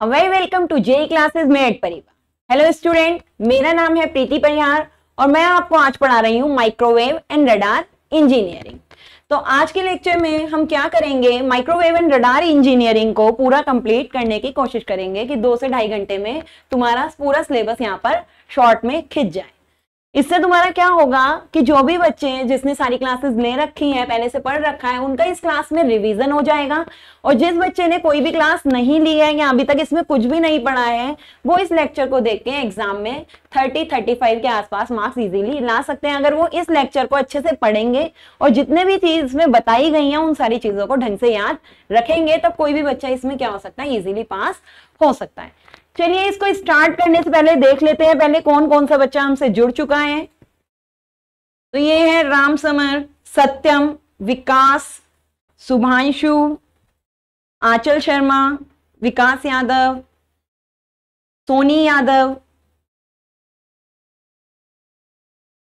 Very welcome to J E classes में एड परिवार हेलो स्टूडेंट मेरा नाम है प्रीति परिहार और मैं आपको आज पढ़ा रही हूँ माइक्रोवेव एंड रडार इंजीनियरिंग तो आज के लेक्चर में हम क्या करेंगे? माइक्रोवेव एंड रडार इंजीनियरिंग को पूरा कंप्लीट करने की कोशिश करेंगे कि दो से ढाई घंटे में तुम्हारा पूरा सिलेबस यहाँ पर शॉर्ट में खिंच जाए। इससे तुम्हारा क्या होगा कि जो भी बच्चे हैं, जिसने सारी क्लासेस ले रखी हैं, पहले से पढ़ रखा है, उनका इस क्लास में रिवीजन हो जाएगा। और जिस बच्चे ने कोई भी क्लास नहीं ली है या अभी तक इसमें कुछ भी नहीं पढ़ा है, वो इस लेक्चर को देख के एग्ज़ाम में 30 35 के आसपास मार्क्स इजीली ला सकते हैं। अगर वो इस लेक्चर को अच्छे से पढ़ेंगे और जितने भी चीज़ इसमें बताई गई हैं, उन सारी चीज़ों को ढंग से याद रखेंगे, तब कोई भी बच्चा इसमें क्या हो सकता है? इजीली पास हो सकता है। चलिए इसको स्टार्ट करने से पहले देख लेते हैं पहले कौन कौन सा बच्चा हमसे जुड़ चुका है। तो ये है राम समर, सत्यम, विकास सुभांशु आंचल शर्मा, विकास यादव, सोनी यादव,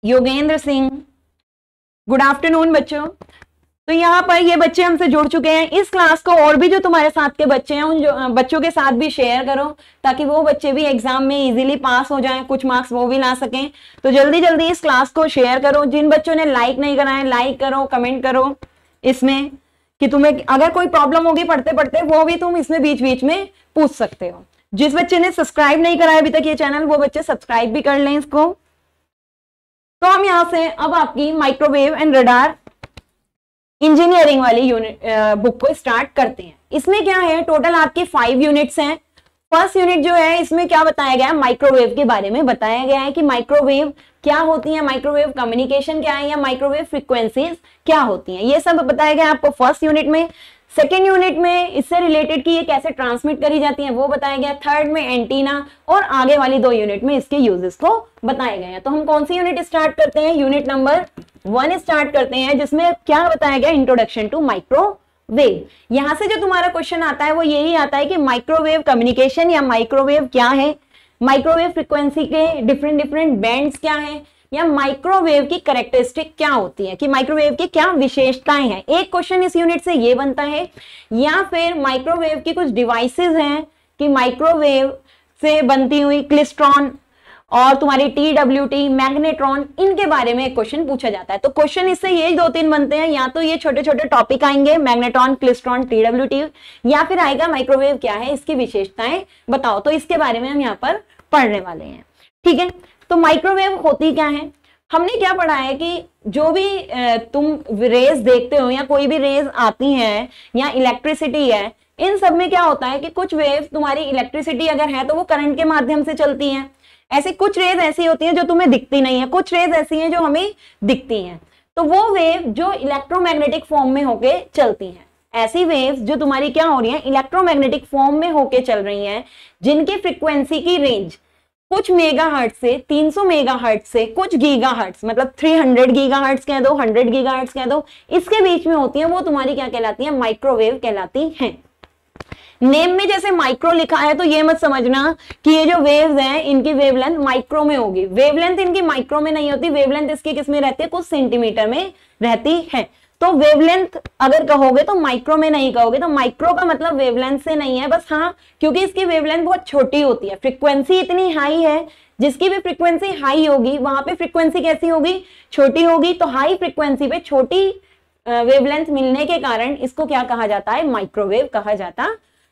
योगेंद्र सिंह। गुड आफ्टरनून बच्चों। तो यहाँ पर ये बच्चे हमसे जुड़ चुके हैं। इस क्लास को और भी जो तुम्हारे साथ के बच्चे हैं, उन बच्चों के साथ भी शेयर करो, ताकि वो बच्चे भी एग्ज़ाम में इजीली पास हो जाएँ, कुछ मार्क्स वो भी ला सकें। तो जल्दी जल्दी इस क्लास को शेयर करो। जिन बच्चों ने लाइक नहीं करा है लाइक करो कमेंट करो इसमें कि तुम्हें, अगर कोई प्रॉब्लम होगी पढ़ते पढ़ते वो भी तुम इसमें बीच बीच में पूछ सकते हो। जिस बच्चे ने सब्सक्राइब नहीं करा अभी तक ये चैनल वो बच्चे सब्सक्राइब भी कर लें इसको। तो हम यहाँ से, अब आपकी माइक्रोवेव एंड रडार इंजीनियरिंग वाली बुक को स्टार्ट करते हैं। इसमें क्या है? टोटल आपके फाइव यूनिट्स हैं। फ़र्स्ट यूनिट जो है, इसमें क्या बताया गया है? माइक्रोवेव के बारे में बताया गया है कि माइक्रोवेव क्या होती है? माइक्रोवेव कम्युनिकेशन क्या है या माइक्रोवेव फ्रिक्वेंसीज क्या होती हैं? ये सब बताया गया आपको फ़र्स्ट यूनिट में। सेकेंड यूनिट में इससे रिलेटेड कि ये कैसे ट्रांसमिट करी जाती है, वो बताया गया थर्ड में एंटीना और आगे वाली दो यूनिट में इसके यूजेस को बताए गए हैं। तो हम कौन सी यूनिट स्टार्ट करते हैं? यूनिट नंबर वन स्टार्ट करते हैं, जिसमें क्या बताया गया इंट्रोडक्शन टू माइक्रोवेव यहाँ से जो तुम्हारा क्वेश्चन आता है, वो यही आता है कि माइक्रोवेव कम्युनिकेशन या माइक्रोवेव क्या है? माइक्रोवेव फ्रिक्वेंसी के डिफरेंट डिफरेंट बैंड्स क्या है? या माइक्रोवेव की करेक्टरिस्टिक क्या होती है? कि माइक्रोवेव की क्या विशेषताएँ हैं? एक क्वेश्चन इस यूनिट से ये बनता है, या फिर माइक्रोवेव की कुछ डिवाइसेस हैं कि माइक्रोवेव से बनती हुई क्लिस्ट्रॉन और तुम्हारी टी डब्ल्यू टी मैग्नेट्रॉन इनके बारे में क्वेश्चन पूछा जाता है। तो क्वेश्चन इससे ये दो तीन बनते हैं, या तो ये छोटे छोटे टॉपिक आएँगे magnetron klystron T W T या फिर आएगा माइक्रोवेव क्या है, इसकी विशेषताएँ बताओ। तो इसके बारे में हम यहाँ पर पढ़ने वाले हैं। ठीक है? तो माइक्रोवेव होती क्या है? हमने क्या पढ़ा है कि जो भी तुम रेज देखते हो, या कोई भी रेज आती है, या इलेक्ट्रिसिटी है, इन सब में क्या होता है कि कुछ वेव तुम्हारी इलेक्ट्रिसिटी अगर है तो वो करंट के माध्यम से चलती है। ऐसी कुछ रेज ऐसी होती हैं जो तुम्हें दिखती नहीं है, कुछ रेज ऐसी हैं जो हमें दिखती हैं। तो वो वेव जो इलेक्ट्रोमैग्नेटिक फॉर्म में होके चलती हैं। ऐसी वेव्स जो तुम्हारी क्या हो रही हैं इलेक्ट्रोमैग्नेटिक फॉर्म में होके चल रही हैं, जिनकी फ्रीक्वेंसी की रेंज कुछ मेगा हर्ट से 300 मेगा हर्ट से, कुछ गीगा हर्ट्स मतलब 300 गीगा हर्ट्स कह दो 100 गीगा हर्ट्स कह दो, इसके बीच में होती है, वो तुम्हारी क्या कहलाती है माइक्रोवेव कहलाती हैं। नेम में जैसे माइक्रो लिखा है तो ये मत समझना कि ये जो वेव्स हैं, इनकी वेवलेंथ माइक्रो में होगी। वेवलेंथ इनकी माइक्रो में नहीं होती वेवलेंथ इसकी किसमें रहती है? कुछ सेंटीमीटर में रहती है। तो वेवलेंथ अगर कहोगे तो माइक्रो में नहीं कहोगे तो माइक्रो का मतलब वेवलेंथ से नहीं है, बस हाँ क्योंकि इसकी वेवलेंथ बहुत छोटी होती है। फ्रिक्वेंसी इतनी हाई है, जिसकी भी फ्रिक्वेंसी हाई होगी, वहाँ पे फ्रिक्वेंसी कैसी होगी? छोटी होगी तो हाई फ्रिक्वेंसी पे छोटी वेवलेंथ मिलने के कारण इसको क्या कहा जाता है? माइक्रोवेव कहा जाता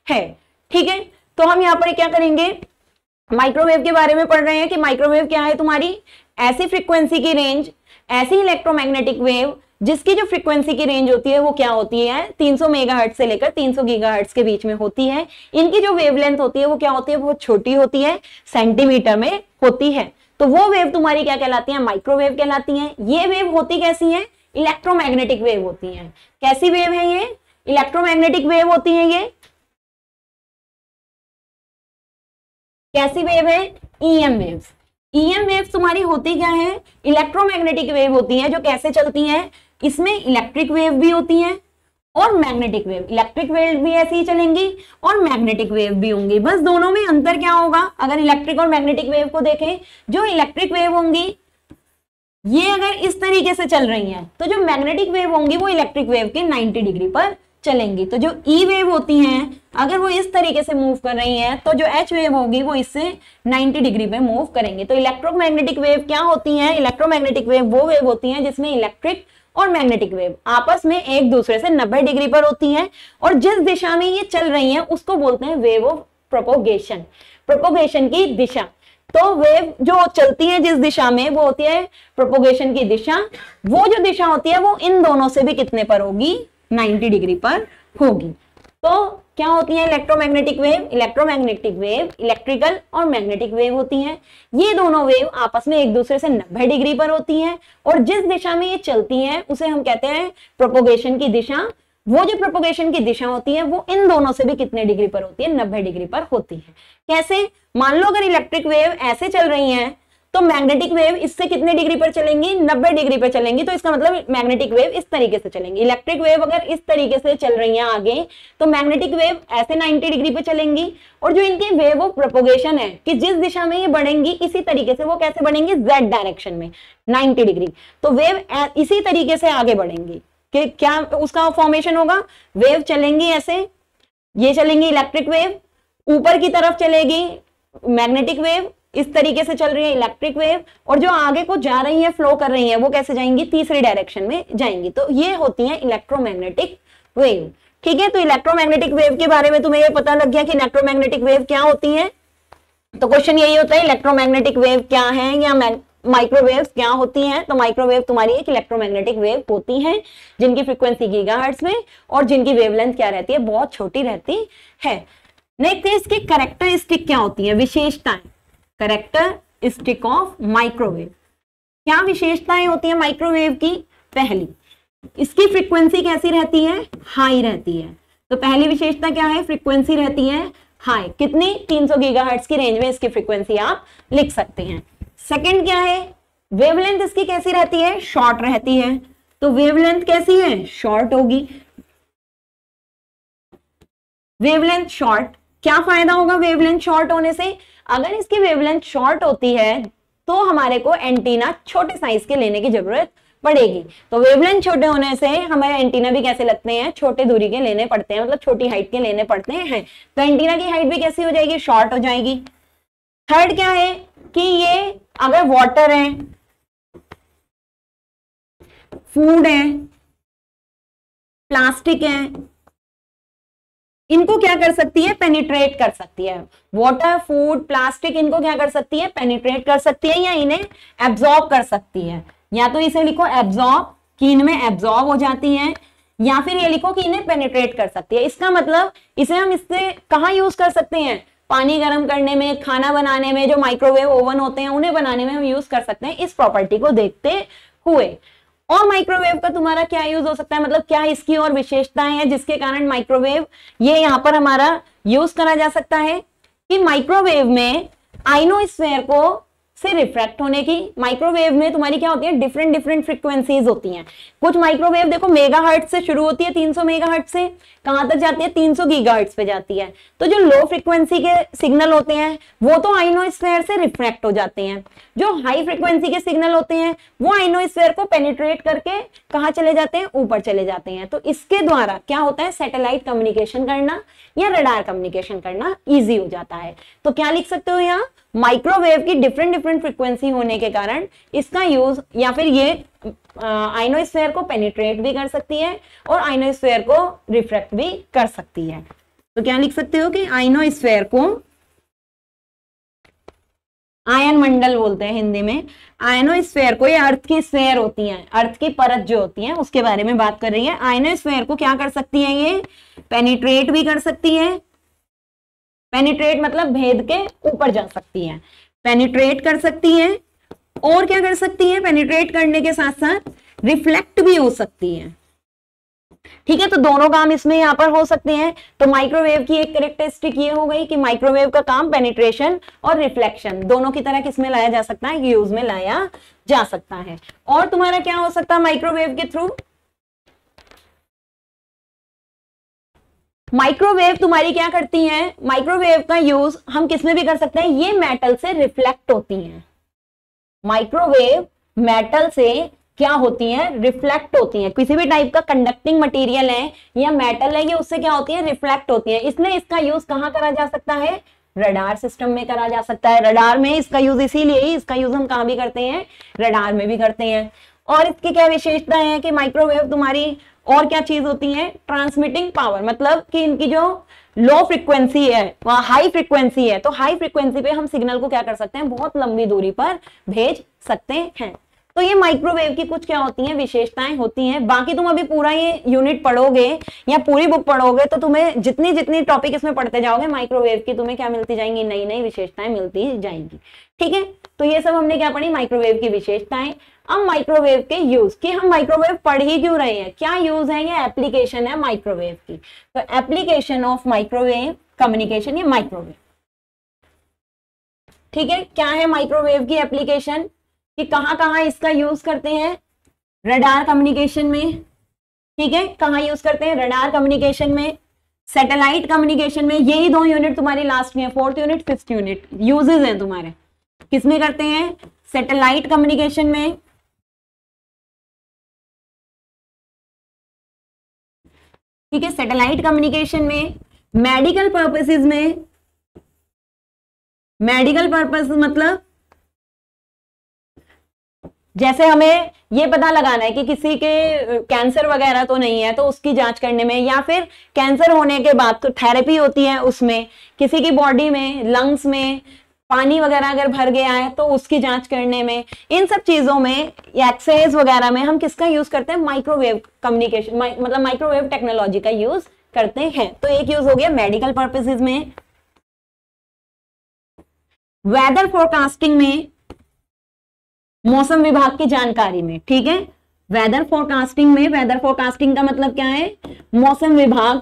है। ठीक है? तो हम यहाँ पर क्या करेंगे? माइक्रोवेव के बारे में पढ़ रहे हैं कि माइक्रोवेव क्या है तुम्हारी? ऐसी फ्रीक्वेंसी की रेंज ऐसी इलेक्ट्रोमैग्नेटिक वेव जिसकी जो फ्रीक्वेंसी की रेंज होती है, वो क्या होती है? 300 मेगाहर्ट्ज से लेकर 300 गीगाहर्ट्ज के बीच में होती है। इनकी जो वेवलेंथ होती है, वो क्या होती है? बहुत छोटी होती है सेंटीमीटर में होती है। तो वो वेव तुम्हारी क्या कहलाती है? माइक्रोवेव कहलाती है। ये वेव होती कैसी है? इलेक्ट्रोमैग्नेटिक वेव होती है। कैसी वेव है ये? इलेक्ट्रोमैग्नेटिक वेव होती है ये। कैसी वेव है? ईएम वेव्स ईएम वेव्स तुम्हारी होती क्या है? इलेक्ट्रोमैग्नेटिक वेव होती है जो कैसे चलती हैं? इसमें इलेक्ट्रिक वेव भी होती है और मैग्नेटिक वेव इलेक्ट्रिक वेव भी ऐसी ही चलेंगी और मैग्नेटिक वेव भी होंगी। बस दोनों में अंतर क्या होगा? अगर इलेक्ट्रिक और मैग्नेटिक वेव को देखें, जो इलेक्ट्रिक वेव होंगी, ये अगर इस तरीके से चल रही हैं तो जो मैग्नेटिक वेव होंगी, वो इलेक्ट्रिक वेव के 90 डिग्री पर चलेंगी। तो जो ई e वेव होती हैं, अगर वो इस तरीके से मूव कर रही हैं तो जो एच वेव होगी, वो इससे 90 डिग्री पे मूव करेंगे। तो इलेक्ट्रोमैग्नेटिक वेव क्या होती है? इलेक्ट्रोमैग्नेटिक वेव वो वेव होती हैं, जिसमें इलेक्ट्रिक और मैग्नेटिक वेव आपस में एक दूसरे से 90 डिग्री पर होती हैं और जिस दिशा में ये चल रही हैं, उसको बोलते हैं वेव ऑफ़ प्रोपोगेशन प्रोपोगेशन की दिशा। तो वेव जो चलती है जिस दिशा में, वो होती है प्रोपोगेशन की दिशा। वो जो दिशा होती है, वो इन दोनों से भी कितने पर होगी? 90 डिग्री पर होगी। तो क्या होती है electromagnetic wave? Electromagnetic wave, electrical और मैग्नेटिक वेव होती हैं। ये दोनों वेव आपस में एक दूसरे से 90 डिग्री पर होती हैं और जिस दिशा में ये चलती हैं, उसे हम कहते हैं प्रोपोगेशन की दिशा। वो जो प्रोपोगेशन की दिशा होती है, वो इन दोनों से भी कितने डिग्री पर होती है? नब्बे डिग्री पर होती है। कैसे? मान लो अगर इलेक्ट्रिक वेव ऐसे चल रही है तो मैग्नेटिक वेव इससे कितने डिग्री पर चलेंगी? 90 डिग्री पर चलेंगी। तो इसका मतलब मैग्नेटिक वेव इस तरीके से चलेंगी। इलेक्ट्रिक वेव अगर इस तरीके से चल रही है आगे तो मैग्नेटिक वेव ऐसे 90 डिग्री पर चलेंगी। और जो इनके वेव ऑफ़ प्रोपोगेशन है, कि जिस दिशा में ये बढ़ेंगी, इसी तरीके से वो कैसे बढ़ेंगी? जेड डायरेक्शन में नाइनटी डिग्री तो वेव इसी तरीके से आगे बढ़ेंगी। कि क्या उसका फॉर्मेशन होगा? वेव चलेंगी ऐसे। ये चलेंगी इलेक्ट्रिक वेव ऊपर की तरफ़ चलेगी मैग्नेटिक वेव इस तरीके से चल रही है इलेक्ट्रिक वेव और जो आगे को जा रही है फ्लो कर रही है, वो कैसे जाएँगी? तीसरी डायरेक्शन में जाएँगी। तो ये होती है इलेक्ट्रोमैग्नेटिक वेव ठीक है तो इलेक्ट्रोमैग्नेटिक वेव के बारे में तुम्हें ये पता लग गया कि इलेक्ट्रोमैग्नेटिक वेव क्या होती है? तो क्वेश्चन यही होता है इलेक्ट्रोमैग्नेटिक वेव क्या है, या माइक्रोवेव क्या होती हैं? तो माइक्रोवेव तुम्हारी एक इलेक्ट्रोमैग्नेटिक वेव होती हैं, जिनकी फ्रीक्वेंसी गीगाहर्ट्ज में, और जिनकी वेवलेंथ क्या रहती है? बहुत छोटी रहती है। नेक्स्ट इसकी करेक्टरिस्टिक क्या होती है? विशेषताएँ। Characteristic of microwave. क्या विशेषताएँ होती है माइक्रोवेव की? पहली, इसकी फ्रीक्वेंसी कैसी रहती है? हाई रहती है। तो पहली विशेषता क्या है? फ्रीक्वेंसी रहती है हाई। कितनी? 300 गीगाहर्ट्ज की रेंज में इसकी फ्रीक्वेंसी आप लिख सकते हैं। सेकंड क्या है? वेवलेंथ इसकी कैसी रहती है? शॉर्ट रहती है। तो वेवलेंथ कैसी है? शॉर्ट होगी। Wavelength short. क्या फ़ायदा होगा वेवलेंथ शॉर्ट होने से? अगर इसकी वेवलेंथ शॉर्ट होती है तो हमारे को एंटीना छोटे साइज़ के लेने की ज़रूरत पड़ेगी। तो वेवलेंथ छोटे होने से हमारे एंटीना भी कैसे लगते हैं? छोटे दूरी के लेने पड़ते हैं मतलब छोटी हाइट के लेने पड़ते हैं। तो एंटीना की हाइट भी कैसी हो जाएगी? शॉर्ट हो जाएगी। थर्ड क्या है? कि ये अगर वाटर है फ़ूड है प्लास्टिक है इनको क्या कर सकती है? पेनिट्रेट कर सकती है। वाटर फ़ूड प्लास्टिक इनको क्या कर सकती है? पेनिट्रेट कर सकती है या इन्हें एब्जॉर्ब कर सकती है? या तो इसे लिखो एब्जॉर्ब कि इनमें एब्जॉर्ब हो जाती है, या फिर ये लिखो कि इन्हें पेनिट्रेट कर सकती है। इसका मतलब इसे हम इससे कहा यूज़ कर सकते हैं? पानी गर्म करने में, खाना बनाने में, जो माइक्रोवेव ओवन होते हैं, उन्हें बनाने में हम यूज़ कर सकते हैं इस प्रॉपर्टी को देखते हुए। और माइक्रोवेव का तुम्हारा क्या यूज़ हो सकता है? मतलब क्या इसकी और विशेषताएँ हैं जिसके कारण माइक्रोवेव ये यहाँ पर हमारा यूज़ करा जा सकता है? कि माइक्रोवेव में आइनोस्फेयर को से रिफ्रैक्ट होने की माइक्रोवेव में तुम्हारी क्या होती है? डिफरेंट डिफरेंट फ्रीक्वेंसीज होती हैं। कुछ माइक्रोवेव देखो मेगा हर्ट से शुरू होती है 300 मेगा हर्ट से। कहाँ तक जाती है? 300 गीगा पे जाती है। तो जो लो फ्रिक्वेंसी के सिग्नल होते हैं, वो तो आइनोस्फेयर से रिफ्रैक्ट हो जाते हैं। जो हाई फ्रिक्वेंसी के सिग्नल होते हैं, वो आइनोस्फेयर को पेनिट्रेट करके कहा चले जाते हैं? ऊपर चले जाते हैं। तो इसके द्वारा क्या होता है? सैटेलाइट कम्युनिकेशन करना या रडार कम्युनिकेशन करना ईजी हो जाता है। तो क्या लिख सकते हो यहाँ? माइक्रोवेव की डिफरेंट डिफरेंट फ्रीक्वेंसी होने के कारण इसका यूज़ या फिर ये आइनोस्फेयर को पेनिट्रेट भी कर सकती है और आइनोस्फेयर को रिफ्रेक्ट भी कर सकती है। तो क्या लिख सकते हो कि आइनोस्फेयर को आयन मंडल बोलते हैं हिंदी में। आयनोस्फेयर को ये अर्थ की स्फेयर होती है अर्थ की परत जो होती है, उसके बारे में बात कर रही है। आयनोस्फेयर को क्या कर सकती है ये? पेनिट्रेट भी कर सकती है। पेनिट्रेट मतलब भेद के ऊपर जा सकती है। पेनिट्रेट कर सकती है और क्या कर सकती है? पेनिट्रेट करने के साथ साथ रिफ्लेक्ट भी हो सकती है। ठीक है तो दोनों काम इसमें यहाँ पर हो सकते हैं। तो माइक्रोवेव की एक करेक्टरिस्टिक ये हो गई कि माइक्रोवेव का काम पेनिट्रेशन और रिफ्लेक्शन दोनों की तरह किसमें लाया जा सकता है? यूज़ में लाया जा सकता है। और तुम्हारा क्या हो सकता है माइक्रोवेव के थ्रू माइक्रोवेव तुम्हारी क्या करती हैं? माइक्रोवेव का यूज़ हम किसमें भी कर सकते हैं? ये मेटल से रिफ्लेक्ट होती हैं। माइक्रोवेव मेटल से क्या होती हैं? रिफ्लेक्ट होती हैं। किसी भी टाइप का कंडक्टिंग मटेरियल है या मेटल है, ये उससे क्या होती है? रिफ्लेक्ट होती है। इसलिए इसका यूज़ कहाँ करा जा सकता है? रडार सिस्टम में करा जा सकता है। रडार में इसका यूज़ इसीलिए ही इसका यूज़ हम कहाँ भी करते हैं? रडार में भी करते हैं। और इसकी क्या विशेषता है कि माइक्रोवेव तुम्हारी और क्या चीज़ होती है? ट्रांसमिटिंग पावर मतलब कि इनकी जो लो फ्रीक्वेंसी है, वह हाई फ्रीक्वेंसी है तो हाई फ्रीक्वेंसी पे हम सिग्नल को क्या कर सकते हैं? बहुत लंबी दूरी पर भेज सकते हैं। तो ये माइक्रोवेव की कुछ क्या होती हैं? विशेषताएँ होती हैं। बाकी तुम अभी पूरा ये यूनिट पढ़ोगे या पूरी बुक पढ़ोगे तो तुम्हें जितनी जितनी टॉपिक इसमें पढ़ते जाओगे माइक्रोवेव की तुम्हें क्या मिलती जाएँगी? नई नई विशेषताएँ मिलती जाएँगी। ठीक है? तो ये सब हमने क्या पढ़ी? माइक्रोवेव की विशेषताएँ। अब माइक्रोवेव के यूज़ कि हम माइक्रोवेव पढ़ ही क्यों रहे हैं? क्या यूज़ है? ये एप्लीकेशन है माइक्रोवेव की। तो एप्लीकेशन ऑफ़ माइक्रोवेव कम्युनिकेशन ये माइक्रोवेव ठीक है? क्या है माइक्रोवेव की एप्लीकेशन कि कहाँ कहाँ इसका यूज़ करते हैं? रडार कम्युनिकेशन में। ठीक है? कहाँ यूज़ करते हैं? रडार कम्युनिकेशन में। सैटेलाइट कम्युनिकेशन में। यही दो यूनिट तुम्हारी लास्ट में है। Fourth unit fifth unit uses हैं तुम्हारे। किसमें करते हैं? सैटेलाइट कम्युनिकेशन में। ठीक है सैटेलाइट कम्युनिकेशन में। मेडिकल पर्पसेस में। मेडिकल पर्पस मतलब जैसे हमें ये पता लगाना है कि किसी के कैंसर वगैरह तो नहीं है तो उसकी जाँच करने में या फिर कैंसर होने के बाद तो थेरेपी होती है उसमें। किसी की बॉडी में लंग्स में पानी वगैरह अगर भर गया है तो उसकी जाँच करने में, इन सब चीज़ों में एक्सरेज वगैरह में हम किसका यूज़ करते हैं? माइक्रोवेव कम्युनिकेशन मतलब माइक्रोवेव टेक्नोलॉजी का यूज़ करते हैं। तो एक यूज़ हो गया मेडिकल पर्पसेज में। वेदर फोरकास्टिंग में, मौसम विभाग की जानकारी में, ठीक है? वेदर फोरकास्टिंग में वेदर फोरकास्टिंग का मतलब क्या है? मौसम विभाग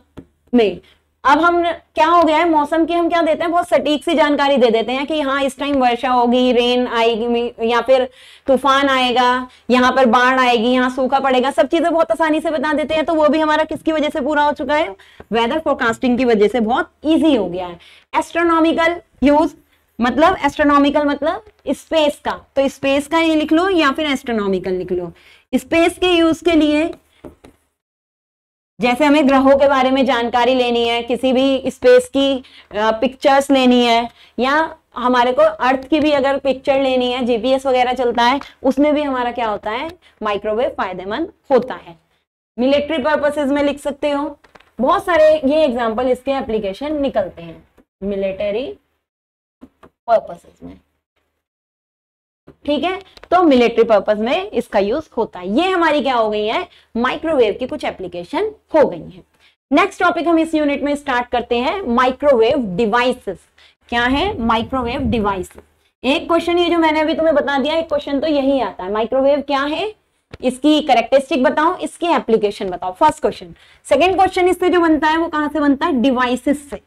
में। अब हम क्या हो गया है? मौसम की हम क्या देते हैं? बहुत सटीक सी जानकारी दे देते हैं कि हाँ इस टाइम वर्षा होगी रेन आएगी या फिर तूफ़ान आएगा, यहाँ पर बाढ़ आएगी, यहाँ सूखा पड़ेगा, सब चीज़ें बहुत आसानी से बता देते हैं तो वो भी हमारा किसकी वजह से पूरा हो चुका है? वेदर फोरकास्टिंग की वजह से बहुत ईजी हो गया है। एस्ट्रोनॉमिकल यूज़ मतलब एस्ट्रोनॉमिकल मतलब स्पेस का। तो स्पेस का ये लिख लो या फिर एस्ट्रोनॉमिकल लिख लो। स्पेस के यूज़ के लिए जैसे हमें ग्रहों के बारे में जानकारी लेनी है, किसी भी स्पेस की पिक्चर्स लेनी है, या हमारे को अर्थ की भी अगर पिक्चर लेनी है जीपीएस वगैरह चलता है, उसमें भी हमारा क्या होता है माइक्रोवेव फ़ायदेमंद होता है। मिलिट्री पर्पसेस में लिख सकते हो। बहुत सारे ये एग्ज़ाम्पल इसके एप्लीकेशन निकलते हैं मिलिटरी पर्पसेस में। ठीक है? तो मिलिट्री पर्पज में इसका यूज़ होता है। ये हमारी क्या हो गई है? माइक्रोवेव की कुछ एप्लीकेशन हो गई है। नेक्स्ट टॉपिक हम इस यूनिट में स्टार्ट करते हैं माइक्रोवेव डिवाइसेस क्या है? माइक्रोवेव डिवाइसेस एक क्वेश्चन ये जो मैंने अभी तुम्हें बता दिया, एक क्वेश्चन तो यही आता है। माइक्रोवेव क्या है? इसकी करेक्टरिस्टिक बताओ, इसकी एप्लीकेशन बताओ। फ़र्स्ट क्वेश्चन सेकेंड क्वेश्चन इससे जो बनता है, वो कहाँ से बनता है? डिवाइसेस से।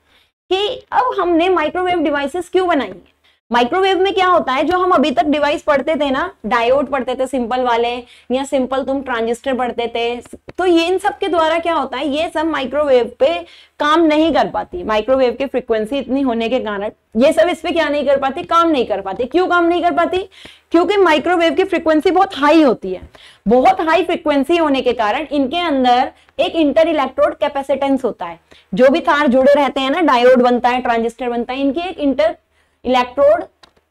कि अब हमने माइक्रोवेव डिवाइसेस क्यों बनाई है? माइक्रोवेव में क्या होता है, जो हम अभी तक डिवाइस पढ़ते थे ना डायोड पढ़ते थे सिंपल वाले, या सिंपल तुम ट्रांजिस्टर पढ़ते थे तो ये इन सब के द्वारा क्या होता है, ये सब माइक्रोवेव पे काम नहीं कर पाती। माइक्रोवेव की फ्रिक्वेंसी इतनी होने के कारण, ये सब इस पे क्या नहीं कर पाती, काम नहीं कर पाती। क्यों काम नहीं कर पाती? क्योंकि माइक्रोवेव की फ्रिक्वेंसी बहुत हाई होती है। बहुत हाई फ्रिक्वेंसी होने के कारण इनके अंदर एक इंटर इलेक्ट्रोड कैपेसिटेंस होता है। जो भी तार जुड़े रहते हैं ना डायोड बनता है ट्रांजिस्टर बनता है, इनकी एक इंटर इलेक्ट्रोड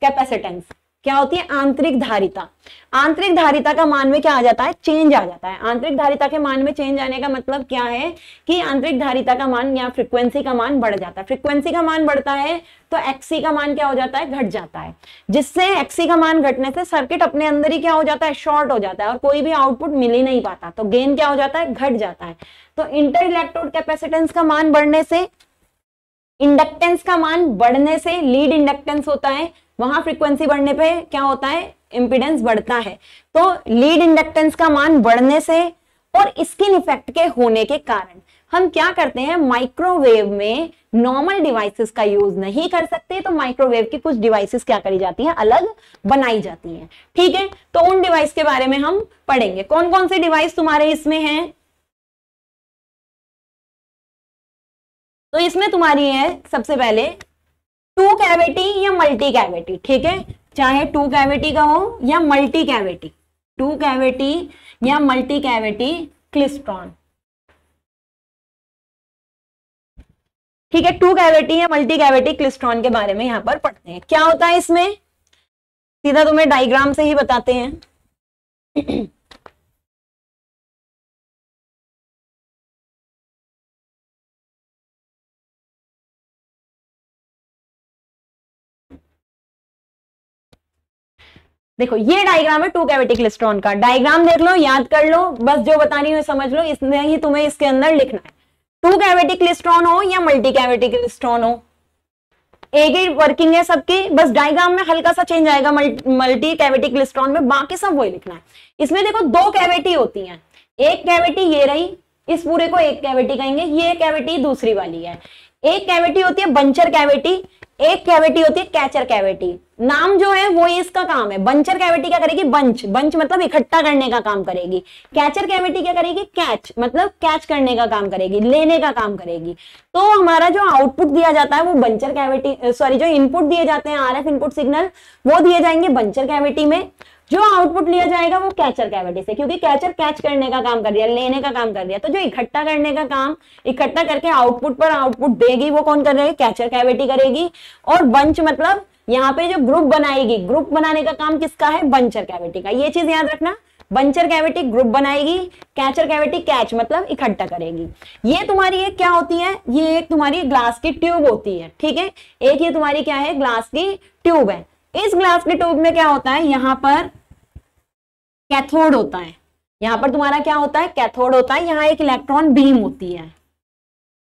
कैपेसिटेंस। क्या होती है? आंतरिक धारिता। आंतरिक धारिता का मान में क्या आ जाता है? चेंज आ जाता है। आंतरिक धारिता के मान में चेंज आने का मतलब क्या है? कि आंतरिक धारिता का मान या फ्रीक्वेंसी का मान बढ़ जाता है। फ्रीक्वेंसी का मान बढ़ता है तो एक्सी का मान क्या हो जाता है? घट जाता है। जिससे एक्सी का मान घटने से सर्किट अपने अंदर ही क्या हो जाता है? शॉर्ट हो जाता है और कोई भी आउटपुट मिल ही नहीं पाता। तो गेन क्या हो जाता है? घट जाता है। तो इंटर इलेक्ट्रोड कैपेसिटेंस का मान बढ़ने से इंडक्टेंस का मान बढ़ने से लीड इंडक्टेंस होता है, वहाँ फ्रीक्वेंसी बढ़ने पे क्या होता है? इंपिडेंस बढ़ता है। तो लीड इंडक्टेंस का मान बढ़ने से और स्किन इफ़ेक्ट के होने के कारण हम क्या करते हैं? माइक्रोवेव में नॉर्मल डिवाइसेस का यूज़ नहीं कर सकते तो माइक्रोवेव की कुछ डिवाइसेस क्या करी जाती हैं? अलग बनाई जाती हैं। ठीक है? तो उन डिवाइस के बारे में हम पढ़ेंगे। कौन कौन से डिवाइस तुम्हारे इसमें हैं? तो इसमें तुम्हारी है सबसे पहले टू कैविटी या मल्टी कैविटी ठीक है? चाहे टू कैविटी का हो या मल्टी कैविटी टू कैविटी या मल्टी कैविटी क्लिस्ट्रॉन। ठीक है टू कैविटी या मल्टी कैविटी क्लिस्ट्रॉन के बारे में यहाँ पर पढ़ते हैं। क्या होता है इसमें? सीधा तुम्हें डायग्राम से ही बताते हैं। देखो, ये डायग्राम है टू कैविटी क्लिस्ट्रॉन का। डायग्राम देख लो, याद कर लो, बस जो बता रही हूँ समझ लो, इसमें ही तुम्हें इसके अंदर लिखना है। टू कैविटी क्लिस्ट्रॉन हो या मल्टी कैविटी क्लिस्ट्रॉन हो? एक ही वर्किंग है सबकी, बस डायग्राम में हल्का सा चेंज आएगा मल्टी कैविटी क्लिस्ट्रॉन में, बाकी सब वही लिखना है। इसमें देखो, दो कैविटी होती है। एक कैविटी ये रही, इस पूरे को एक कैविटी कहेंगे, ये कैविटी दूसरी वाली है। एक कैविटी होती है बंचर कैविटी एक कैविटी होती है कैचर कैविटी नाम जो है, वो इसका काम है. बंचर कैविटी क्या करेगी? बंच बंच मतलब इकट्ठा करने का काम करेगी. कैचर कैविटी क्या करेगी? कैच मतलब कैच करने का काम करेगी. लेने का काम करेगी. तो हमारा जो आउटपुट दिया जाता है, वो बंचर कैविटी सॉरी जो इनपुट दिए जाते हैं आर एफ़ इनपुट सिग्नल वो दिए जाएँगे बंचर कैविटी में. जो आउटपुट लिया जाएगा वो कैचर कैविटी से, क्योंकि कैचर कैच करने का काम कर है, लेने का काम कर है। तो जो इकट्ठा करने का काम, इकट्ठा करके आउटपुट पर आउटपुट देगी वो कौन कर रही कैचर कैविटी करेगी। और बंच मतलब यहाँ पे जो ग्रुप बनाएगी ग्रुप बनाने का काम किसका है? बंचर कैविटी का। ये चीज़ याद रखना बंचर कैविटी ग्रुप बनाएगी कैचर कैविटी कैच मतलब इकट्ठा करेगी। ये तुम्हारी एक क्या होती है? ये एक तुम्हारी ग्लास की ट्यूब होती है, ठीक है? एक ये तुम्हारी क्या है? ग्लास की ट्यूब है। इस ग्लास के ट्यूब में क्या होता है? यहाँ पर कैथोड होता है। यहाँ पर तुम्हारा क्या होता है? कैथोड होता है। यहाँ एक इलेक्ट्रॉन बीम होती है।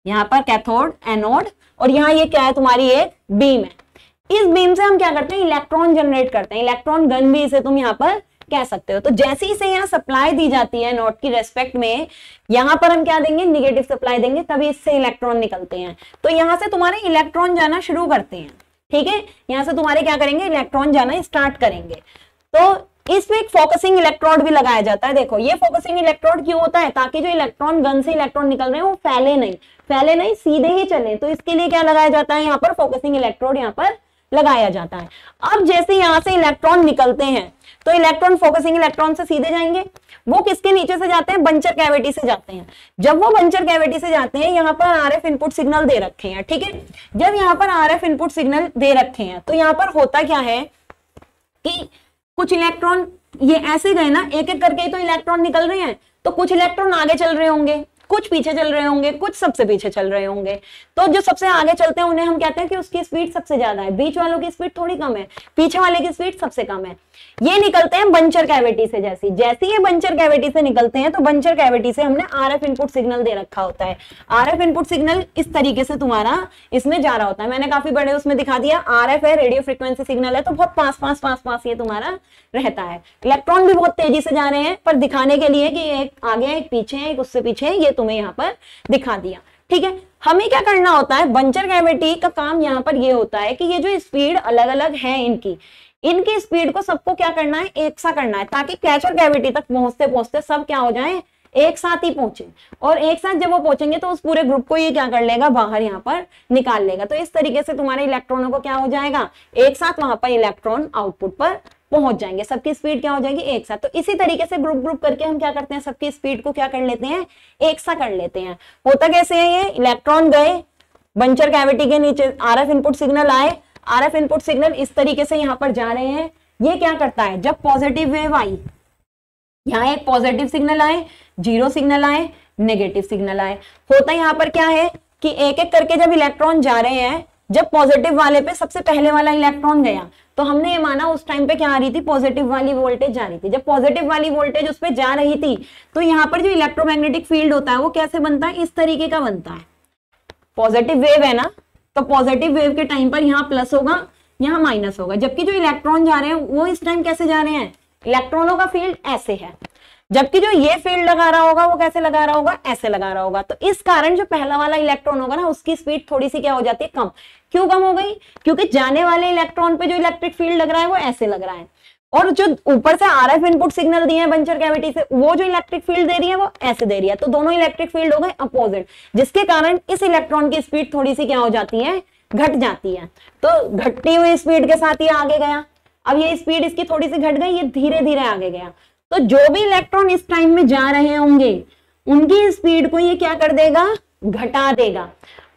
यहाँ पर कैथोड एनोड और यहाँ ये क्या है? तुम्हारी एक बीम है। इस बीम से हम क्या करते हैं? इलेक्ट्रॉन जनरेट करते हैं। इलेक्ट्रॉन गन भी इसे तुम यहाँ पर कह सकते हो। तो जैसे ही से यहाँ सप्लाई दी जाती है नोट की रेस्पेक्ट में, यहाँ पर हम क्या देंगे? निगेटिव सप्लाई देंगे। तभी इससे इलेक्ट्रॉन निकलते हैं। तो यहाँ से तुम्हारे इलेक्ट्रॉन जाना शुरू करते हैं। ठीक है? यहाँ से तुम्हारे क्या करेंगे? इलेक्ट्रॉन जाना स्टार्ट करेंगे। तो इसमें एक फोकसिंग इलेक्ट्रोड भी लगाया जाता है। देखो, ये फोकसिंग इलेक्ट्रोड क्यों होता है? ताकि जो इलेक्ट्रॉन गन से इलेक्ट्रॉन निकल रहे हैं, वो फैले नहीं। फैले नहीं, सीधे ही चले। तो इसके लिए क्या लगाया जाता है? यहाँ पर फोकसिंग इलेक्ट्रोड यहाँ पर लगाया जाता है। अब जैसे यहाँ से इलेक्ट्रॉन निकलते हैं तो इलेक्ट्रॉन फोकसिंग इलेक्ट्रॉन से सीधे जाएँगे। वो किसके नीचे से जाते हैं? बंचर कैविटी से जाते हैं। जब वो बंचर कैविटी से जाते हैं, यहाँ पर आरएफ इनपुट सिग्नल दे रखे हैं, ठीक है? जब यहाँ पर आरएफ इनपुट सिग्नल दे रखे हैं तो यहाँ पर होता क्या है कि कुछ इलेक्ट्रॉन ये ऐसे गए ना एक एक करके तो इलेक्ट्रॉन निकल रहे हैं। तो कुछ इलेक्ट्रॉन आगे चल रहे होंगे, कुछ पीछे चल रहे होंगे, कुछ सबसे पीछे चल रहे होंगे। तो जो सबसे आगे चलते हैं, उन्हें हम कहते हैं कि उसकी स्पीड सबसे ज़्यादा है। बीच वालों की स्पीड थोड़ी कम है, पीछे वाले की स्पीड सबसे कम है। ये निकलते हैं बंचर कैविटी से जैसी। जैसे ये बंचर कैविटी से निकलते हैं तो बंचर कैविटी से हमने आरएफ इनपुट सिग्नल दे रखा होता है। आरएफ इनपुट सिग्नल इस तरीके से तुम्हारा इसमें जा रहा होता है। मैंने काफ़ी बड़े उसमें दिखा दिया, आरएफ है, रेडियो फ्रिक्वेंसी सिग्नल है तो बहुत पास पास पास पास ये तुम्हारा रहता है। इलेक्ट्रॉन भी बहुत तेज़ी से जा रहे हैं, पर दिखाने के लिए कि एक आगे, एक पीछे है एक उससे पीछे है ये तुम्हें यहाँ पर दिखा दिया। ठीक है, हमें क्या करना होता है? बंचर कैविटी का काम यहाँ पर ये होता है कि ये जो स्पीड अलग अलग है इनकी इनकी स्पीड को सबको क्या करना है? एक सा करना है, ताकि कैच और कैविटी तक पहुँचते पहुँचते सब क्या हो जाए? एक साथ ही पहुँचे। और एक साथ जब वो पहुँचेंगे तो उस पूरे ग्रुप को ये क्या कर लेगा? बाहर यहाँ पर निकाल लेगा। तो इस तरीके से तुम्हारे इलेक्ट्रॉनों को क्या हो जाएगा? एक साथ वहाँ पर इलेक्ट्रॉन आउटपुट पर पहुँच जाएँगे। सबकी स्पीड क्या हो जाएगी? एक साथ। तो इसी तरीके से ग्रुप ग्रुप करके हम क्या करते हैं? सबकी स्पीड को क्या कर लेते हैं? एक सा कर लेते हैं। होता कैसे है ये? इलेक्ट्रॉन गए बंचर कैविटी के नीचे आरएफ इनपुट सिग्नल आए आरएफ इनपुट सिग्नल इस तरीके से यहाँ पर जा रहे हैं। ये क्या करता है? जब पॉजिटिव वेव आई, यहाँ एक पॉजिटिव सिग्नल आए ज़ीरो सिग्नल आए नेगेटिव सिग्नल आए। होता यहाँ पर क्या है कि एक एक करके जब इलेक्ट्रॉन जा रहे हैं, जब पॉजिटिव वाले पे सबसे पहले वाला इलेक्ट्रॉन गया तो हमने ये माना उस टाइम पे क्या आ रही थी? पॉजिटिव वाली वोल्टेज जा रही थी। जब पॉजिटिव वाली वोल्टेज उस पर जा रही थी तो यहाँ पर जो इलेक्ट्रोमैग्नेटिक फ़ील्ड होता है, वो कैसे बनता है? इस तरीके का बनता है। पॉजिटिव वेव है ना तो पॉजिटिव वेव के टाइम पर यहाँ प्लस होगा, यहाँ माइनस होगा। जबकि जो इलेक्ट्रॉन जा रहे हैं, वो इस टाइम कैसे जा रहे हैं? इलेक्ट्रॉनों का फ़ील्ड ऐसे है। जबकि जो ये फ़ील्ड लगा रहा होगा, वो कैसे लगा रहा होगा? ऐसे लगा रहा होगा। तो इस कारण जो पहला वाला इलेक्ट्रॉन होगा ना, उसकी स्पीड थोड़ी सी क्या हो जाती है? कम। क्यों कम हो गई? क्योंकि जाने वाले इलेक्ट्रॉन पे जो इलेक्ट्रिक फ़ील्ड लग रहा है, वो ऐसे लग रहा है। और जो ऊपर से आर एफ़ इनपुट सिग्नल दिए हैं बंचर कैविटी से, वो जो इलेक्ट्रिक फ़ील्ड दे रही है, वो ऐसे दे रही है। तो दोनों इलेक्ट्रिक फ़ील्ड हो गए अपोजिट जिसके कारण इस इलेक्ट्रॉन की स्पीड थोड़ी सी क्या हो जाती है? घट जाती है। तो घटती हुई स्पीड के साथ ये आगे गया। अब ये स्पीड इसकी थोड़ी सी घट गई, ये धीरे धीरे आगे गया। तो जो भी इलेक्ट्रॉन इस टाइम में जा रहे होंगे, उनकी स्पीड को ये क्या कर देगा? घटा देगा।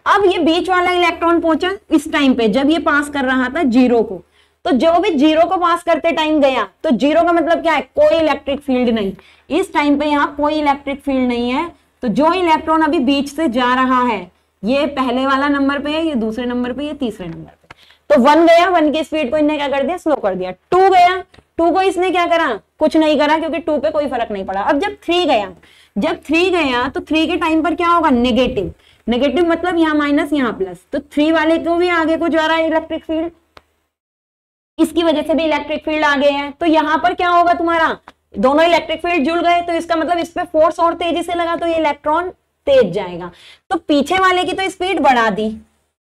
अब ये बीच वाला इलेक्ट्रॉन पहुँचा इस टाइम पे, जब ये पास कर रहा था ज़ीरो को। तो जो भी ज़ीरो को पास करते टाइम गया तो ज़ीरो का मतलब क्या है? कोई इलेक्ट्रिक फ़ील्ड नहीं। इस टाइम पे यहाँ कोई इलेक्ट्रिक फ़ील्ड नहीं है। तो जो इलेक्ट्रॉन अभी बीच से जा रहा है, ये पहले वाला नंबर पे है, ये दूसरे नंबर पे, ये तीसरे नंबर पे। तो वन गया, वन की स्पीड को इनने क्या कर दिया? स्लो कर दिया। टू गया, टू को इसने क्या करा? कुछ नहीं करा, क्योंकि टू पे कोई फ़र्क नहीं पड़ा। अब जब थ्री गया, जब थ्री गया तो थ्री के टाइम पर क्या होगा? नेगेटिव नेगेटिव मतलब यहाँ माइनस यहाँ प्लस तो थ्री वाले को भी आगे को जा रहा है इलेक्ट्रिक फ़ील्ड। इसकी वजह से भी इलेक्ट्रिक फ़ील्ड आगे है। तो यहाँ पर क्या होगा तुम्हारा? दोनों इलेक्ट्रिक फ़ील्ड जुड़ गए तो इसका मतलब इस पे फोर्स और तेज़ी से लगा तो ये इलेक्ट्रॉन तेज जाएगा। तो पीछे वाले की तो स्पीड बढ़ा दी,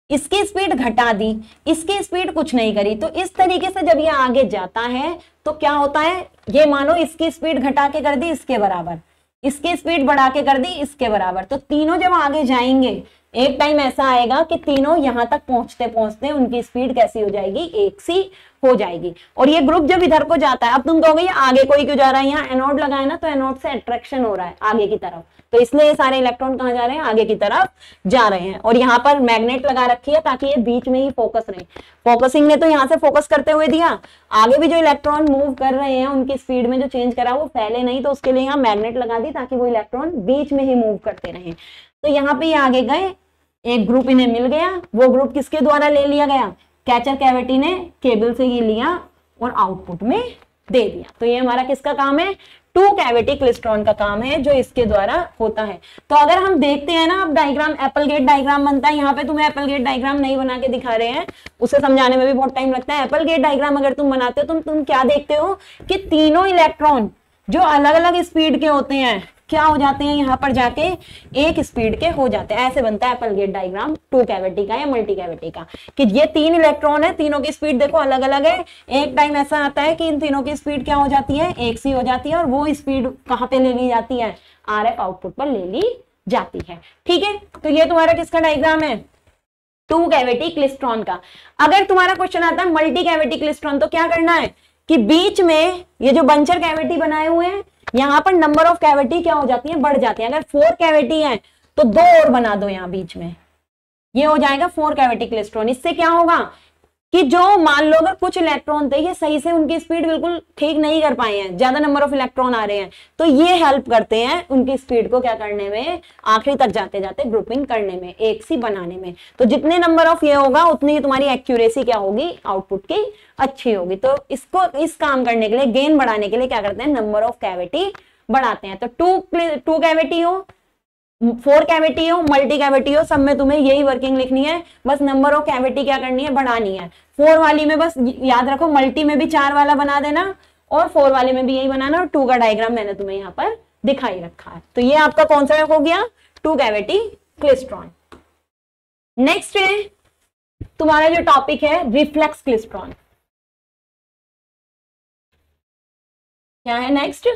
इसकी स्पीड घटा दी, इसकी स्पीड कुछ नहीं करी। तो इस तरीके से जब ये आगे जाता है तो क्या होता है? ये मानो इसकी स्पीड घटा के कर दी इसके बराबर, इसकी स्पीड बढ़ा के कर दी इसके बराबर। तो तीनों जब आगे जाएँगे एक टाइम ऐसा आएगा कि तीनों यहाँ तक पहुँचते पहुँचते उनकी स्पीड कैसी हो जाएगी? एक सी हो जाएगी। और ये ग्रुप जब इधर को जाता है, अब तुम कहोगे, ये आगे कोई क्यों जा रहा है? यहाँ एनोड लगाए ना तो एनोड से अट्रैक्शन हो रहा है आगे की तरफ़। तो इसलिए ये सारे इलेक्ट्रॉन कहाँ जा रहे हैं? आगे की तरफ़ जा रहे हैं। और यहाँ पर मैग्नेट लगा रखी है ताकि ये बीच में ही फोकस रहे। फोकसिंग ने तो यहाँ से फोकस करते हुए दिया। आगे भी जो इलेक्ट्रॉन मूव कर रहे हैं, उनकी स्पीड में जो चेंज करा, वो फैले नहीं तो उसके लिए यहाँ मैग्नेट लगा दी ताकि वो इलेक्ट्रॉन बीच में ही मूव करते रहे। तो यहाँ पे आगे गए, एक ग्रुप इन्हें मिल गया, वो ग्रुप किसके द्वारा ले लिया गया? कैचर कैविटी ने केबल से ये लिया और आउटपुट में दे दिया। तो ये हमारा किसका काम है? टू कैविटी क्लिस्ट्रॉन का काम है जो इसके द्वारा होता है। तो अगर हम देखते हैं ना, अब डायग्राम एप्पल गेट डायग्राम बनता है। यहाँ पे तुम्हें एप्पल गेट डायग्राम नहीं बना के दिखा रहे हैं। उसे समझाने में भी बहुत टाइम लगता है। एप्पल गेट डायग्राम अगर तुम बनाते हो, तुम तुम क्या देखते हो? कि तीनों इलेक्ट्रॉन जो अलग अलग स्पीड के होते हैं क्या हो जाते हैं यहाँ पर जाके? एक स्पीड के हो जाते हैं। ऐसे बनता है Applegate diagram two cavity का या मल्टी कैविटी का। कि ये तीन इलेक्ट्रॉन है, तीनों की स्पीड देखो अलग अलग है। एक टाइम ऐसा आता है कि इन तीनों की स्पीड क्या हो जाती है? एक सी हो जाती है और वो स्पीड कहाँ पे ले ली जाती है? आर एफ़ आउटपुट पर ले ली जाती है। ठीक है? तो ये तुम्हारा किसका डायग्राम है? टू कैविटी क्लिस्ट्रॉन का। अगर तुम्हारा क्वेश्चन आता है मल्टी कैविटी क्लिस्ट्रॉन तो क्या करना है? कि बीच में ये जो बंचर कैविटी बनाए हुए हैं, यहाँ पर नंबर ऑफ़ कैविटी क्या हो जाती है? बढ़ जाती है। अगर फोर कैविटी है तो दो और बना दो यहाँ बीच में। ये हो जाएगा फोर कैविटी क्लेस्ट्रॉन इससे क्या होगा? कि जो मान लो अगर कुछ इलेक्ट्रॉन थे, ये सही से उनकी स्पीड बिल्कुल ठीक नहीं कर पाए हैं। ज़्यादा नंबर ऑफ़ इलेक्ट्रॉन आ रहे हैं। तो ये हेल्प करते हैं उनकी स्पीड को क्या करने में? आखिरी तक जाते जाते ग्रुपिंग करने में, एक सी बनाने में। तो जितने नंबर ऑफ़ ये होगा, उतनी ही तुम्हारी एक्यूरेसी क्या होगी? आउटपुट की अच्छी होगी। तो इसको, इस काम करने के लिए गेन बढ़ाने के लिए क्या करते हैं? नंबर ऑफ़ कैविटी बढ़ाते हैं। तो टू टू कैविटी हो फोर कैविटी हो मल्टी कैविटी हो, सब में तुम्हें यही वर्किंग लिखनी है। बस नंबर ऑफ़ कैविटी क्या करनी है, बढ़ानी है। फोर वाली में बस याद रखो मल्टी में भी चार वाला बना देना और फोर वाले में भी यही बनाना और टू का डायग्राम मैंने तुम्हें यहाँ पर दिखाई रखा है। तो ये आपका कौन सा हो गया? टू कैविटी क्लिस्ट्रॉन नेक्स्ट है, तुम्हारा जो टॉपिक है रिफ्लेक्स क्लिस्ट्रॉन क्या है next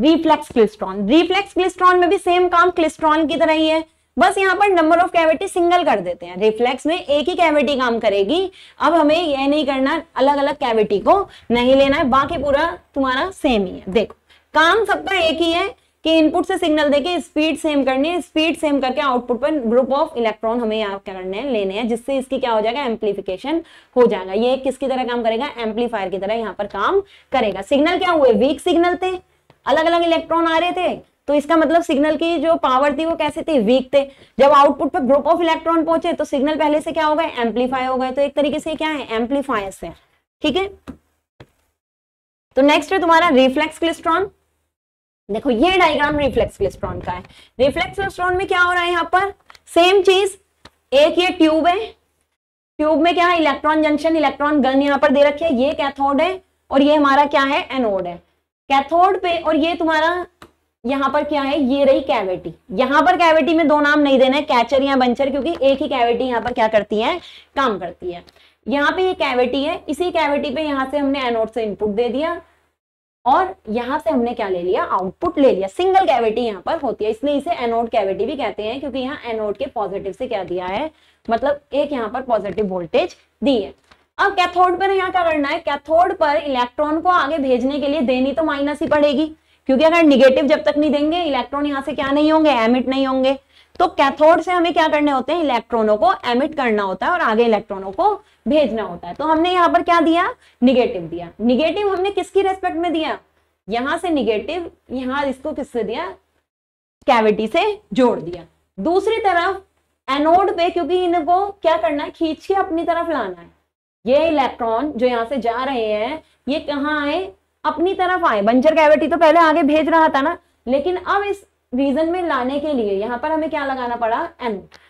reflex klystron reflex klystron में भी सेम काम क्लिस्ट्रॉन की तरह ही है। बस यहाँ पर नंबर ऑफ़ कैविटी सिंगल कर देते हैं। रिफ्लेक्स में एक ही कैविटी काम करेगी। अब हमें यह नहीं करना अलग अलग कैविटी को नहीं लेना है। बाकी पूरा तुम्हारा सेम ही है। देखो, काम सबका एक ही है। कि इनपुट से सिग्नल देके स्पीड सेम करनी है स्पीड सेम करके आउटपुट पर ग्रुप ऑफ़ इलेक्ट्रॉन हमें यहाँ क्या करने हैं, लेने हैं, जिससे इसकी क्या हो जाएगा एम्पलीफिकेशन हो जाएगा। ये किसकी तरह काम करेगा? एम्पलीफायर की तरह यहाँ पर काम करेगा। सिग्नल क्या हुए? वीक सिग्नल थे। अलग अलग इलेक्ट्रॉन आ रहे थे। तो इसका मतलब सिग्नल की जो पावर थी वो कैसे थी? वीक थे। जब आउटपुट पर ग्रुप ऑफ़ इलेक्ट्रॉन पहुँचे तो सिग्नल पहले से क्या हो गए? एम्पलीफाई हो गए। तो एक तरीके से क्या है? एम्पलीफायर से ठीक है? तो नेक्स्ट है तुम्हारा रिफ्लेक्स क्लिस्ट्रॉन देखो, ये डायग्राम रिफ्लेक्स क्लिस्ट्रॉन का है। रिफ्लेक्स क्लिस्ट्रॉन में क्या हो रहा है यहाँ पर? सेम चीज़, एक ये ट्यूब है। ट्यूब में क्या है? इलेक्ट्रॉन जंक्शन इलेक्ट्रॉन गन यहाँ पर दे रखी है। ये कैथोड है और ये हमारा क्या है? एनोड है। कैथोड पे, और ये तुम्हारा यहाँ पर क्या है? ये रही कैविटी यहाँ पर कैविटी में दो नाम नहीं देना है कैचर या बंचर क्योंकि एक ही कैविटी यहाँ पर क्या करती है? काम करती है। यहाँ पे ये कैविटी है। इसी कैविटी पे यहाँ से हमने एनोड से इनपुट दे दिया। और यहाँ से हमने क्या ले लिया? आउटपुट ले लिया। सिंगल कैविटी यहाँ पर होती है। इसलिए इसे एनोड कैविटी भी कहते हैं, क्योंकि यहाँ एनोड के पॉजिटिव से क्या दिया है? मतलब एक यहाँ पर पॉजिटिव वोल्टेज दी है। अब कैथोड पर यहाँ क्या करना है? कैथोड पर इलेक्ट्रॉन को आगे भेजने के लिए देनी तो माइनस ही पड़ेगी। क्योंकि अगर निगेटिव जब तक नहीं देंगे इलेक्ट्रॉन यहाँ से क्या नहीं होंगे? एमिट नहीं होंगे। तो कैथोड से हमें क्या करने होते हैं? इलेक्ट्रॉनों को एमिट करना होता है और आगे इलेक्ट्रॉनों को भेजना होता है। तो हमने यहाँ पर क्या दिया? निगेटिव दिया। निगेटिव हमने किसकी रेस्पेक्ट में दिया? यहाँ से निगेटिव यहाँ इसको किससे दिया? कैविटी से जोड़ दिया। दूसरी तरफ़ एनोड पे, क्योंकि इनको क्या करना है? खींच के अपनी तरफ़ लाना है। ये इलेक्ट्रॉन जो यहाँ से जा रहे हैं, ये कहाँ आए? अपनी तरफ़ आए। बंजर कैविटी तो पहले आगे भेज रहा था ना। लेकिन अब इस रीजन में लाने के लिए, यहाँ पर हमें क्या लगाना पड़ा? एनोड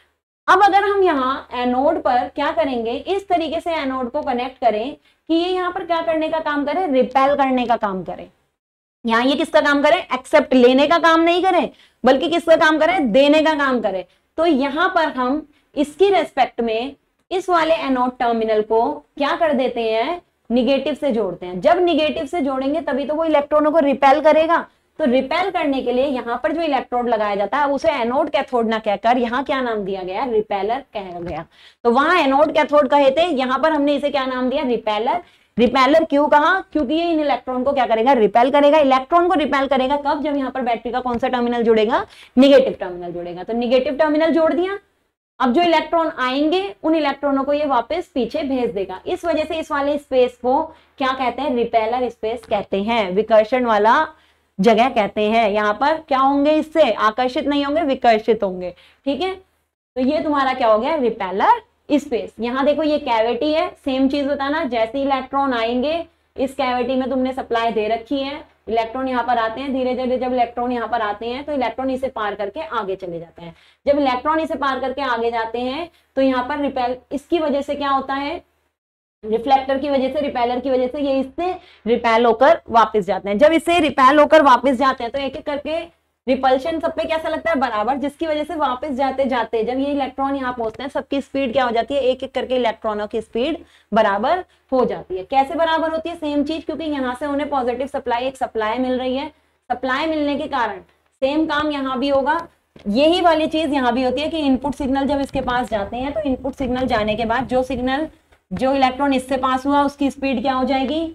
अब अगर हम यहाँ एनोड पर क्या करेंगे, इस तरीके से एनोड को कनेक्ट करें कि ये यहाँ पर क्या करने का काम करे रिपेल करने का काम करे। यहाँ ये किसका काम करे? एक्सेप्ट लेने का काम नहीं करे, बल्कि किसका काम करे? देने का काम करे। तो यहाँ पर हम इसकी रेस्पेक्ट में इस वाले एनोड टर्मिनल को क्या कर देते हैं? निगेटिव से जोड़ते हैं। जब निगेटिव से जोड़ेंगे, तभी तो वो इलेक्ट्रॉनों को रिपेल करेगा। तो रिपेल करने के लिए यहाँ पर जो इलेक्ट्रोड लगाया जाता है उसे एनोड कैथोड ना कहकर यहाँ क्या नाम दिया गया? रिपेलर कहा गया। तो वहाँ एनोड कैथोड कहे थे, यहाँ पर हमने इसे क्या नाम दिया? रिपेलर रिपेलर क्यों कहा? क्योंकि ये इन इलेक्ट्रॉन को क्या करेगा? रिपेल करेगा। इलेक्ट्रॉन को रिपेल करेगा कब? जब यहाँ पर बैटरी का कौन सा टर्मिनल जुड़ेगा? निगेटिव टर्मिनल जुड़ेगा। तो निगेटिव टर्मिनल जोड़ दिया। अब जो इलेक्ट्रॉन आएँगे, उन इलेक्ट्रॉनों को ये वापस पीछे भेज देगा। इस वजह से इस वाले स्पेस को क्या कहते हैं? रिपेलर स्पेस कहते हैं। विकर्षण वाला जगह कहते हैं यहाँ पर, क्या होंगे इससे? आकर्षित नहीं होंगे, विकर्षित होंगे। ठीक है? तो ये तुम्हारा क्या हो गया? Repeller space. यहाँ देखो ये कैविटी है, सेम चीज़ बताना, जैसे इलेक्ट्रॉन आएँगे, इस कैविटी में तुमने सप्लाई दे रखी है। इलेक्ट्रॉन यहाँ पर आते हैं धीरे धीरे जब इलेक्ट्रॉन यहाँ पर आते हैं तो इलेक्ट्रॉन इसे पार करके आगे चले जाते हैं। जब इलेक्ट्रॉन इसे पार करके आगे जाते हैं तो यहाँ पर रिपेल, इसकी वजह से क्या होता है? रिफ्लेक्टर की वजह से रिपेलर की वजह से ये इससे रिपेल होकर वापस जाते हैं। जब इससे रिपेल होकर वापस जाते हैं तो एक एक करके रिपल्शन सब पे कैसा लगता है? बराबर, जिसकी वजह से वापस जाते जाते, जब ये इलेक्ट्रॉन यहाँ पहुँचते हैं, सबकी स्पीड क्या हो जाती है? एक एक करके इलेक्ट्रॉनों की स्पीड बराबर हो जाती है। कैसे बराबर होती है? सेम चीज़, क्योंकि यहाँ से उन्हें पॉजिटिव सप्लाई एक सप्लाई मिल रही है। सप्लाई मिलने के कारण सेम काम यहाँ भी होगा। यही वाली चीज़ यहाँ भी होती है कि इनपुट सिग्नल जब इसके पास जाते हैं तो इनपुट सिग्नल जाने के बाद जो सिग्नल जो इलेक्ट्रॉन इससे पास हुआ, उसकी स्पीड क्या हो जाएगी?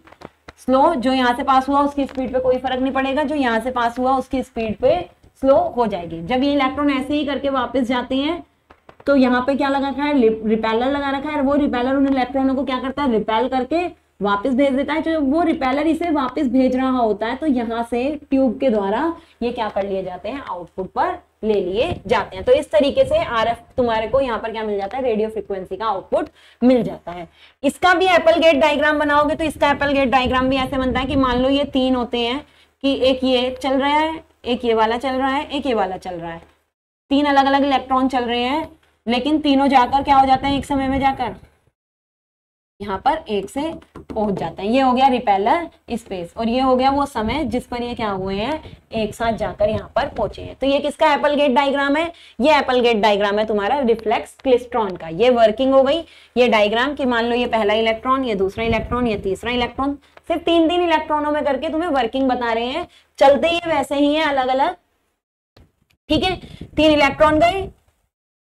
स्लो जो यहाँ से पास हुआ, उसकी स्पीड पे कोई फ़र्क नहीं पड़ेगा। जो यहाँ से पास हुआ, उसकी स्पीड पे स्लो हो जाएगी। जब ये इलेक्ट्रॉन ऐसे ही करके वापस जाते हैं तो यहाँ पे क्या लगा रखा है? रिपेलर लगा रखा है। वो रिपेलर उन इलेक्ट्रॉनों को क्या करता है? रिपेल करके वापस भेज देता है। जो वो रिपेलर इसे वापस भेज रहा होता है तो यहाँ से ट्यूब के द्वारा ये क्या कर लिए जाते हैं? आउटपुट पर ले लिए जाते हैं। तो इस तरीके से आर एफ़ तुम्हारे को यहाँ पर क्या मिल जाता है? रेडियो फ्रिक्वेंसी का आउटपुट मिल जाता है। इसका भी एप्पल गेट डायग्राम बनाओगे तो इसका एप्पल गेट डायग्राम भी ऐसे बनता है कि मान लो ये तीन होते हैं कि एक ये चल रहा है, एक ये वाला चल रहा है, एक ये वाला चल रहा है। तीन अलग अलग इलेक्ट्रॉन चल रहे हैं, लेकिन तीनों जाकर क्या हो जाते हैं एक समय में जाकर? यहाँ पर एक से पहुँच जाते हैं। ये हो गया रिपेलर स्पेस और ये हो गया वो समय जिस पर ये क्या हुए हैं, एक साथ जाकर यहाँ पर पहुँचे हैं। तो ये किसका एप्पल गेट डायग्राम है? ये एप्पल गेट डायग्राम है तुम्हारा रिफ्लेक्स क्लिस्ट्रॉन का। ये वर्किंग हो गई। ये डायग्राम की मान लो ये पहला इलेक्ट्रॉन ये दूसरा इलेक्ट्रॉन ये तीसरा इलेक्ट्रॉन सिर्फ़ तीन तीन इलेक्ट्रॉनों में करके तुम्हें वर्किंग बता रहे हैं। चलते ही वैसे ही है अलग अलग ठीक है? तीन इलेक्ट्रॉन गए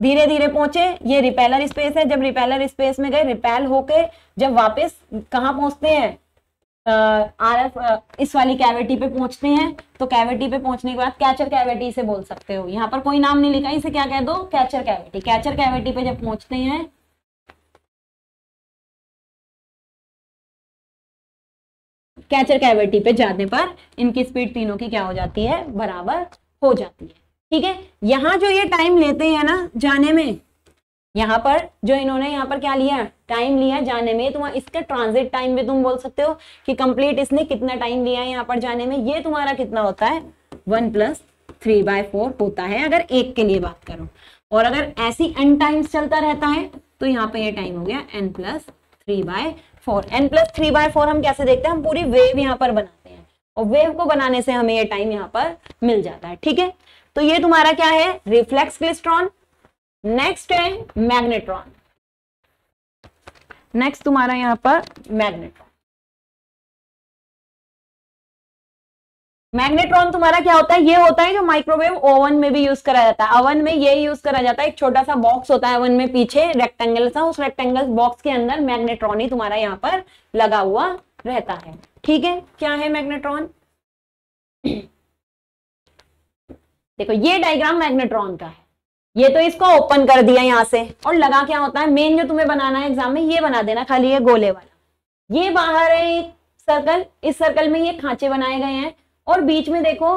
धीरे धीरे पहुँचे। ये रिपेलर स्पेस है। जब रिपेलर स्पेस में गए रिपेल होके जब वापस कहाँ पहुँचते हैं? आर एफ़ इस वाली कैविटी पे पहुँचते हैं। तो कैविटी पे पहुँचने के बाद कैचर कैविटी से बोल सकते हो। यहाँ पर कोई नाम नहीं लिखा। इसे क्या कह दो? कैचर कैविटी कैचर कैविटी पे जब पहुँचते हैं कैचर कैविटी पे जाने पर इनकी स्पीड तीनों की क्या हो जाती है? बराबर हो जाती है। ठीक है? यहाँ जो ये टाइम लेते हैं ना, जाने में, यहाँ पर जो इन्होंने यहाँ पर क्या लिया? टाइम लिया जाने में। तुम इसका ट्रांजिट टाइम भी तुम बोल सकते हो कि कंप्लीट इसने कितना टाइम लिया है यहाँ पर जाने में? ये तुम्हारा कितना होता है? One plus three by four होता है, अगर एक के लिए बात करो। और अगर ऐसी एन टाइम्स चलता रहता है तो यहाँ पे ये टाइम हो गया N plus three by four N plus three by four हम कैसे देखते हैं? हम पूरी वेव यहाँ पर बनाते हैं। और वेव को बनाने से हमें ये टाइम यहाँ पर मिल जाता है। ठीक है? तो ये तुम्हारा क्या है? रिफ्लेक्स क्लिस्ट्रॉन नेक्स्ट है मैग्नेट्रॉन नेक्स्ट तुम्हारा यहाँ पर मैग्नेट्रॉन मैग्नेट्रॉन तुम्हारा क्या होता है? ये होता है जो माइक्रोवेव ओवन में भी यूज़ करा जाता है। ओवन में ये यूज़ करा जाता है। एक छोटा सा बॉक्स होता है ओवन में पीछे रेक्टेंगल सा। उस रेक्टेंगल बॉक्स के अंदर मैग्नेट्रॉन ही तुम्हारा यहाँ पर लगा हुआ रहता है। ठीक है? क्या है मैग्नेट्रॉन देखो, ये डायग्राम मैग्नेट्रॉन का है। ये तो इसको ओपन कर दिया यहाँ से। और लगा क्या होता है? मेन जो तुम्हें बनाना है एग्ज़ाम में, ये बना देना खाली ये गोले वाला। ये बाहर है एक सर्कल इस सर्कल में ये खांचे बनाए गए हैं। और बीच में देखो,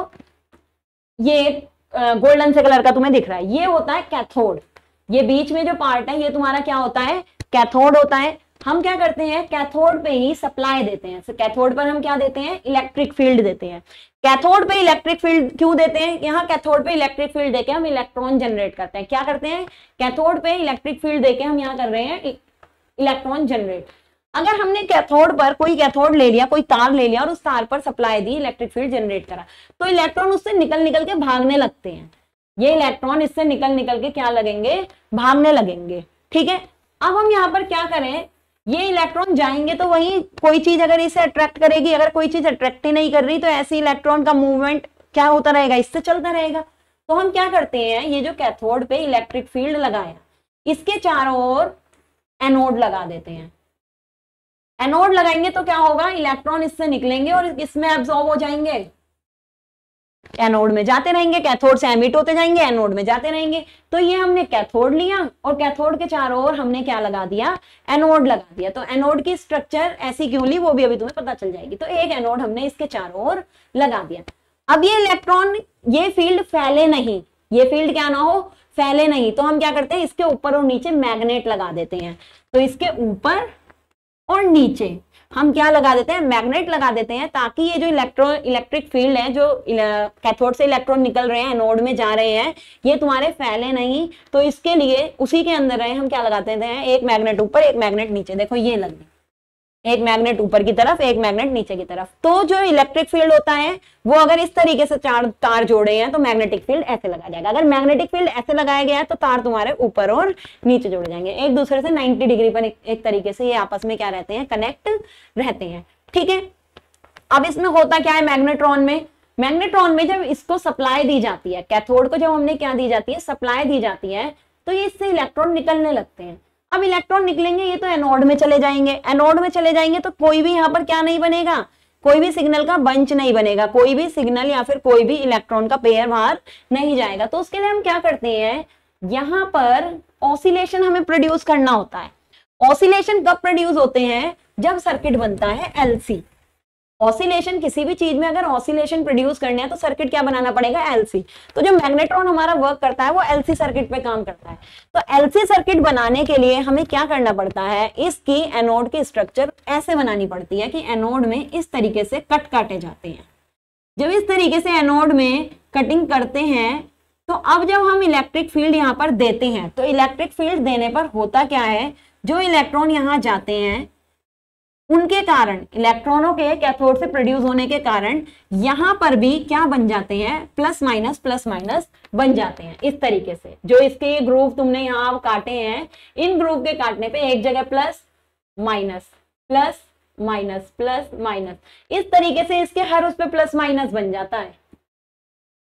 ये गोल्डन से कलर का तुम्हें दिख रहा है। ये होता है कैथोड ये बीच में जो पार्ट है, ये तुम्हारा क्या होता है? कैथोड होता है। हम क्या करते हैं? कैथोड पे ही सप्लाई देते हैं। कैथोड पर हम क्या देते हैं? इलेक्ट्रिक फ़ील्ड देते हैं। कैथोड पे इलेक्ट्रिक फ़ील्ड क्यों देते हैं? यहाँ कैथोड पे इलेक्ट्रिक फ़ील्ड देके हम इलेक्ट्रॉन जनरेट करते हैं। क्या करते हैं? कैथोड पे इलेक्ट्रिक फ़ील्ड देके हम यहाँ कर रहे हैं इलेक्ट्रॉन जनरेट अगर हमने कैथोड पर कोई कैथोड ले लिया, कोई तार ले लिया और उस तार पर सप्लाई दी इलेक्ट्रिक फ़ील्ड जनरेट करा तो इलेक्ट्रॉन उससे निकल निकल के भागने लगते हैं। ये इलेक्ट्रॉन इससे निकल निकल के क्या लगेंगे? भागने लगेंगे। ठीक है? अब हम यहाँ पर क्या करें? ये इलेक्ट्रॉन जाएँगे तो वही कोई चीज़ अगर इसे अट्रैक्ट करेगी, अगर कोई चीज़ अट्रैक्ट ही नहीं कर रही तो ऐसे इलेक्ट्रॉन का मूवमेंट क्या होता रहेगा? इससे चलता रहेगा। तो हम क्या करते हैं, ये जो कैथोड पे इलेक्ट्रिक फ़ील्ड लगाया, इसके चारों ओर एनोड लगा देते हैं। एनोड लगाएँगे तो क्या होगा? इलेक्ट्रॉन इससे निकलेंगे और इसमें एब्जॉर्ब हो जाएँगे। एनोड में जाते रहेंगे, कैथोड से एमिट होते जाएँगे एनोड में जाते रहेंगे। तो ये हमने कैथोड लिया और कैथोड के चारों ओर हमने क्या लगा दिया? एनोड लगा दिया। तो एनोड की स्ट्रक्चर ऐसी क्यों ली, वो भी अभी तुम्हें पता चल जाएगी। तो एक एनोड हमने इसके चारों ओर लगा दिया। अब ये इलेक्ट्रॉन ये फ़ील्ड फैले नहीं। ये फ़ील्ड क्या ना हो, फैले नहीं। तो हम क्या करते हैं, इसके ऊपर और नीचे मैग्नेट लगा देते हैं। तो इसके ऊपर और नीचे। हम क्या लगा देते हैं? मैग्नेट लगा देते हैं ताकि ये जो इलेक्ट्रो, इलेक्ट्रिक फ़ील्ड है, जो कैथोड से इलेक्ट्रॉन निकल रहे हैं, एनोड में जा रहे हैं, ये तुम्हारे फैले नहीं। तो इसके लिए उसी के अंदर रहे, हम क्या लगाते हैं? एक मैग्नेट ऊपर, एक मैग्नेट नीचे। देखो, ये लग गई एक मैग्नेट ऊपर की तरफ़ एक मैग्नेट नीचे की तरफ़। तो जो इलेक्ट्रिक फ़ील्ड होता है वो अगर इस तरीके से चार तार जोड़े हैं तो मैग्नेटिक फ़ील्ड ऐसे लगाया जाएगा। अगर मैग्नेटिक फ़ील्ड ऐसे लगाया गया है तो तार तुम्हारे ऊपर और नीचे जोड़े जाएँगे। एक दूसरे से 90 डिग्री पर एक, एक तरीके से ये आपस में क्या रहते हैं कनेक्ट रहते हैं। ठीक है? अब इसमें होता क्या है मैग्नेट्रॉन में? मैग्नेट्रॉन में जब इसको सप्लाई दी जाती है कैथोड को जब हमने क्या दी जाती है सप्लाई दी जाती है तो ये इससे इलेक्ट्रॉन निकलने लगते हैं। अब इलेक्ट्रॉन निकलेंगे, ये तो एनोड में चले जाएँगे। एनोड में चले जाएँगे तो कोई भी यहाँ पर क्या नहीं बनेगा? कोई भी सिग्नल का बंच नहीं बनेगा। कोई भी सिग्नल या फिर कोई भी इलेक्ट्रॉन का पेयर बाहर नहीं जाएगा। तो उसके लिए हम क्या करते हैं? यहाँ पर ऑसिलेशन हमें प्रोड्यूस करना होता है। ऑसिलेशन कब प्रोड्यूस होते हैं? जब सर्किट बनता है एलसी ऑसिलेशन किसी भी चीज़ में अगर ऑसिलेशन प्रोड्यूस करने हैं तो सर्किट क्या बनाना पड़ेगा? एलसी तो जो मैग्नेट्रॉन हमारा वर्क करता है, वो एलसी सर्किट पे काम करता है। तो एलसी सर्किट बनाने के लिए हमें क्या करना पड़ता है? इसकी एनोड की स्ट्रक्चर ऐसे बनानी पड़ती है कि एनोड में इस तरीके से कट काटे जाते हैं। जब इस तरीके से एनोड में कटिंग करते हैं तो अब जब हम इलेक्ट्रिक फ़ील्ड यहाँ पर देते हैं तो इलेक्ट्रिक फ़ील्ड देने पर होता क्या है? जो इलेक्ट्रॉन यहाँ जाते हैं उनके कारण, इलेक्ट्रॉनों के कैथोड से प्रोड्यूस होने के कारण, यहाँ पर भी क्या बन जाते हैं? प्लस माइनस प्लस माइनस बन जाते हैं, इस तरीके से। जो इसके ये ग्रुप तुमने यहाँ काटे हैं, इन ग्रुप के काटने पे एक जगह plus minus plus minus plus minus इस तरीके से इसके हर उस पर प्लस माइनस बन जाता है।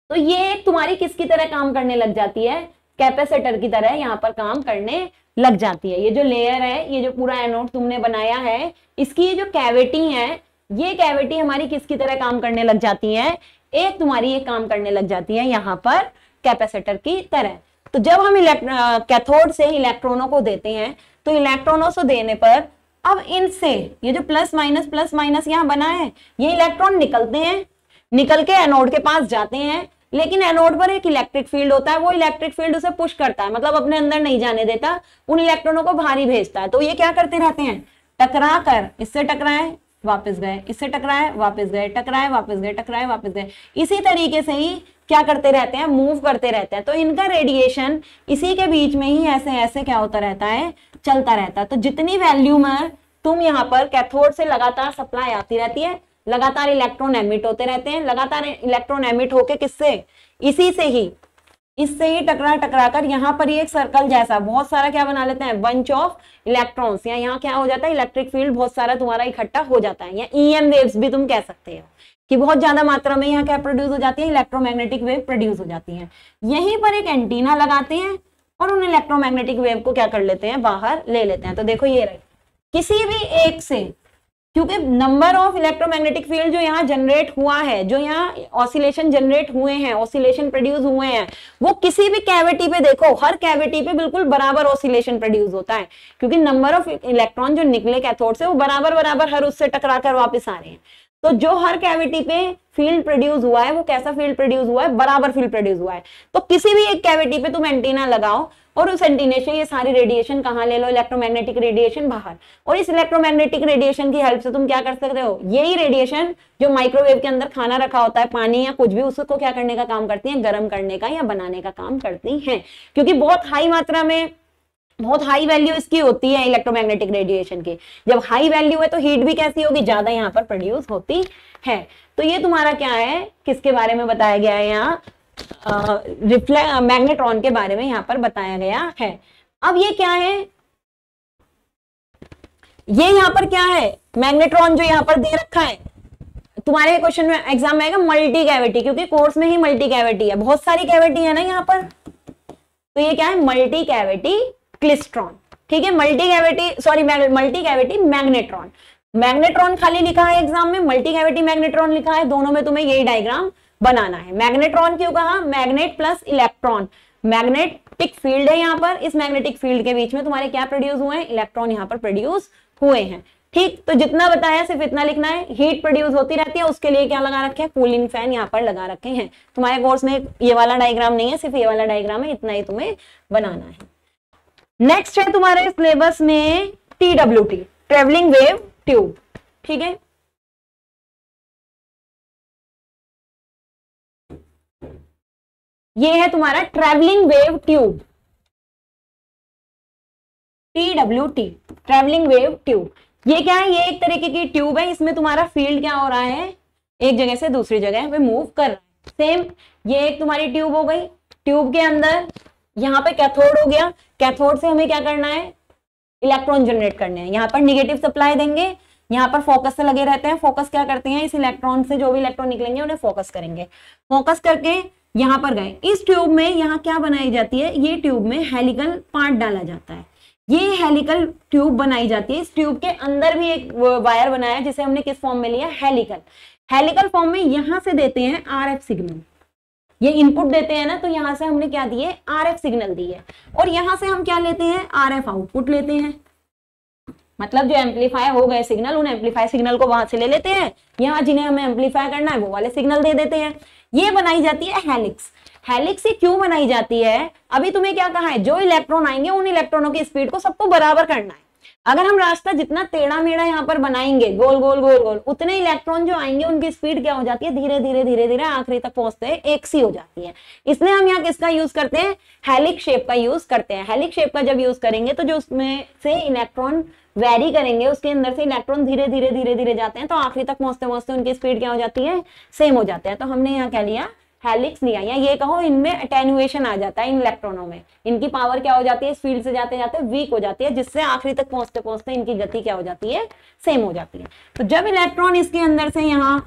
तो ये तुम्हारी किसकी तरह काम करने लग जाती है? कैपेसिटर की तरह यहाँ पर काम करने लग जाती है। ये जो लेयर है, ये जो पूरा एनोड तुमने बनाया है इसकी ये जो कैविटी है, ये कैविटी हमारी किसकी तरह काम करने लग जाती है? एक तुम्हारी ये काम करने लग जाती है यहाँ पर कैपेसिटर की तरह। तो जब हम कैथोड से इलेक्ट्रॉनों को देते हैं तो इलेक्ट्रॉनों से देने पर अब इनसे, ये जो प्लस माइनस प्लस माइनस यहाँ बना है, ये इलेक्ट्रॉन निकलते हैं, निकल के एनोड के पास जाते हैं, लेकिन एनोड पर एक इलेक्ट्रिक फ़ील्ड होता है, वो इलेक्ट्रिक फ़ील्ड उसे पुश करता है मतलब अपने अंदर नहीं जाने देता, उन इलेक्ट्रॉनों को भारी भेजता है। तो ये क्या करते रहते हैं? टकरा कर इससे टकराए, वापस गए, इससे टकराए, वापस गए, टकराए, वापस गए, टकराए, वापस गए। इसी तरीके से ही क्या करते रहते हैं मूव करते रहते हैं। तो इनका रेडिएशन इसी के बीच में ही ऐसे ऐसे क्या होता रहता है, चलता रहता है। तो जितनी वैल्यू में तुम यहाँ पर कैथोड से लगातार सप्लाई आती रहती है, लगातार इलेक्ट्रॉन एमिट होते रहते हैं, लगातार इलेक्ट्रॉन एमिट होके किससे? इसी से ही इससे ही टकरा टकरा कर यहाँ पर ही एक सर्कल जैसा, बहुत सारा क्या बना लेते हैं? बंच ऑफ़ इलेक्ट्रॉन्स या यहाँ क्या हो जाता है? इलेक्ट्रिक फ़ील्ड बहुत सारा तुम्हारा इकट्ठा हो जाता है। या ई एम वेव्स भी तुम कह सकते हो कि बहुत ज़्यादा मात्रा में यहाँ क्या प्रोड्यूस हो जाती है? इलेक्ट्रोमैग्नेटिक वेव प्रोड्यूस हो जाती है। यहीं पर एक एंटीना लगाते हैं और उन इलेक्ट्रोमैग्नेटिक वेव को क्या कर लेते हैं? बाहर ले लेते हैं। तो देखो ये रहे। किसी भी एक से क्योंकि नंबर ऑफ़ इलेक्ट्रोमैग्नेटिक फ़ील्ड जो यहाँ जनरेट हुआ है, जो यहाँ ऑसिलेशन जनरेट हुए हैं ऑसिलेशन प्रोड्यूस हुए हैं, वो किसी भी कैविटी पे देखो, हर कैविटी पे बिल्कुल बराबर ऑसिलेशन प्रोड्यूस होता है। क्योंकि नंबर ऑफ़ इलेक्ट्रॉन जो निकले कैथोड से, वो बराबर बराबर हर उससे टकरा कर वापस आ रहे हैं। तो जो हर कैविटी पे फ़ील्ड प्रोड्यूस हुआ है, वो कैसा फ़ील्ड प्रोड्यूस हुआ है? बराबर फ़ील्ड प्रोड्यूस हुआ है। तो किसी भी एक कैविटी पे तुम एंटीना लगाओ और उस एंटीने से ये सारी रेडिएशन कहाँ ले लो? इलेक्ट्रोमैग्नेटिक रेडिएशन बाहर। और इस इलेक्ट्रोमैग्नेटिक रेडिएशन की हेल्प से तुम क्या कर सकते हो? यही रेडिएशन जो माइक्रोवेव के अंदर खाना रखा होता है, पानी या कुछ भी, उसको क्या करने का काम करती है? गर्म करने का या बनाने का काम करती है। क्योंकि बहुत हाई मात्रा में, बहुत हाई वैल्यू इसकी होती है इलेक्ट्रोमैग्नेटिक रेडिएशन की। जब हाई वैल्यू है तो हीट भी कैसी होगी? ज़्यादा यहाँ पर प्रोड्यूस होती है। तो ये तुम्हारा क्या है? किसके बारे में बताया गया है यहाँ? रिफ्लेक्ट मैग्नेट्रॉन के बारे में यहाँ पर बताया गया है। अब ये क्या है? ये यहाँ पर क्या है? मैग्नेट्रॉन जो यहाँ पर दे रखा है। तुम्हारे क्वेश्चन में एग्ज़ाम में आएगा मल्टी कैविटी क्योंकि कोर्स में ही मल्टी कैविटी है। बहुत सारी कैविटी है ना यहाँ पर। तो ये क्या है? Multi cavity klystron. ठीक है? Multi cavity sorry multi cavity magnetron. Magnetron खाली लिखा है एग्ज़ाम में मल्टी कैविटी मैग्नेट्रॉन लिखा है। दोनों में तुम्हें यही डायग्राम बनाना है। मैग्नेट्रॉन क्यों कहा? Magnet plus electron magnetic field है यहाँ पर। इस मैग्नेटिक फ़ील्ड के बीच में तुम्हारे क्या प्रोड्यूस हुए हैं? इलेक्ट्रॉन यहाँ पर प्रोड्यूस हुए हैं। ठीक? तो जितना बताया सिर्फ़ इतना लिखना है। हीट प्रोड्यूस होती रहती है, उसके लिए क्या लगा रखे हैं? कूलिंग फ़ैन यहाँ पर लगा रखे हैं। तुम्हारे कोर्स में ये वाला डायग्राम नहीं है, सिर्फ़ ये वाला डायग्राम है। इतना ही तुम्हें बनाना है। नेक्स्ट है तुम्हारे सिलेबस में T W T travelling wave tube ठीक है? ये है तुम्हारा travelling wave tube T W T travelling wave tube ये क्या है? ये एक तरीके की ट्यूब है। इसमें तुम्हारा फ़ील्ड क्या हो रहा है? एक जगह से दूसरी जगह पे मूव कर रहा है। सेम ये एक तुम्हारी ट्यूब हो गई। ट्यूब के अंदर यहाँ पे कैथोड हो गया। कैथोड से हमें क्या करना है? इलेक्ट्रॉन जनरेट करने हैं। यहाँ पर निगेटिव सप्लाई देंगे। यहाँ पर फोकस से लगे रहते हैं। फोकस क्या करते हैं? इस इलेक्ट्रॉन से जो भी इलेक्ट्रॉन निकलेंगे, उन्हें फोकस करेंगे। फोकस करके यहाँ पर गए। इस ट्यूब में यहाँ क्या बनाई जाती है? ये ट्यूब में हेलिकल पार्ट डाला जाता है। ये हेलिकल ट्यूब बनाई जाती है। इस ट्यूब के अंदर भी एक वायर बनाया जिसे हमने किस फॉर्म में लिया? हेलिकल। हेलिकल फॉर्म में यहाँ से देते हैं आरएफ सिग्नल ये इनपुट देते हैं ना तो यहाँ से हमने क्या दिए आर एफ़ सिग्नल दिए और यहाँ से हम क्या लेते हैं? आर एफ़ आउटपुट लेते हैं। मतलब जो एम्पलीफाई हो गए सिग्नल उन एम्पलीफाई सिग्नल को वहाँ से ले लेते हैं। यहाँ जिन्हें हमें एम्पलीफाई करना है, वो वाले सिग्नल दे देते हैं। ये बनाई जाती है हेलिक्स। हेलिक्स ये क्यों बनाई जाती है? अभी तुम्हें क्या कहा है? जो इलेक्ट्रॉन आएँगे, उन इलेक्ट्रॉनों की स्पीड को सबको बराबर करना है। अगर हम रास्ता जितना टेढ़ा मेढ़ा यहाँ पर बनाएँगे, गोल गोल गोल गोल, उतने इलेक्ट्रॉन जो आएँगे, उनकी स्पीड क्या हो जाती है? धीरे धीरे धीरे धीरे आखिरी तक पहुँचते हैं एक सी हो जाती है। इसलिए हम यहाँ किसका यूज़ करते हैं? हेलिक शेप का यूज़ करते हैं। हेलिक शेप का जब यूज़ करेंगे तो जो उसमें से इलेक्ट्रॉन वेरी करेंगे, उसके अंदर से इलेक्ट्रॉन धीरे धीरे धीरे धीरे जाते हैं तो आखिरी तक पहुँचते पहुँचते उनकी स्पीड क्या हो जाती है? सेम हो जाते हैं। तो हमने यहाँ क्या लिया? हेलिक्स लिया। या ये कहो, इनमें अटेनुएशन आ जाता है इन इलेक्ट्रॉनों में। इनकी पावर क्या हो जाती है? फ़ील्ड से जाते जाते वीक हो जाती है, जिससे आखिरी तक पहुँचते पहुँचते इनकी गति क्या हो जाती है? सेम हो जाती है। तो जब इलेक्ट्रॉन इसके अंदर से यहाँ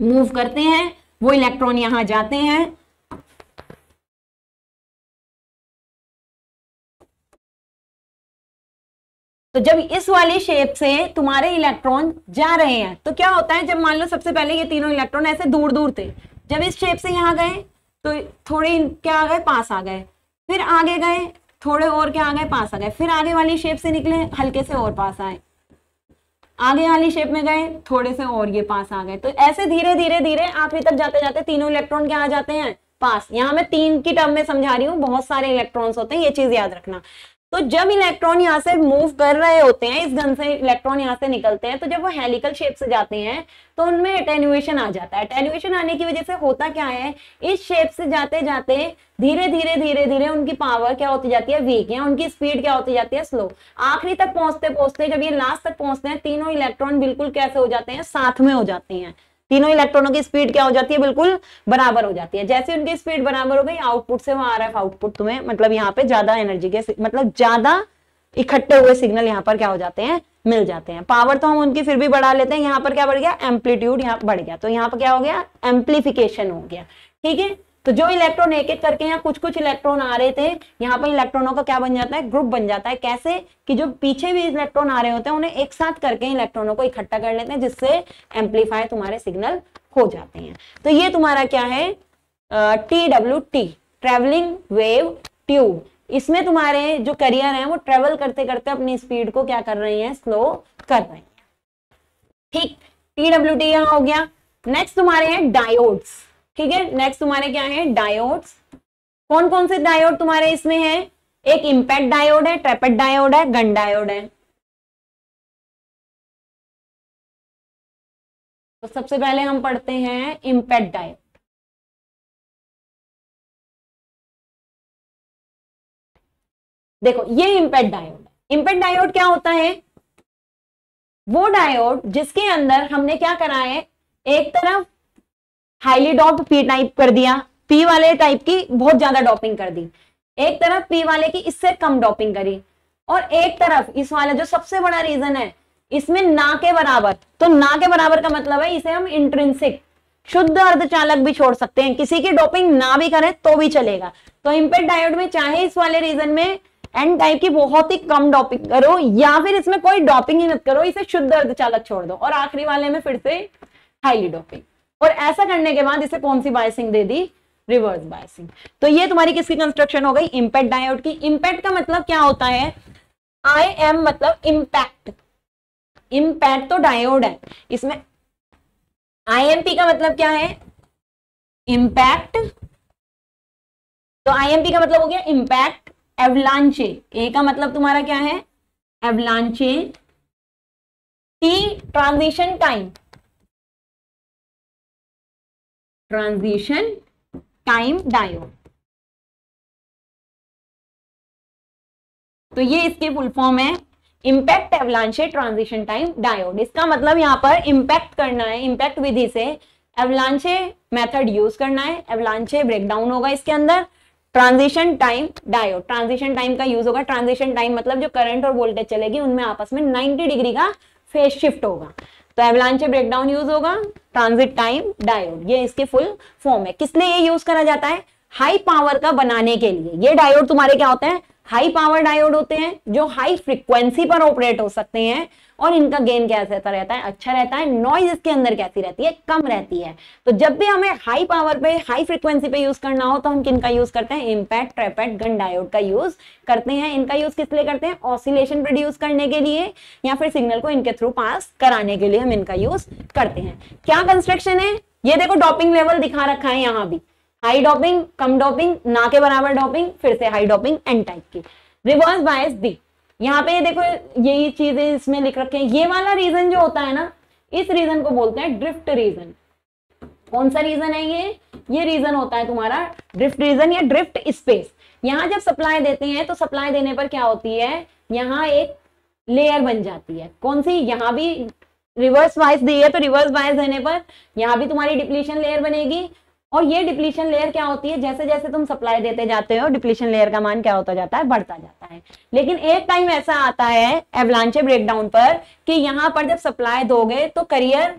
मूव करते हैं, वो इलेक्ट्रॉन यहाँ जाते हैं तो जब इस वाली शेप से तुम्हारे इलेक्ट्रॉन जा रहे हैं तो क्या होता है जब मान लो सबसे पहले ये तीनों इलेक्ट्रॉन ऐसे दूर दूर थे, जब इस शेप से यहाँ गए तो थोड़े क्या आ गए, पास आ गए, फिर आगे गए, थोड़े और क्या आ गए, पास आ गए, फिर आगे वाली शेप से निकले, हल्के से और पास आए, आगे वाली शेप में गए, थोड़े से और ये पास आ गए तो ऐसे धीरे धीरे धीरे आखिरी तक जाते जाते तीनों इलेक्ट्रॉन क्या आ जाते हैं, पास, यहाँ मैं तीन की टर्म में समझा रही हूँ, बहुत सारे इलेक्ट्रॉन्स होते हैं, ये चीज़ याद रखना तो जब इलेक्ट्रॉन यहाँ से मूव कर रहे होते हैं, इस गन से इलेक्ट्रॉन यहाँ से निकलते हैं तो जब वो हेलिकल शेप से जाते हैं तो उनमें अटेन्युएशन आ जाता है। अटेन्युएशन आने की वजह से होता क्या है? इस शेप से जाते जाते धीरे धीरे धीरे धीरे उनकी पावर क्या होती जाती है? वीक या उनकी स्पीड क्या होती जाती है? स्लो आखिरी तक पहुँचते पहुँचते जब ये लास्ट तक पहुँचते हैं, तीनों इलेक्ट्रॉन बिल्कुल कैसे हो जाते हैं? साथ में हो जाते हैं। तीनों इलेक्ट्रॉनों की स्पीड क्या हो जाती है? बिल्कुल बराबर हो जाती है। जैसे उनकी स्पीड बराबर हो गई, आउटपुट से वो आ रहा है, आउटपुट तुम्हें मतलब यहाँ पे ज़्यादा एनर्जी के मतलब ज़्यादा इकट्ठे हुए सिग्नल यहाँ पर क्या हो जाते हैं? मिल जाते हैं। पावर तो हम उनकी फिर भी बढ़ा लेते हैं। यहाँ पर क्या बढ़ गया? एम्पलीट्यूड यहाँ बढ़ गया। तो यहाँ पर क्या हो गया? एम्प्लीफिकेशन हो गया। ठीक है? तो जो इलेक्ट्रॉन एक एक करके यहाँ कुछ कुछ इलेक्ट्रॉन आ रहे थे, यहाँ पर इलेक्ट्रॉनों का क्या बन जाता है? ग्रुप बन जाता है। कैसे? कि जो पीछे भी इलेक्ट्रॉन आ रहे होते हैं, उन्हें एक साथ करके इलेक्ट्रॉनों को इकट्ठा कर लेते हैं, जिससे एम्पलीफाई तुम्हारे सिग्नल हो जाते हैं। तो ये तुम्हारा क्या है? T W T travelling wave tube इसमें तुम्हारे जो करियर है, वो ट्रेवल करते करते अपनी स्पीड को क्या कर रही है? स्लो कर रही है। ठीक टी डब्ल्यू टी यहाँ हो गया। नेक्स्ट तुम्हारे हैं डायोड्स ठीक है नेक्स्ट तुम्हारे क्या है? डायोड्स कौन कौन से डायोड तुम्हारे इसमें है? एक इंपैक्ट डायोड है ट्रेपेट डायोड है गन डायोड है। तो सबसे पहले हम पढ़ते हैं इंपैक्ट डायोड देखो, ये इंपैक्ट डायोड है। इंपैक्ट डायोड क्या होता है? वो डायोड जिसके अंदर हमने क्या करा है? एक तरफ़ हाईली डॉप्ड पी टाइप कर दिया, पी वाले टाइप की बहुत ज़्यादा डॉपिंग कर दी। एक तरफ़ पी वाले की इससे कम डॉपिंग करी, और एक तरफ़ इस वाले जो सबसे बड़ा रीजन है, इसमें ना के बराबर तो ना के बराबर का मतलब है इसे हम इंट्रेंसिक शुद्ध अर्धचालक भी छोड़ सकते हैं। किसी की डॉपिंग ना भी करें तो भी चलेगा। तो इम्पेक्ट डायोड में चाहे इस वाले रीजन में एन टाइप की बहुत ही कम डॉपिंग करो, या फिर इसमें कोई डॉपिंग ही मत करो, इसे शुद्ध अर्धचालक छोड़ दो, और आखिरी वाले में फिर से हाईली डॉपिंग और ऐसा करने के बाद इसे कौन सी बायसिंग दे दी? रिवर्स बायसिंग तो ये तुम्हारी किसकी कंस्ट्रक्शन हो गई? इंपैक्ट डायोड की। इंपैक्ट का मतलब क्या होता है? आई एम मतलब इंपैक्ट इंपैक्ट तो डायोड है। इसमें आईएमपी का मतलब क्या है? इंपैक्ट तो आईएमपी का मतलब हो गया इंपैक्ट एवलांचे ए का मतलब तुम्हारा क्या है? Avalanche T transition time transition time diode. तो ये इसकी फुल फॉर्म है। Impact avalanche transition time diode. इसका मतलब यहाँ पर इंपैक्ट करना है इंपैक्ट विधि से एवलांचे मेथड यूज़ करना है। एवलांचे ब्रेकडाउन होगा इसके अंदर। Transition time diode. Transition time का यूज़ होगा। ट्रांजिशन टाइम मतलब जो करंट और वोल्टेज चलेगी, उनमें आपस में 90 डिग्री का फ़ेज़ शिफ्ट होगा। तो एवलांचे ब्रेकडाउन यूज़ होगा ट्रांजिट टाइम डायोड ये इसके फुल फॉर्म है। किसने ये यूज़ करा जाता है? हाई पावर का बनाने के लिए। ये डायोड तुम्हारे क्या होते हैं? हाई पावर डायोड होते हैं, जो हाई फ्रिक्वेंसी पर ऑपरेट हो सकते हैं। और इनका गेन कैसा रहता है अच्छा रहता है नॉइज़ इसके अंदर कैसी रहती है, कम रहती है। तो जब भी हमें हाई पावर पे हाई फ्रिक्वेंसी पे यूज़ करना हो तो हम किन का यूज़ करते हैं? इम्पैक्ट ट्रेपेट गन डायोड का यूज़ करते हैं। इनका यूज़ किस लिए करते हैं? ऑसिलेशन प्रोड्यूस करने के लिए, या फिर सिग्नल को इनके थ्रू पास कराने के लिए हम इनका यूज़ करते हैं। क्या कंस्ट्रक्शन है? ये देखो डॉपिंग लेवल दिखा रखा है यहाँ भी। हाई डॉपिंग कम डॉपिंग ना के बराबर डॉपिंग फिर से हाई डॉपिंग एन टाइप की। रिवर्स बायस दी यहाँ पे देखो, यही चीज़ें इसमें लिख रखे हैं। ये वाला रीजन जो होता है ना, इस रीजन को बोलते हैं ड्रिफ्ट रीजन कौन सा रीजन है ये? ये रीजन होता है तुम्हारा ड्रिफ्ट रीजन या ड्रिफ्ट स्पेस यहाँ जब सप्लाई देते हैं तो सप्लाई देने पर क्या होती है? यहाँ एक लेयर बन जाती है। कौन सी? यहाँ भी रिवर्स वाइज दी है तो रिवर्स वाइस देने पर यहाँ भी तुम्हारी डिप्लीशन लेयर बनेगी। और ये डिप्लीशन लेयर क्या होती है? जैसे जैसे तुम सप्लाई देते जाते हो डिप्लीशन लेयर का मान क्या होता जाता है? बढ़ता जाता है। लेकिन एक टाइम ऐसा आता है एवलांचे ब्रेकडाउन पर, कि यहाँ पर जब सप्लाई दोगे तो करियर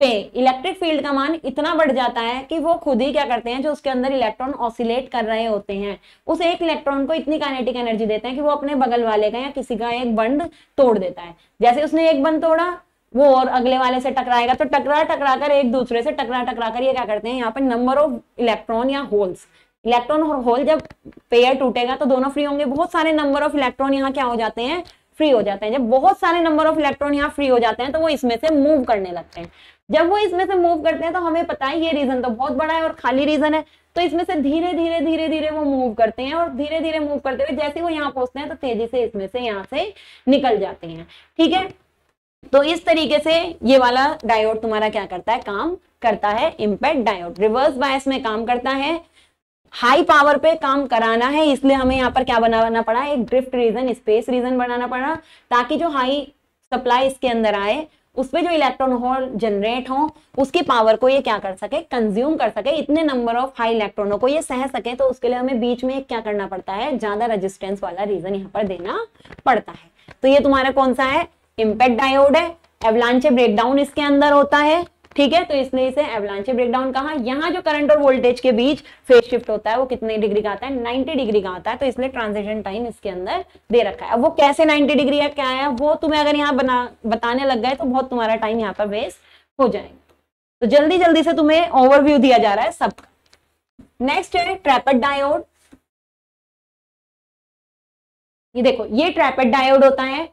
पे इलेक्ट्रिक फ़ील्ड का मान इतना बढ़ जाता है कि वो खुद ही क्या करते हैं, जो उसके अंदर इलेक्ट्रॉन ऑसिलेट कर रहे होते हैं, उस एक इलेक्ट्रॉन को इतनी काइनेटिक एनर्जी देते हैं कि वो अपने बगल वाले का या किसी का एक बंड तोड़ देता है। जैसे उसने एक बंद तोड़ा वो और अगले वाले से टकराएगा तो टकरा टकरा कर एक दूसरे से टकरा टकरा कर ये क्या करते हैं, यहाँ पर नंबर ऑफ़ इलेक्ट्रॉन या होल्स इलेक्ट्रॉन और होल जब पेयर टूटेगा तो दोनों फ्री होंगे। बहुत सारे नंबर ऑफ़ इलेक्ट्रॉन यहाँ क्या हो जाते हैं? फ्री हो जाते हैं। जब बहुत सारे नंबर ऑफ़ इलेक्ट्रॉन यहाँ फ्री हो जाते हैं तो वो इसमें से मूव करने लगते हैं। जब वो इसमें से मूव करते हैं तो हमें पता है ये रीजन तो बहुत बड़ा है और खाली रीजन है। तो इसमें से धीरे धीरे धीरे धीरे वो मूव करते हैं और धीरे धीरे मूव करते हुए जैसे वो यहाँ पहुँचते हैं तो तेज़ी से इसमें से यहाँ से निकल जाते हैं। ठीक है? तो इस तरीके से ये वाला डायोड तुम्हारा क्या करता है? काम करता है इम्पैक्ट डायोड रिवर्स बायस में काम करता है. हाई पावर पे काम कराना है, इसलिए हमें यहाँ पर क्या बनाना पड़ा? एक ड्रिफ्ट रीजन स्पेस रीजन बनाना पड़ा, ताकि जो हाई सप्लाई इसके अंदर आए उसमें जो इलेक्ट्रॉन होल जनरेट हो, उसकी पावर को ये क्या कर सके? कंज्यूम कर सके. इतने नंबर ऑफ़ हाई इलेक्ट्रॉनों को ये सह सके तो उसके लिए हमें बीच में क्या करना पड़ता है? ज़्यादा रेजिस्टेंस वाला रीजन यहाँ पर देना पड़ता है. तो ये तुम्हारा कौन सा है? इम्पैक्ट डायोड है एवलांचे ब्रेकडाउन इसके अंदर होता है, ठीक है? तो इसलिए इसे एवलांची ब्रेकडाउन कहा। यहाँ जो करंट और वोल्टेज के बीच फ़ेज़ शिफ्ट होता है, वो कितने डिग्री का आता है? 90 डिग्री का आता है तो इसलिए ट्रांजिशन टाइम इसके अंदर दे रखा है। अब वो कैसे 90 डिग्री है क्या है? वो तुम्हें अगर यहाँ बना, बताने लग गए तो बहुत तुम्हारा टाइम यहाँ पर वेस्ट हो जाएगा। तो जल्दी जल्दी से तुम्हें ओवरव्यू दिया जा रहा है सबका। नेक्स्ट है ट्रैपेड डायोड ये देखो, ये ट्रैपेड डायोड होता है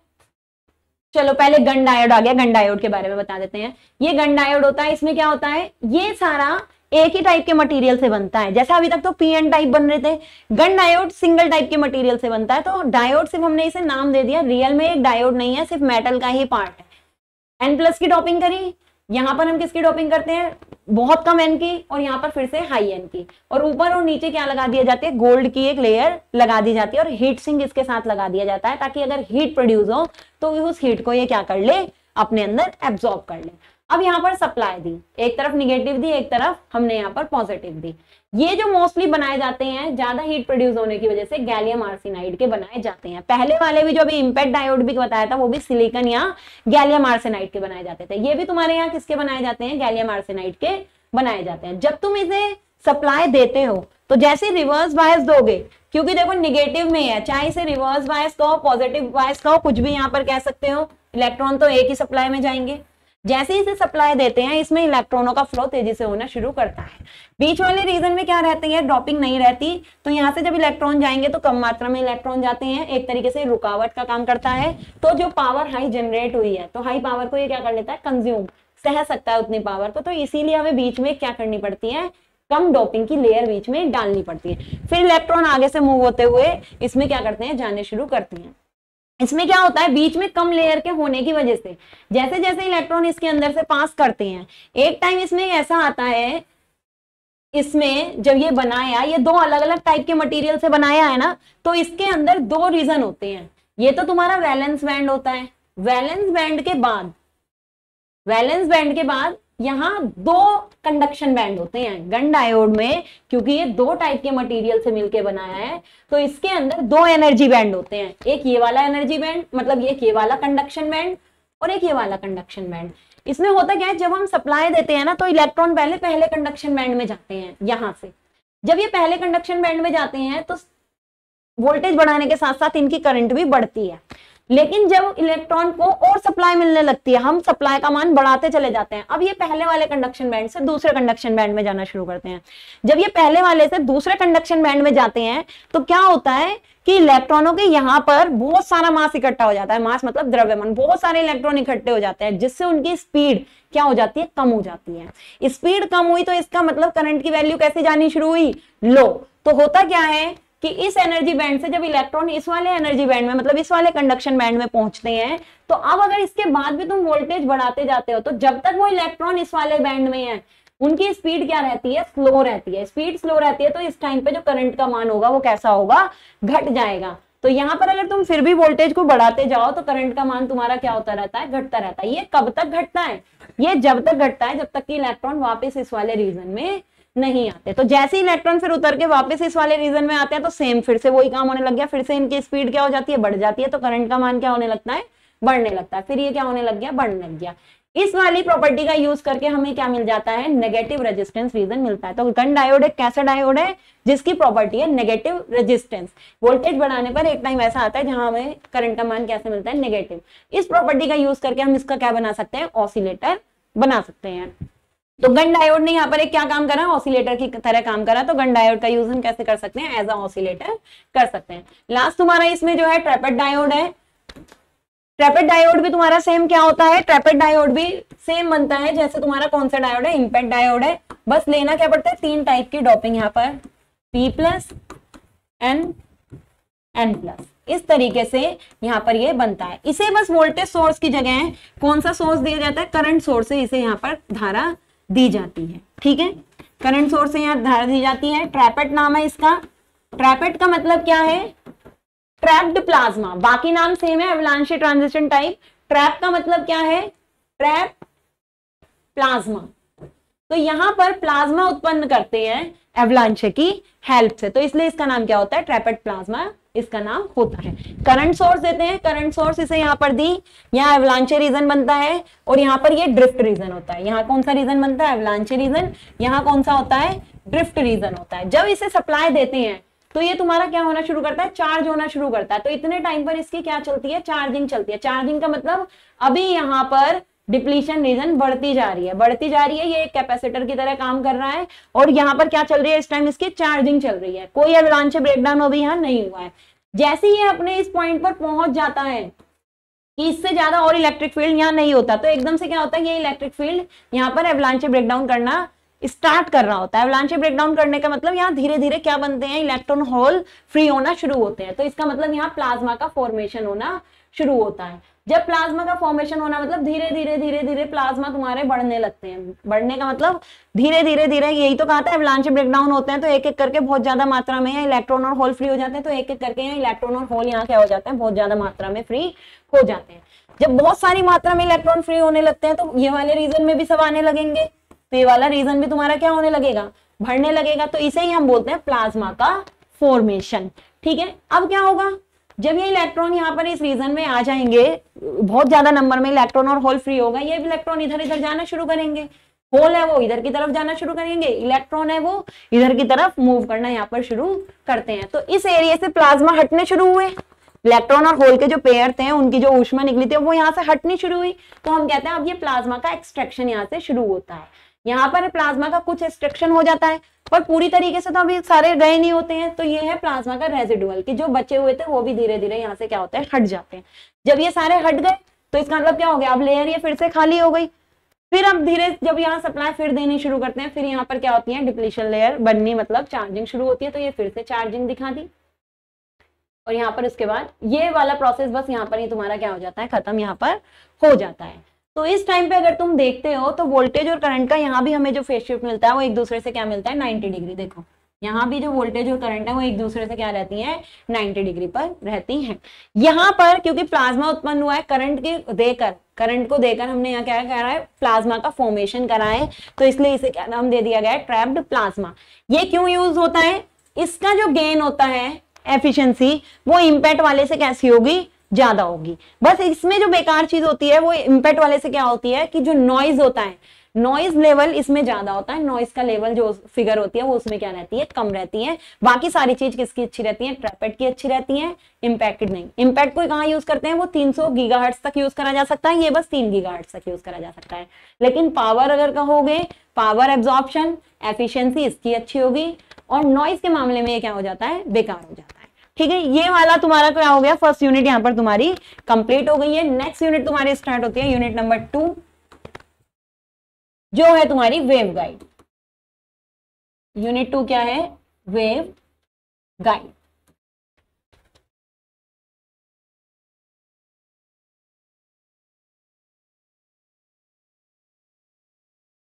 चलो, पहले गन डायोड आ गया गन डायोड के बारे में बता देते हैं। ये गन डायोड होता है, इसमें क्या होता है? ये सारा एक ही टाइप के मटेरियल से बनता है। जैसा अभी तक तो पी एन टाइप बन रहे थे गन डायोड सिंगल टाइप के मटेरियल से बनता है। तो डायोड सिर्फ़ हमने इसे नाम दे दिया। रियल में एक डायोड नहीं है, सिर्फ़ मेटल का ही पार्ट है। एन प्लस की टॉपिंग करी। यहाँ पर हम किसकी डोपिंग करते हैं? बहुत कम एन की और यहाँ पर फिर से हाई एन की। और ऊपर और नीचे क्या लगा दिया जाता है? गोल्ड की एक लेयर लगा दी जाती है और हीट सिंक इसके साथ लगा दिया जाता है ताकि अगर हीट प्रोड्यूस हो तो उस हीट को ये क्या कर ले? अपने अंदर एब्जॉर्ब कर ले। अब यहाँ पर सप्लाई दी। एक तरफ़ निगेटिव दी, एक तरफ़ हमने यहाँ पर पॉजिटिव दी। ये जो मोस्टली बनाए जाते हैं, ज़्यादा हीट प्रोड्यूस होने की वजह से गैलियम आर्सेनाइड के बनाए जाते हैं। पहले वाले भी जो अभी इम्पैक्ट डायोड भी बताया था, वो भी सिलिकन या गैलियम आर्सेनाइड के बनाए जाते थे। ये भी तुम्हारे यहाँ किसके बनाए जाते हैं? गैलियम आर्सेनाइड के बनाए जाते हैं। जब तुम इसे सप्लाई देते हो तो जैसे रिवर्स बायस दोगे, क्योंकि देखो निगेटिव में है चाहे इसे रिवर्स बायस कहो पॉजिटिव बायस कहो, कुछ भी यहाँ पर कह सकते हो इलेक्ट्रॉन तो एक ही सप्लाई में जाएँगे। जैसे ही इसे सप्लाई देते हैं, इसमें इलेक्ट्रॉनों का फ्लो तेज़ी से होना शुरू करता है। बीच वाले रीजन में क्या रहती है? ड्रॉपिंग नहीं रहती। तो यहाँ से जब इलेक्ट्रॉन जाएँगे तो कम मात्रा में इलेक्ट्रॉन जाते हैं। एक तरीके से रुकावट का काम करता है। तो जो पावर हाई जनरेट हुई है तो हाई पावर को ये क्या कर लेता है? कंज्यूम सह सकता है उतनी पावर को। तो इसीलिए हमें बीच में क्या करनी पड़ती है? कम डोपिंग की लेयर बीच में डालनी पड़ती है। फिर इलेक्ट्रॉन आगे से मूव होते हुए इसमें क्या करते हैं? जाने शुरू करते हैं। इसमें क्या होता है, बीच में कम लेयर के होने की वजह से। जैसे जैसे इलेक्ट्रॉन इसके अंदर से पास करते हैं, एक टाइम इसमें ऐसा आता है, इसमें जब ये बनाया, ये दो अलग अलग टाइप के मटेरियल से बनाया है ना तो इसके अंदर दो रीजन होते हैं। ये तो तुम्हारा वैलेंस बैंड होता है। वैलेंस बैंड के बाद वैलेंस बैंड के बाद यहाँ दो कंडक्शन बैंड होते हैं गन डायोड में, क्योंकि ये दो टाइप के मटेरियल से मिलके बनाया है तो इसके अंदर दो एनर्जी बैंड होते हैं, एक ये वाला एनर्जी बैंड मतलब ये ये वाला कंडक्शन बैंड और एक ये वाला कंडक्शन बैंड इसमें होता क्या है, जब हम सप्लाई देते हैं ना तो इलेक्ट्रॉन पहले पहले कंडक्शन बैंड में जाते हैं, यहाँ से। जब ये पहले कंडक्शन बैंड में जाते हैं तो वोल्टेज बढ़ाने के साथ साथ इनकी करंट भी बढ़ती है। लेकिन जब इलेक्ट्रॉन को और सप्लाई मिलने लगती है, हम सप्लाई का मान बढ़ाते चले जाते हैं। अब ये पहले वाले कंडक्शन बैंड से दूसरे कंडक्शन बैंड में जाना शुरू करते हैं। जब ये पहले वाले से दूसरे कंडक्शन बैंड में जाते हैं तो क्या होता है कि इलेक्ट्रॉनों के यहाँ पर बहुत सारा मास इकट्ठा हो जाता है। मास मतलब द्रव्यमान। बहुत सारे इलेक्ट्रॉन इकट्ठे हो जाते हैं, जिससे उनकी स्पीड क्या हो जाती है? कम हो जाती है। स्पीड कम हुई तो इसका मतलब करंट की वैल्यू कैसे जानी शुरू हुई? लो तो होता क्या है? कि इस एनर्जी बैंड से जब इलेक्ट्रॉन इस वाले एनर्जी बैंड में मतलब इस वाले कंडक्शन बैंड में पहुँचते हैं तो अब अगर इसके बाद भी तुम वोल्टेज बढ़ाते जाते हो तो जब तक वो इलेक्ट्रॉन इस वाले बैंड में है, उनकी स्पीड क्या रहती है? स्लो रहती है। स्पीड स्लो रहती है तो इस टाइम पे जो करंट का मान होगा, वो कैसा होगा? घट जाएगा। तो यहाँ पर अगर तुम फिर भी वोल्टेज को बढ़ाते जाओ तो करंट का मान तुम्हारा क्या होता रहता है? घटता रहता है। ये कब तक घटता है? ये जब तक घटता है, जब तक कि इलेक्ट्रॉन वापस इस वाले रीजन में नहीं आते। तो जैसे ही इलेक्ट्रॉन फिर उतर के वापस इस वाले रीजन में आते हैं तो सेम फिर से वही काम होने लग गया। फिर से इनकी स्पीड क्या हो जाती है? बढ़ जाती है। तो करंट का मान क्या होने लगता है? बढ़ने लगता है। फिर ये क्या होने लग गया? बढ़ने लग गया। इस वाली प्रॉपर्टी का यूज़ करके हमें क्या मिल जाता है? नेगेटिव रेजिस्टेंस रीजन मिलता है। तो गन डायोड एक कैसा डायोड है? जिसकी प्रॉपर्टी है नेगेटिव रेजिस्टेंस वोल्टेज बढ़ाने पर एक टाइम ऐसा आता है जहाँ हमें करंट का मान कैसे मिलता है? नेगेटिव इस प्रॉपर्टी का यूज़ करके हम इसका क्या बना सकते हैं? ऑसिलेटर बना सकते हैं। तो गन डायोड ने यहाँ पर एक क्या काम करा? ऑसिलेटर की तरह काम करा। तो गन डायोड का यूज़ हम कैसे कर सकते हैं? एज अ ऑसिलेटर कर सकते हैं। लास्ट तुम्हारा इसमें जो है ट्रेपेड डायोड है। ट्रेपेड डायोड भी तुम्हारा सेम क्या होता है? ट्रेपेड डायोड भी सेम बनता है, जैसे तुम्हारा कौन सा डायोड है? इम्पैक्ट डायोड है। बस लेना क्या पड़ता है? तीन टाइप की डॉपिंग यहाँ पर। P plus N N plus इस तरीके से यहाँ पर ये बनता है। इसे बस वोल्टेज सोर्स की जगह है। कौन सा सोर्स दिया जाता है? करंट सोर्स से इसे यहाँ पर धारा दी जाती है। ठीक है? करंट सोर्स से यहाँ धारा दी जाती है। ट्रैपेट नाम है इसका। ट्रैपेट का मतलब क्या है? ट्रैप्ड प्लाज्मा बाकी नाम सेम है एवलांशी ट्रांजिशन टाइप ट्रैप का मतलब क्या है? ट्रैप प्लाज्मा तो यहाँ पर प्लाज्मा उत्पन्न करते हैं एवलांच की हेल्प से। तो इसलिए इसका नाम क्या होता है? ट्रैपेड प्लाज्मा इसका नाम होता है। करंट सोर्स देते हैं करंट सोर्स इसे यहाँ पर दी। यहाँ एवलांचे रीजन बनता है और यहाँ पर ये ड्रिफ्ट रीजन होता है। यहाँ कौन सा रीजन बनता है? एवलांचे रीजन यहाँ कौन सा होता है? ड्रिफ्ट रीजन होता है। जब इसे सप्लाई देते हैं तो ये तुम्हारा क्या होना शुरू करता है? चार्ज होना शुरू करता है। तो इतने टाइम पर इसकी क्या चलती है? चार्जिंग चलती है। चार्जिंग का मतलब अभी यहाँ पर डिप्लीशन रीजन बढ़ती जा रही है। बढ़ती जा रही है, ये एक कैपेसिटर की तरह काम कर रहा है। और यहाँ पर क्या चल रही है? इस टाइम इसकी चार्जिंग चल रही है। कोई एवलांच ब्रेकडाउन अभी यहाँ नहीं हुआ है। जैसे ही अपने इस पॉइंट पर पहुँच जाता है कि इससे ज़्यादा और इलेक्ट्रिक फ़ील्ड यहाँ नहीं होता। तो एकदम से क्या होता है, ये इलेक्ट्रिक फ़ील्ड यहाँ पर एवलांचे ब्रेकडाउन करना स्टार्ट कर रहा होता है। एवलांचे ब्रेकडाउन करने का मतलब यहाँ धीरे धीरे क्या बनते हैं? इलेक्ट्रॉन होल फ्री होना शुरू होते हैं। तो इसका मतलब यहाँ प्लाज्मा का फॉर्मेशन होना शुरू होता है। जब प्लाज्मा का फॉर्मेशन होना मतलब धीरे धीरे धीरे धीरे प्लाज्मा तुम्हारे बढ़ने लगते हैं। बढ़ने का मतलब धीरे धीरे धीरे, यही तो कहा था एवलांच ब्रेकडाउन होते हैं तो एक एक करके बहुत ज़्यादा मात्रा में इलेक्ट्रॉन और होल फ्री हो जाते हैं तो एक एक करके यहाँ इलेक्ट्रॉन और होल यहाँ क्या हो जाते हैं, बहुत ज़्यादा मात्रा में फ्री हो जाते हैं। जब बहुत सारी मात्रा में इलेक्ट्रॉन फ्री होने लगते हैं तो ये वाले रीजन में भी सब आने लगेंगे। तो ये वाला रीजन भी तुम्हारा क्या होने लगेगा? भरने लगेगा तो इसे ही हम बोलते हैं प्लाज्मा का फॉर्मेशन ठीक है? अब क्या होगा? जब ये इलेक्ट्रॉन यहाँ पर इस रीजन में आ जाएँगे, बहुत ज़्यादा नंबर में इलेक्ट्रॉन और होल फ्री होगा, ये इलेक्ट्रॉन इधर इधर जाना शुरू करेंगे। होल है वो, इधर की तरफ़ जाना शुरू करेंगे इलेक्ट्रॉन है वो, इधर की तरफ़ मूव करना यहाँ पर शुरू करते हैं। तो इस एरिया से प्लाज्मा हटने शुरू हुए। इलेक्ट्रॉन और होल के जो पेयर थे, उनकी जो ऊष्मा निकली थी वो यहाँ से हटनी शुरू हुई। तो हम कहते हैं, अब ये प्लाज्मा का एक्सट्रैक्शन यहाँ से शुरू होता है। यहाँ पर प्लाज्मा का कुछ एक्सट्रैक्शन हो जाता है। पर पूरी तरीके से तो अभी सारे गए नहीं होते हैं तो ये है प्लाज्मा का रेजिडुअल, कि जो बचे हुए थे वो भी धीरे धीरे यहाँ से क्या होते हैं, हट जाते हैं। जब ये सारे हट गए तो इसका मतलब क्या हो गया, अब लेयर ये फिर से खाली हो गई। फिर अब धीरे, जब यहाँ सप्लाई फिर देनी शुरू करते हैं, फिर यहाँ पर क्या होती है, डिप्लीशन लेयर बननी मतलब चार्जिंग शुरू होती है तो ये फिर से चार्जिंग दिखा दी। और यहाँ पर उसके बाद ये वाला प्रोसेस बस यहाँ पर ही तुम्हारा क्या हो जाता है, खत्म यहाँ पर हो जाता है। तो इस टाइम पे अगर तुम देखते हो तो वोल्टेज और करंट का यहाँ भी हमें जो फेस शिफ्ट मिलता है, वो एक दूसरे से क्या मिलता है? 90 डिग्री, देखो। यहाँ भी जो वोल्टेज और करंट है, वो एक दूसरे से क्या रहती है? 90 डिग्री पर रहती हैं। यहाँ पर, क्योंकि प्लाज्मा उत्पन्न हुआ है करंट के देकर करंट को देकर हमने यहाँ क्या कह रहा है? प्लाज्मा का फॉर्मेशन करा है। तो इसलिए इसे क्या नाम दे दिया गया है? ट्रैप्ड प्लाज्मा ये क्यों यूज़ होता है? इसका जो गेन होता है एफिशिएंसी वो इम्पैक्ट वाले से कैसी होगी? ज़्यादा होगी। बस इसमें जो बेकार चीज़ होती है, वो इम्पैक्ट वाले से क्या होती है कि जो नॉइज़ होता है नॉइज़ लेवल इसमें ज़्यादा होता है। नॉइज़ का लेवल जो फिगर होती है, वो उसमें क्या रहती है? कम रहती है। बाकी सारी चीज़ किसकी अच्छी रहती है? ट्रैपेट की अच्छी रहती है इम्पैक्टेड नहीं। इम्पैक्ट को कहाँ यूज़ करते हैं? वो 300 गीगाहर्ट्ज तक यूज़ करा जा सकता है। ये बस 3 गीगाहर्ट्ज तक यूज़ करा जा सकता है। लेकिन पावर अगर कहोगे पावर एब्जॉर्प्शन एफिशिएंसी इसकी अच्छी होगी। और नॉइज़ के मामले में ये क्या हो जाता है? बेकार हो जाता है। ठीक है, ये वाला तुम्हारा क्या हो गया? फ़र्स्ट यूनिट यहाँ पर तुम्हारी कंप्लीट हो गई है। नेक्स्ट यूनिट तुम्हारी स्टार्ट होती है यूनिट नंबर टू जो है तुम्हारी वेव गाइड यूनिट टू क्या है? वेव गाइड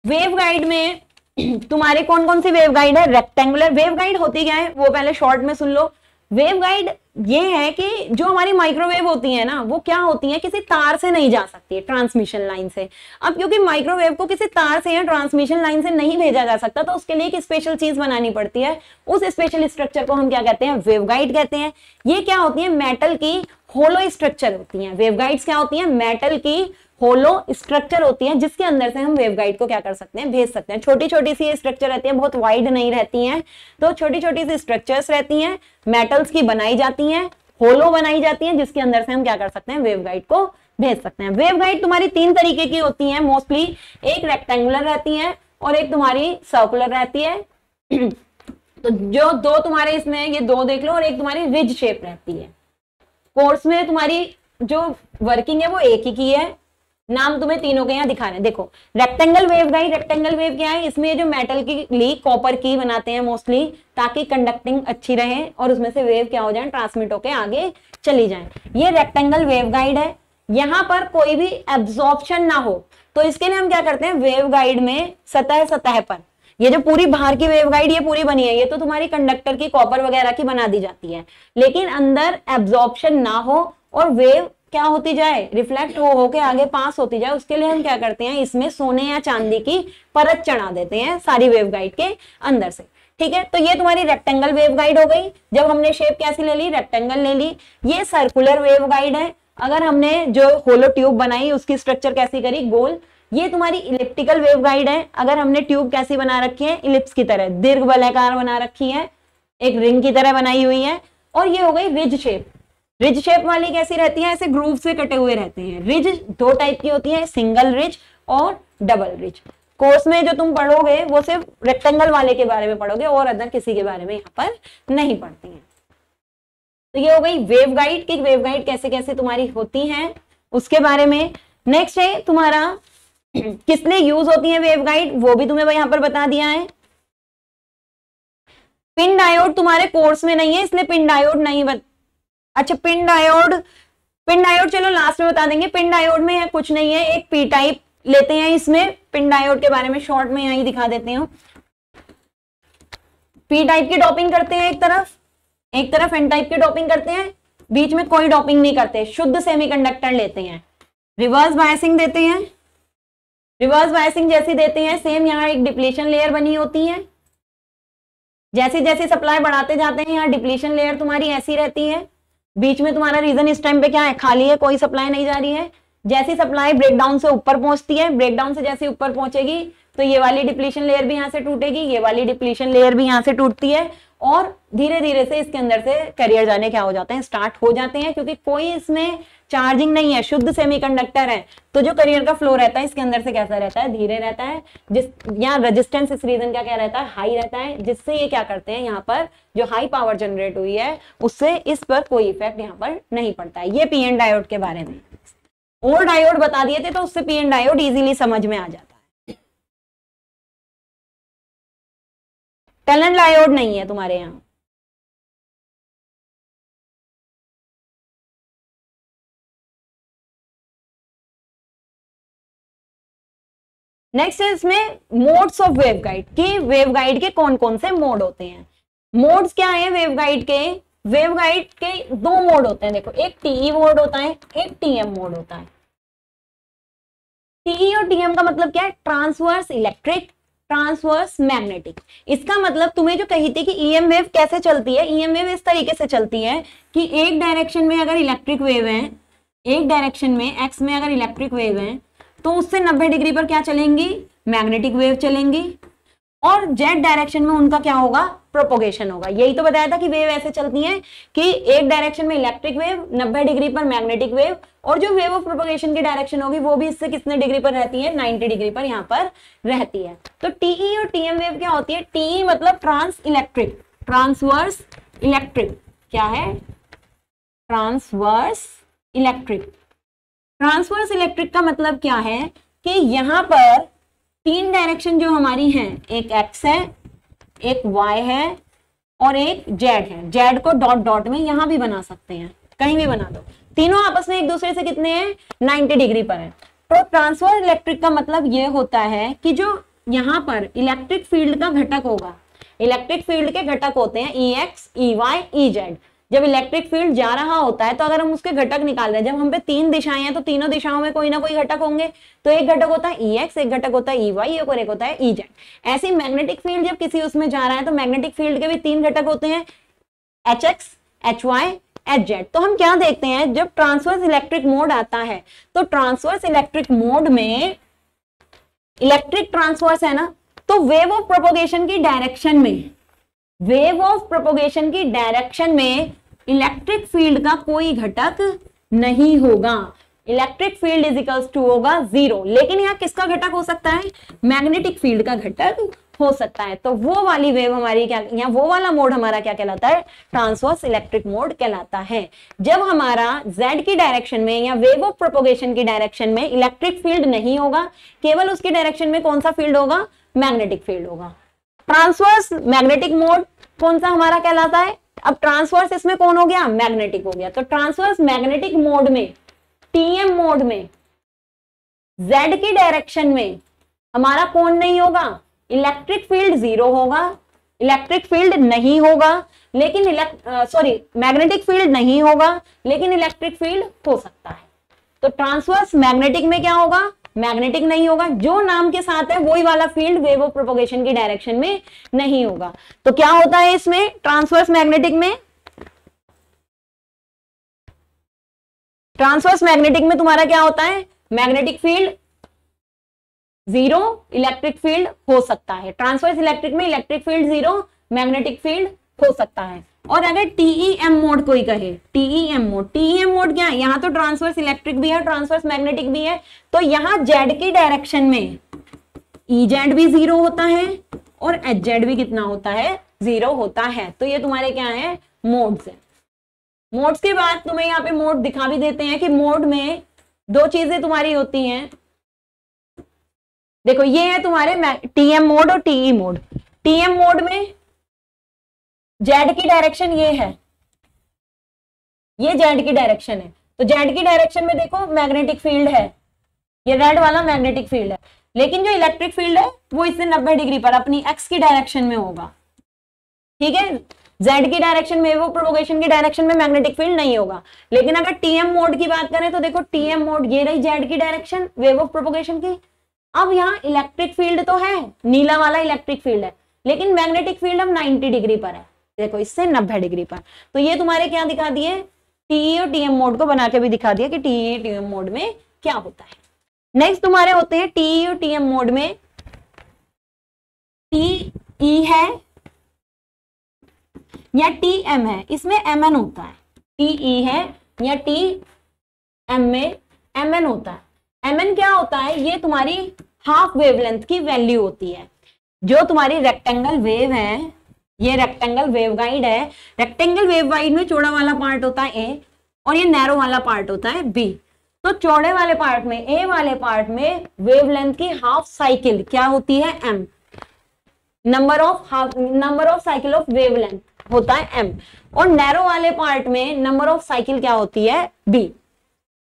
वेव गाइड में तुम्हारे कौन कौन सी वेव गाइड है? रेक्टेंगुलर वेव गाइड होती क्या है? वो पहले शॉर्ट में सुन लो। वेव गाइड ये है कि जो हमारी माइक्रोवेव होती है ना, वो क्या होती है? किसी तार से नहीं जा सकती है, ट्रांसमिशन लाइन से। अब क्योंकि माइक्रोवेव को किसी तार से या ट्रांसमिशन लाइन से नहीं भेजा जा सकता तो उसके लिए एक स्पेशल चीज़ बनानी पड़ती है। उस स्पेशल स्ट्रक्चर को हम क्या कहते हैं? वेव गाइड कहते हैं। ये क्या होती है? मेटल की होलो स्ट्रक्चर होती है। वेव गाइड्स क्या होती है? मेटल की होलो स्ट्रक्चर होती है, जिसके अंदर से हम वेवगाइड को क्या कर सकते हैं, भेज सकते हैं। छोटी छोटी सी स्ट्रक्चर रहती है, बहुत वाइड नहीं रहती हैं तो छोटी छोटी सी स्ट्रक्चर्स रहती हैं मेटल्स की बनाई जाती हैं, होलो बनाई जाती हैं, जिसके अंदर से हम क्या कर सकते हैं वेवगाइड को भेज सकते हैं। वेवगाइड तुम्हारी तीन तरीके की होती है मोस्टली एक रेक्टेंगुलर रहती है और एक तुम्हारी सर्कुलर रहती है। तो जो दो तुम्हारे इसमें, ये दो देख लो और एक तुम्हारी रिज शेप रहती है। कोर्स में तुम्हारी जो वर्किंग है, वो एक ही की है। नाम तुम्हें तीनों के यहाँ दिखा रहे हैं। देखो rectangle waveguide rectangle wave क्या है? इसमें जो मेटल की ली कॉपर की बनाते हैं मोस्टली ताकि कंडक्टिंग अच्छी रहे और उसमें से वेव क्या हो जाए ट्रांसमिट होकर आगे चली जाए। ये रेक्टेंगल वेव गाइड है। यहाँ पर कोई भी एब्जॉर्प्शन ना हो। तो इसके लिए हम क्या करते हैं? वेव गाइड में सतह सतह पर। ये जो पूरी बाहर की वेव गाइड ये पूरी बनी है। ये तो तुम्हारी कंडक्टर की कॉपर वगैरह की बना दी जाती है। लेकिन अंदर एब्जॉर्प्शन ना हो और वेव क्या होती जाए? रिफ्लेक्ट हो होके आगे पास होती जाए, उसके लिए हम क्या करते हैं? इसमें सोने या चांदी की परत चढ़ा देते हैं सारी वेव गाइड के अंदर से। ठीक है? तो ये तुम्हारी रेक्टेंगल वेव गाइड हो गई। जब हमने शेप कैसी ले ली? रेक्टेंगल ले ली। ये सर्कुलर वेव गाइड है। अगर हमने जो होलो ट्यूब बनाई, उसकी स्ट्रक्चर कैसी करी? गोल ये तुम्हारी इलिप्टिकल वेव गाइड है। अगर हमने ट्यूब कैसी बना रखी है? इलिप्स की तरह। दीर्घ वलयकार बना रखी है। एक रिंग की तरह बनाई हुई है। और ये हो गई रिज शेप रिज शेप वाली कैसी रहती है? ऐसे ग्रूव से कटे हुए रहते हैं। रिज दो टाइप की होती है सिंगल रिज और डबल रिज कोर्स में जो तुम पढ़ोगे, वो सिर्फ़ रेक्टेंगल वाले के बारे में पढ़ोगे, और अदर किसी के बारे में यहाँ पर नहीं पढ़ती है। तो ये हो गई वेव गाइड की वेव गाइड कैसे कैसे तुम्हारी होती है, उसके बारे में। नेक्स्ट है तुम्हारा, किस लिए यूज़ होती है वेव गाइड वो भी तुम्हें यहाँ पर बता दिया है। पिन डायोड तुम्हारे कोर्स में नहीं है, इसलिए पिन डायोड नहीं. अच्छा पिन डायोड पिन डायोड चलो लास्ट में बता देंगे पिन डायोड में कुछ नहीं है, एक पी टाइप लेते हैं इसमें पिन डायोड के बारे में शॉर्ट में यही दिखा देते हैं। पी टाइप की डॉपिंग करते हैं एक तरफ़ एक तरफ़ एन टाइप की डॉपिंग करते हैं, बीच में कोई डॉपिंग नहीं करते, शुद्ध सेमीकंडक्टर लेते हैं। रिवर्स बायसिंग देते हैं रिवर्स बायसिंग जैसी देते हैं सेम यहाँ एक डिप्लेशन लेयर बनी होती है। जैसे जैसे सप्लाई बढ़ाते जाते हैं, यहाँ डिप्लेशन लेयर तुम्हारी ऐसी रहती है। बीच में तुम्हारा रीजन इस टाइम पे क्या है? खाली है, कोई सप्लाई नहीं जा रही है। जैसी सप्लाई ब्रेकडाउन से ऊपर पहुँचती है ब्रेकडाउन से जैसे ऊपर पहुंचेगी तो ये वाली डिप्लीशन लेयर भी यहाँ से टूटेगी, ये वाली डिप्लीशन लेयर भी यहाँ से टूटती है। और धीरे धीरे से इसके अंदर से करियर जाने क्या हो जाते हैं? स्टार्ट हो जाते हैं, क्योंकि कोई इसमें चार्जिंग नहीं है, शुद्ध सेमीकंडक्टर है। तो जो करियर का फ्लो रहता है, इसके अंदर से कैसा रहता है? धीरे रहता है। जिस, यहाँ रेजिस्टेंस इस रीजन का क्या रहता है? हाई रहता है, जिससे ये क्या करते हैं, यहाँ पर जो हाई पावर जनरेट हुई है, उससे इस पर कोई इफ़ेक्ट यहाँ पर नहीं पड़ता है। ये पीएन डायोड के बारे में। और डायोड बता दिए थे तो उससे पीएन डायोड इजीली समझ में आ जाता टैलेंट डायोड नहीं है तुम्हारे यहाँ। नेक्स्ट है इसमें मोड्स ऑफ़ वेव गाइड कि वेव गाइड के कौन कौन से मोड होते हैं। मोड्स क्या है वेव गाइड के? वेव गाइड के दो मोड होते हैं। देखो, एक टीई मोड होता है, एक टीएम मोड होता है। टीई और टीएम का मतलब क्या है? Transverse electric transverse magnetic. इसका मतलब तुम्हें जो कही थी कि ईएम वेव कैसे चलती है? ईएम वेव इस तरीके से चलती है कि एक डायरेक्शन में अगर इलेक्ट्रिक वेव है, एक डायरेक्शन में एक्स में अगर इलेक्ट्रिक वेव है तो उससे 90 डिग्री पर क्या चलेंगी? मैग्नेटिक वेव चलेंगी। और जेड डायरेक्शन में उनका क्या होगा? प्रोपोगेशन होगा। यही तो बताया था कि वेव ऐसे चलती हैं कि एक डायरेक्शन में इलेक्ट्रिक वेव 90 डिग्री पर मैग्नेटिक वेव और जो वेव ऑफ़ प्रोपोगेशन की डायरेक्शन होगी, वो भी इससे कितने डिग्री पर रहती है? 90 डिग्री पर यहाँ पर रहती है। तो टीई और टीएम वेव क्या होती है? टीई मतलब ट्रांस इलेक्ट्रिक ट्रांसवर्स इलेक्ट्रिक क्या है? ट्रांसवर्स इलेक्ट्रिक ट्रांसवर्स इलेक्ट्रिक का मतलब क्या है? कि यहाँ पर तीन डायरेक्शन जो हमारी हैं, एक एक्स है एक वाई है और एक जेड है। जेड को डॉट डॉट में यहाँ भी बना सकते हैं। कहीं भी बना दो। तीनों आपस में एक दूसरे से कितने हैं? 90 डिग्री पर है। तो ट्रांसफ़र इलेक्ट्रिक का मतलब यह होता है कि जो यहाँ पर इलेक्ट्रिक फ़ील्ड का घटक होगा, इलेक्ट्रिक फ़ील्ड के घटक होते हैं E X E Y E Z जब इलेक्ट्रिक फ़ील्ड जा रहा होता है तो अगर हम उसके घटक निकाल रहे हैं, जब हम पे तीन दिशाएँ हैं तो तीनों दिशाओं में कोई ना कोई घटक होंगे। तो एक घटक होता है ई एक्स एक घटक होता है ई वाई और एक होता है ई जेड ऐसी मैग्नेटिक फ़ील्ड जब किसी उसमें जा रहा है तो मैग्नेटिक फ़ील्ड के भी तीन घटक होते हैं H X H Y H Z तो हम क्या देखते हैं, जब ट्रांसवर्स इलेक्ट्रिक मोड आता है तो ट्रांसवर्स इलेक्ट्रिक मोड में इलेक्ट्रिक ट्रांसवर्स है ना तो वेव ऑफ़ प्रोपोगेशन की डायरेक्शन में वेव ऑफ़ प्रोपोगेशन की डायरेक्शन में इलेक्ट्रिक फ़ील्ड का कोई घटक नहीं होगा। Electric field is equals to होगा ज़ीरो लेकिन यहाँ किसका घटक हो सकता है? मैग्नेटिक फ़ील्ड का घटक हो सकता है। तो वो वाली वेव हमारी क्या यहाँ वो वाला मोड हमारा क्या कहलाता है? ट्रांसवर्स इलेक्ट्रिक मोड कहलाता है। जब हमारा z की डायरेक्शन में या वेव ऑफ़ प्रोपोगेशन की डायरेक्शन में इलेक्ट्रिक फ़ील्ड नहीं होगा, केवल उसकी डायरेक्शन में कौन सा फ़ील्ड होगा? मैग्नेटिक फ़ील्ड होगा। ट्रांसवर्स मैग्नेटिक मोड कौन सा हमारा कहलाता है? अब ट्रांसवर्स इसमें कौन हो गया? मैग्नेटिक हो गया। तो ट्रांसवर्स मैग्नेटिक मोड में टीएम मोड में जेड की डायरेक्शन में हमारा कौन नहीं होगा? इलेक्ट्रिक फ़ील्ड ज़ीरो होगा। इलेक्ट्रिक फ़ील्ड नहीं होगा। लेकिन सॉरी मैग्नेटिक फ़ील्ड नहीं होगा। लेकिन इलेक्ट्रिक फ़ील्ड हो सकता है। तो ट्रांसवर्स मैग्नेटिक में क्या होगा? मैग्नेटिक नहीं होगा, जो नाम के साथ है, वही वाला फ़ील्ड वेव ऑफ़ प्रोपोगेशन की डायरेक्शन में नहीं होगा। तो क्या होता है इसमें? ट्रांसवर्स मैग्नेटिक में? ट्रांसवर्स मैग्नेटिक में तुम्हारा क्या होता है? Magnetic field zero electric field हो सकता है। ट्रांसवर्स इलेक्ट्रिक में electric field zero magnetic field हो सकता है। और अगर टीईएम मोड कोई कहे टीईएम मोड टीईएम मोड क्या है? यहाँ तो ट्रांसवर्स इलेक्ट्रिक भी है ट्रांसवर्स मैग्नेटिक भी है तो यहाँ जेड की डायरेक्शन में ई जेड भी ज़ीरो होता है और एच जेड भी कितना होता है? ज़ीरो होता है। तो ये तुम्हारे क्या है? मोड्स है। मोड्स के बाद तुम्हें यहाँ पे मोड दिखा भी देते हैं कि मोड में दो चीज़ें तुम्हारी होती हैं। देखो, ये है तुम्हारे टीएम मोड और टीई मोड टीएम मोड में जेड की डायरेक्शन ये है। ये जेड की डायरेक्शन है। तो जेड की डायरेक्शन में देखो मैग्नेटिक फ़ील्ड है। ये रेड वाला मैग्नेटिक फ़ील्ड है। लेकिन जो इलेक्ट्रिक फ़ील्ड है, वो इससे 90 डिग्री पर, अपनी एक्स की डायरेक्शन में होगा। ठीक है? जेड की डायरेक्शन में, वो प्रोपोगेशन की डायरेक्शन में मैग्नेटिक फ़ील्ड नहीं होगा। लेकिन अगर टीएम मोड की बात करें तो देखो टीएम मोड ये रही जेड की डायरेक्शन वेव ऑफ़ प्रोपोगेशन की। अब यहाँ इलेक्ट्रिक फ़ील्ड तो है, नीला वाला इलेक्ट्रिक फ़ील्ड है। लेकिन मैग्नेटिक फ़ील्ड अब 90 डिग्री पर है। देखो, इससे 90 डिग्री पर। तो ये तुम्हारे क्या दिखा दिए? टीई और टीएम मोड को बना के भी दिखा दिया कि टीई टीएम मोड में क्या होता है। नेक्स्ट तुम्हारे होते हैं टीई और टीएम मोड में टी ई है या टी एम है। इसमें एम एन होता है। टीई है या टी एम में एम एन होता है। एम एन क्या होता है? ये तुम्हारी हाफ़ वेवलेंथ की वैल्यू होती है। जो तुम्हारी रेक्टेंगल वेव है ये रेक्टेंगल वेवगाइड है। रेक्टेंगल वेवगाइड में चौड़ा वाला पार्ट होता है ए और ये नैरो वाला पार्ट होता है बी तो चौड़े वाले पार्ट में ए वाले पार्ट में वेवलेंथ की हाफ़ साइकिल क्या होती है? M number of half number of cycle of wavelength होता है एम और नैरो वाले पार्ट में नंबर ऑफ़ साइकिल क्या होती है? बी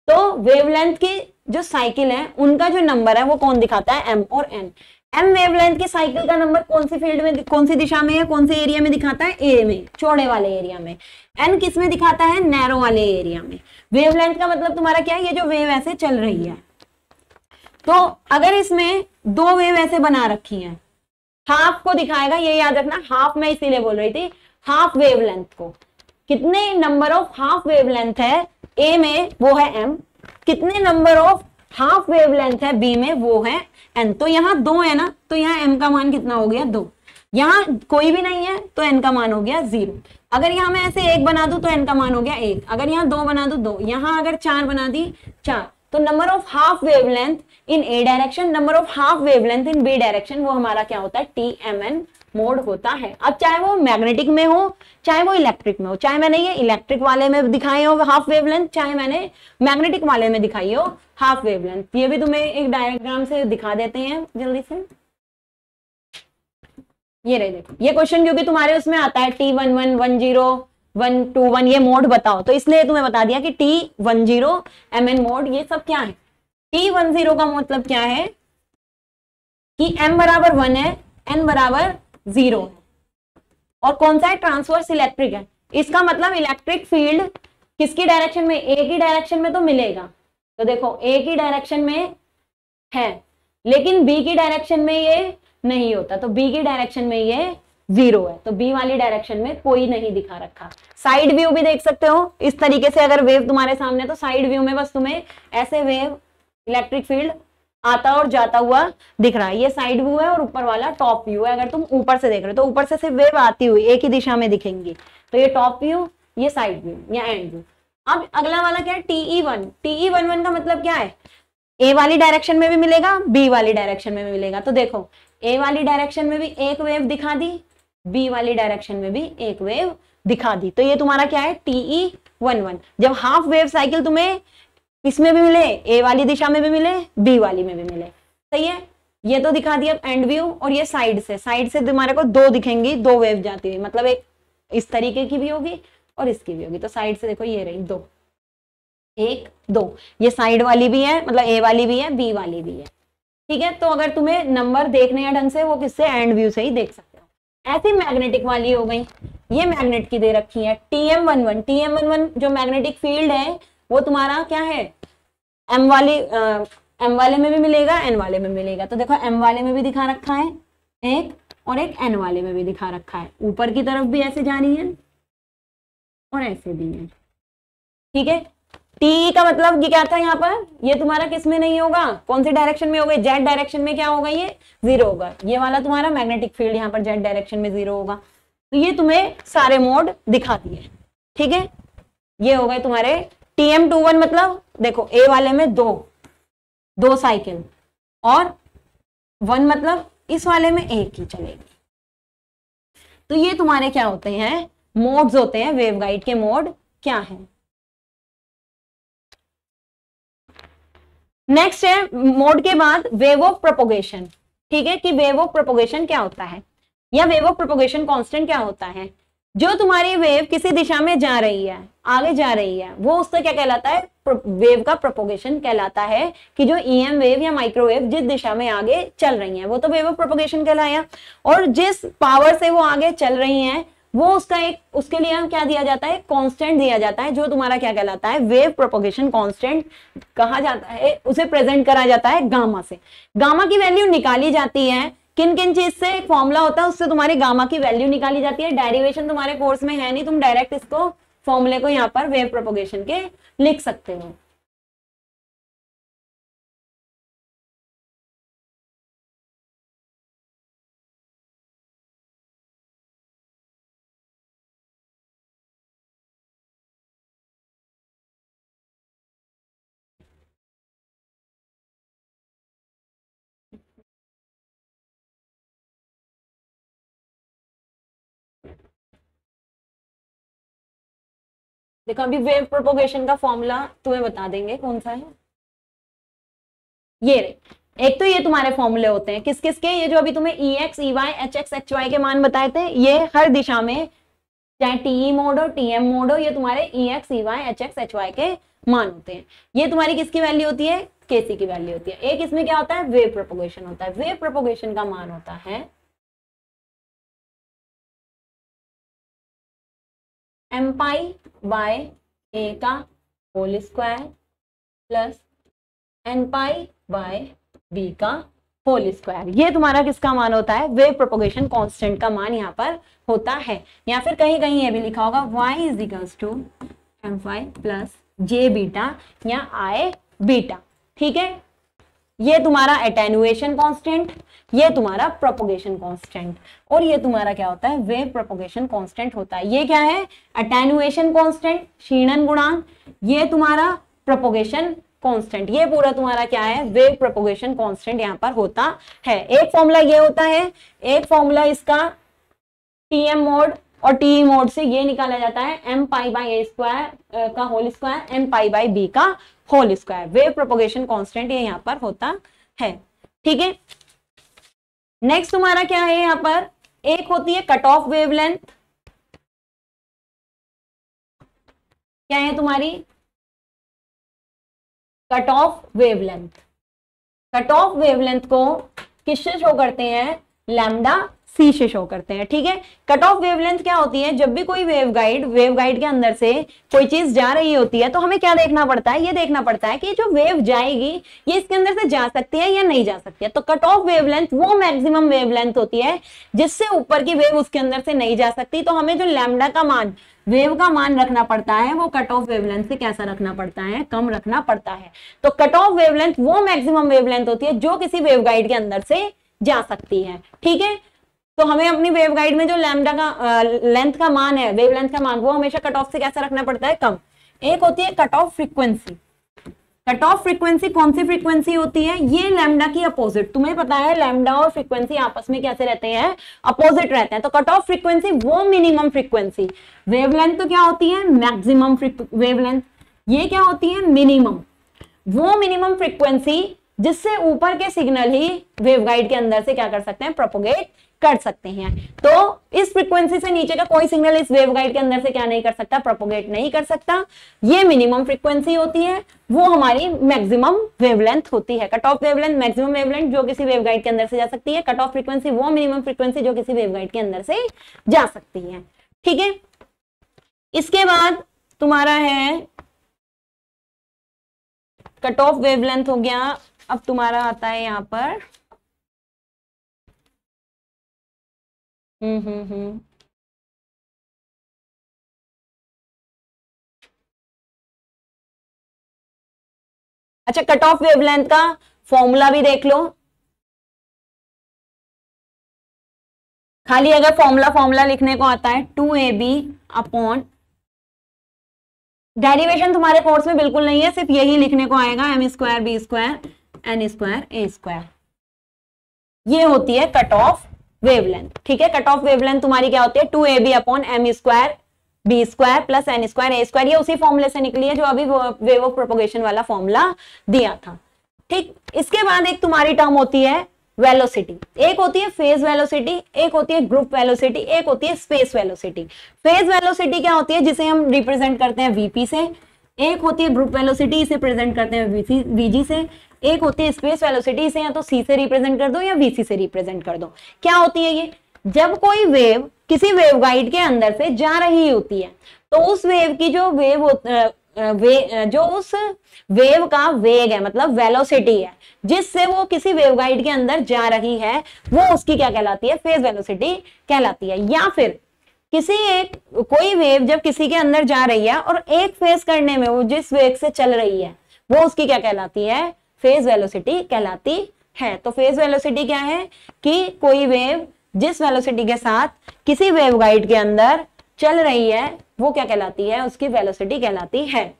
तो वेवलेंथ की जो साइकिल है, उनका जो नंबर है, वो कौन दिखाता है? एम और एन एम वेवलेंथ के साइकिल का नंबर कौन सी फ़ील्ड में, कौन सी दिशा में है कौन से एरिया में दिखाता है? ए में, चौड़े वाले एरिया में। एन किसमें दिखाता है? नैरो वाले एरिया में। वेवलेंथ का मतलब तुम्हारा क्या है? ये जो वेव ऐसे चल रही है। तो अगर इसमें दो वेव ऐसे बना रखी है हाफ़ को दिखाएगा, ये याद रखना हाफ़ में इसीलिए बोल रही थी हाफ़ वेवलेंथ को। कितने नंबर ऑफ़ हाफ़ वेवलेंथ है? ए में वो है एम कितने नंबर ऑफ़ हाफ़ वेवलेंथ है बी में वो है एन तो यहाँ दो है ना तो यहाँ एम का मान कितना हो गया दो। यहाँ कोई भी नहीं है तो एन का मान हो गया ज़ीरो अगर यहाँ मैं ऐसे एक बना दू तो एन का मान हो गया एक। अगर यहाँ दो बना दू, दो। यहाँ अगर चार बना दी, चार। तो number of half wavelength in A direction number of half wavelength in B direction वो हमारा क्या होता है? टी एम एन मोड होता है। अब चाहे वो मैग्नेटिक में हो, चाहे वो इलेक्ट्रिक में हो, चाहे मैंने ये इलेक्ट्रिक वाले में दिखाई हो, हाफ़ वेवलेंथ, चाहे मैंने मैग्नेटिक वाले में दिखाई हो, हाफ़ वेवलेंथ। ये भी तुम्हें एक डायग्राम से दिखा देते हैं जल्दी से। ये रहे देखो, ये क्वेश्चन क्योंकि तुम्हारे उसमें आता है T one one one zero one two one ये मोड बताओ। तो इसलिए तुम्हें बता दिया कि T one zero M N mode ये सब क्या है? टी वन ज़ीरो का मतलब क्या है? कि एम बराबर वन है एन बराबर ज़ीरो। है और कौन सा है? ट्रांसवर्स इलेक्ट्रिक है। इसका मतलब इलेक्ट्रिक फ़ील्ड किसकी डायरेक्शन में? ए की डायरेक्शन में तो मिलेगा। तो देखो ए की डायरेक्शन में है, लेकिन बी की डायरेक्शन में ये नहीं होता। तो बी की डायरेक्शन में ये ज़ीरो है। तो बी वाली डायरेक्शन में कोई नहीं दिखा रखा। साइड व्यू भी देख सकते हो। इस तरीके से अगर वेव तुम्हारे सामने तो साइड व्यू में बस तुम्हें ऐसे वेव इलेक्ट्रिक फ़ील्ड आता और जाता हुआ दिख रहा है। ये साइड व्यू है और ऊपर वाला टॉप व्यू है। अगर तुम ऊपर से देख रहे हो तो ऊपर से सिर्फ़ वेव आती हुई, एक ही दिशा में दिखेंगी। तो ये टॉप व्यू ये साइड व्यू या एंड व्यू अब अगला वाला क्या है? TE one TE one one का मतलब क्या है? ए वाली डायरेक्शन में भी मिलेगा बी वाली डायरेक्शन में भी मिलेगा। तो देखो ए वाली डायरेक्शन में भी एक वेव दिखा दी बी वाली डायरेक्शन में भी एक वेव दिखा दी। तो ये तुम्हारा क्या है? टीई वन वन जब हाफ़ वेव साइकिल तुम्हें इसमें भी मिले? ए वाली दिशा में भी मिले बी वाली में भी मिले। सही है? ये तो दिखा दिया एंड व्यू और ये साइड से। साइड से तुम्हारे को दो दिखेंगी, दो वेव जाती हुई। मतलब एक इस तरीके की भी होगी और इसकी भी होगी। तो साइड से देखो, ये रही दो। एक, दो। ये साइड वाली भी है मतलब ए वाली भी है बी वाली भी है। ठीक है? तो अगर तुम्हें नंबर देखने हैं ढंग से, वो किससे? एंड व्यू से ही देख सकते हो। ऐसी मैग्नेटिक वाली हो गई। ये मैग्नेट की दे रखी है। T M one one T M one one जो मैग्नेटिक फ़ील्ड है वो तुम्हारा क्या है? एम वाले एम वाले में भी मिलेगा एन वाले में मिलेगा। तो देखो एम वाले में भी दिखा रखा है, एक, और एक एन वाले में भी दिखा रखा है। ऊपर की तरफ़ भी ऐसे जा रही है, और ऐसे भी है। ठीक है? टी का मतलब ये क्या था यहाँ पर? ये तुम्हारा किसमें नहीं होगा? कौन से डायरेक्शन में होगा? जेड डायरेक्शन में क्या होगा ये? ज़ीरो होगा। ये वाला तुम्हारा मैग्नेटिक फ़ील्ड यहाँ पर जेड डायरेक्शन में ज़ीरो होगा। तो ये तुम्हें सारे मोड दिखा दिए ठीक है? ये हो गए तुम्हारे टी एम टू वन मतलब देखो ए वाले में दो दो साइकिल और वन मतलब इस वाले में एक ही चलेगी। तो ये तुम्हारे क्या होते हैं? मोड्स होते हैं वेवगाइड के मोड क्या है? नेक्स्ट है मोड के बाद वेव ऑफ़ प्रोपोगेशन ठीक है? कि वेव ऑफ़ प्रोपोगेशन क्या होता है? या वेव ऑफ़ प्रोपोगेशन कांस्टेंट क्या होता है? जो तुम्हारी वेव किसी दिशा में जा रही है आगे जा रही है। वो उससे क्या कहलाता है? वेव का प्रोपोगेशन कहलाता है कि जो ईएम वेव या माइक्रोवेव जिस दिशा में आगे चल रही है, वो तो वेव ऑफ़ प्रोपोगेशन कहलाया। और जिस पावर से वो आगे चल रही हैं, वो उसका एक, उसके लिए हम क्या दिया जाता है? कांस्टेंट दिया जाता है, जो तुम्हारा क्या कहलाता है? वेव प्रोपोगेशन कांस्टेंट कहा जाता है, उसे प्रेजेंट करा जाता है गामा से। गामा की वैल्यू निकाली जाती है। किन किन चीज़ से एक फॉर्मूला होता है, उससे तुम्हारी गामा की वैल्यू निकाली जाती है। डेरिवेशन तुम्हारे कोर्स में है नहीं, तुम डायरेक्ट इसको फॉर्मूले को यहाँ पर वेव प्रोपोगेशन के लिख सकते हो। देखो, अभी वेव प्रोपोगेशन का फॉर्मूला तुम्हें बता देंगे, कौन सा है? ये एक तो ये तुम्हारे फॉर्मूले होते हैं। किस किस के? ये जो अभी तुम्हें E X E Y H X H Y के मान बताए थे, ये हर दिशा में, चाहे टीई मोड हो टीएम मोड हो, ये तुम्हारे E X E Y H X H Y के मान होते हैं। ये तुम्हारी किसकी वैल्यू होती है? केसी की वैल्यू होती है। एक इसमें क्या होता है? वेव प्रोपोगेशन होता है। वेव प्रोपोगेशन का मान होता है एम पाई बाय ए का whole square plus N pi by B का होल स्क्वायर ये तुम्हारा किसका मान होता है? वेव प्रोपोगेशन कांस्टेंट का मान यहाँ पर होता है। या फिर कहीं कहीं ये भी लिखा होगा Y is equals to M five plus J beta या आई बीटा ठीक है? ये तुम्हारा एटेनुएशन कांस्टेंट ये तुम्हारा प्रोपोगेशन कांस्टेंट और ये तुम्हारा क्या होता है? वेव प्रोपोगेशन कांस्टेंट होता है। ये क्या है? अटेनुएशन कांस्टेंट क्षीणन गुणांक। ये तुम्हारा प्रोपोगेशन कांस्टेंट ये पूरा तुम्हारा क्या है? वेव प्रोपोगेशन कांस्टेंट यहाँ पर होता है। एक फॉर्मूला ये होता है। एक फॉर्मूला इसका टीएम मोड और टी मोड से ये निकाला जाता है। M pi by A square का whole square M pi by B का। Whole square wave propagation constant ये यहाँ पर होता है। ठीक है? नेक्स्ट तुम्हारा क्या है यहाँ पर? एक होती है कट ऑफ़ वेवलेंथ क्या है तुम्हारी? Cut off wavelength cut off wavelength को किससे शो करते हैं? लैम्डा सी से शो करते हैं, ठीक है? कट ऑफ़ वेवलेंथ क्या होती है? जब भी कोई वेव गाइड वेव गाइड के अंदर से कोई चीज़ जा रही होती है तो हमें क्या देखना पड़ता है? ये देखना पड़ता है कि जो वेव जाएगी, ये इसके अंदर से जा सकती है या नहीं जा सकती है? तो कट ऑफ़ वेवलेंथ वो मैक्सिमम वेवलेंथ होती है, जिससे ऊपर की वेव उसके अंदर से नहीं जा सकती। तो हमें जो लैमडा का मान वेव का मान रखना पड़ता है, वो कट ऑफ़ वेवलेंथ से कैसा रखना पड़ता है? कम रखना पड़ता है। तो कट ऑफ़ वेवलेंथ वो मैक्सिमम वेवलेंथ होती है, जो किसी वेव गाइड के अंदर से जा सकती है, ठीक है? तो हमें अपनी वेव गाइड में जो लैमडा का लेंथ का मान है वेव लेंथ का मान, वो हमेशा कट ऑफ़ से कैसा रखना पड़ता है? कम। एक होती है cut off frequency cut off frequency कौन सी फ्रीक्वेंसी होती है? ये लैमडा की अपोजिट तुम्हें पता है लैमडा और फ्रीक्वेंसी आपस में कैसे रहते हैं? अपोजिट रहते हैं। तो कट ऑफ़ फ्रीक्वेंसी वो मिनिमम फ्रीक्वेंसी वेवलेंथ तो क्या होती है? मैक्सिमम वेवलेंथ ये क्या होती है? मिनिमम वो मिनिमम फ्रीक्वेंसी जिससे ऊपर के सिग्नल ही वेवगाइड के अंदर से क्या कर सकते हैं? प्रोपोगेट कर सकते हैं। तो इस फ्रीक्वेंसी से नीचे का कोई सिग्नल इस वेवगाइड के अंदर से क्या नहीं कर सकता प्रोपोगेट नहीं कर सकता। ये मिनिमम फ्रीक्वेंसी होती है, वो हमारी मैक्सिमम वेवलेंथ होती है। Cut off wavelength maximum wavelength जो किसी वेवगाइड के अंदर से जा सकती है। कट ऑफ़ फ्रीक्वेंसी वो मिनिमम फ्रीक्वेंसी जो किसी वेवगाइड के अंदर से जा सकती है। ठीक है? इसके बाद तुम्हारा है कट ऑफ़ वेवलेंथ हो गया। अब तुम्हारा आता है यहाँ पर। हम्म हम्म हम्म। अच्छा कट ऑफ़ वेवलेंथ का फॉर्मूला भी देख लो। खाली अगर फॉर्मूला फॉर्मूला लिखने को आता है two A B upon derivation तुम्हारे कोर्स में बिल्कुल नहीं है, सिर्फ़ यही लिखने को आएगा M square B square N square A square ये होती है कट ऑफ़ वेवलेंथ ठीक है? कट ऑफ़ वेवलेंथ तुम्हारी क्या होती है? Two a b upon m square b square plus n square a square ये उसी फॉर्मूले से निकली है जो अभी वेव ऑफ़ प्रोपोगेशन वाला फॉर्मूला दिया था। ठीक? इसके बाद एक तुम्हारी टर्म होती है वेलोसिटी एक होती है फ़ेज़ वेलोसिटी एक होती है ग्रुप वेलोसिटी एक होती है स्पेस वेलोसिटी फ़ेज़ वेलोसिटी क्या होती है? जिसे हम रिप्रेजेंट करते हैं वीपी से। एक होती है ग्रुप वेलोसिटी इसे प्रेजेंट करते हैं वीजी से। एक होती है स्पेस वेलोसिटी इसे या तो सी से रिप्रेजेंट कर दो या वीसी से रिप्रेजेंट कर दो। क्या होती है ये? जब कोई वेव किसी वेव गाइड के अंदर से जा रही होती है तो उस वेव की जो वेव वे, जो उस वेव का वेग है मतलब वेलोसिटी है जिससे वो किसी वेवगाइड के अंदर जा रही है वो उसकी क्या कहलाती है? फ़ेज़ वेलोसिटी कहलाती है। या फिर किसी एक कोई वेव जब किसी के अंदर जा रही है और एक फेस करने में वो जिस वेग से चल रही है वो उसकी क्या कहलाती है? फ़ेज़ वेलोसिटी कहलाती है। तो फ़ेज़ वेलोसिटी क्या है? कि कोई वेव जिस वेलोसिटी के साथ किसी वेव गाइड के अंदर चल रही है, वो क्या कहलाती है? उसकी वेलोसिटी कहलाती है।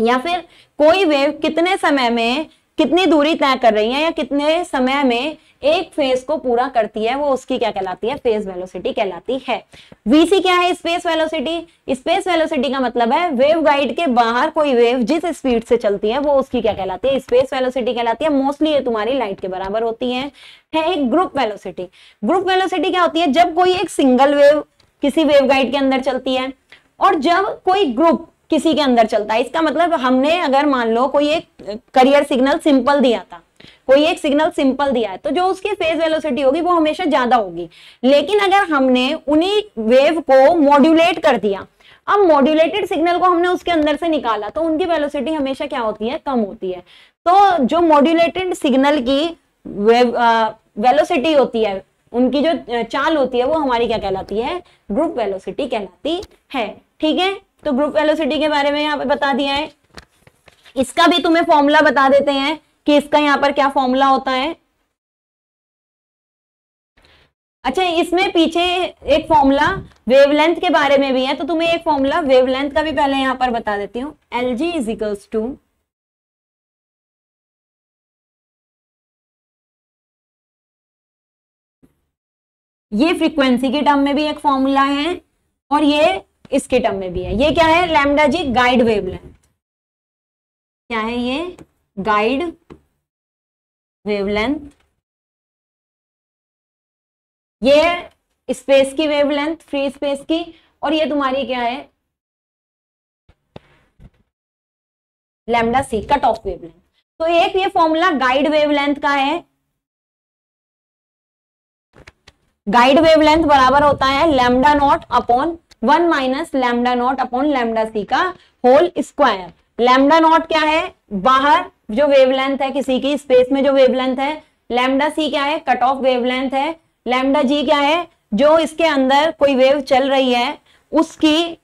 या फिर कोई वेव कितने समय में कितनी दूरी तय कर रही है या कितने समय में एक फ़ेज़ को पूरा करती है, वो उसकी क्या कहलाती है? फ़ेज़ वेलोसिटी कहलाती है। वीसी क्या है स्पेस वेलोसिटी स्पेस वेलोसिटी का मतलब है वेव गाइड के बाहर कोई वेव जिस स्पीड से चलती है, वो उसकी क्या कहलाती है? स्पेस वेलोसिटी कहलाती है। मोस्टली ये तुम्हारी लाइट के बराबर होती है। है एक ग्रुप वेलोसिटी ग्रुप वेलोसिटी क्या होती है? जब कोई एक सिंगल वेव किसी वेव गाइड के अंदर चलती है और जब कोई ग्रुप किसी के अंदर चलता है, इसका मतलब हमने अगर मान लो कोई एक करियर सिग्नल सिंपल दिया था कोई एक सिग्नल सिंपल दिया है तो जो उसकी फ़ेज़ वेलोसिटी होगी वो हमेशा ज़्यादा होगी। लेकिन अगर हमने उन्हीं वेव को मॉड्यूलेट कर दिया, अब मॉड्यूलेटेड सिग्नल को हमने उसके अंदर से निकाला तो उनकी वेलोसिटी हमेशा क्या होती है? कम होती है। तो जो मॉड्यूलेटेड सिग्नल की वेलोसिटी होती है, उनकी जो चाल होती है, वो हमारी क्या कहलाती है? ग्रुप वेलोसिटी कहलाती है। ठीक है? तो ग्रुप वेलोसिटी के बारे में यहाँ पे बता दिया है। इसका भी तुम्हें फॉर्मूला बता देते हैं। कि इसका यहाँ पर क्या फॉर्मूला होता है? अच्छा इसमें पीछे एक फॉर्मूला वेवलेंथ के बारे में भी है तो तुम्हें एक फॉर्मूला वेवलेंथ का भी पहले यहाँ पर बता देती हूँ। L G is equals to ये फ्रीक्वेंसी के टर्म में भी एक फॉर्मूला है और ये इसके टर्म में भी है। ये क्या है? लैमडा जी गाइड वेवलेंथ क्या है ये? गाइड वेवलेंथ ये स्पेस की वेवलेंथ फ्री स्पेस की, और ये तुम्हारी क्या है? Lambda C cut off wavelength तो एक ये फॉर्मूला गाइड वेवलेंथ का है। गाइड वेवलेंथ बराबर होता है lambda naught upon one minus lambda naught upon lambda C का होल स्क्वायर लैमडा नॉट क्या है? बाहर जो वेवलेंथ है किसी की स्पेस में जो वेवलेंथ है लैमडा सी क्या है? कट ऑफ़ वेवलेंथ है। लैमडा जी क्या है? जो इसके अंदर कोई वेव चल रही है, उसकी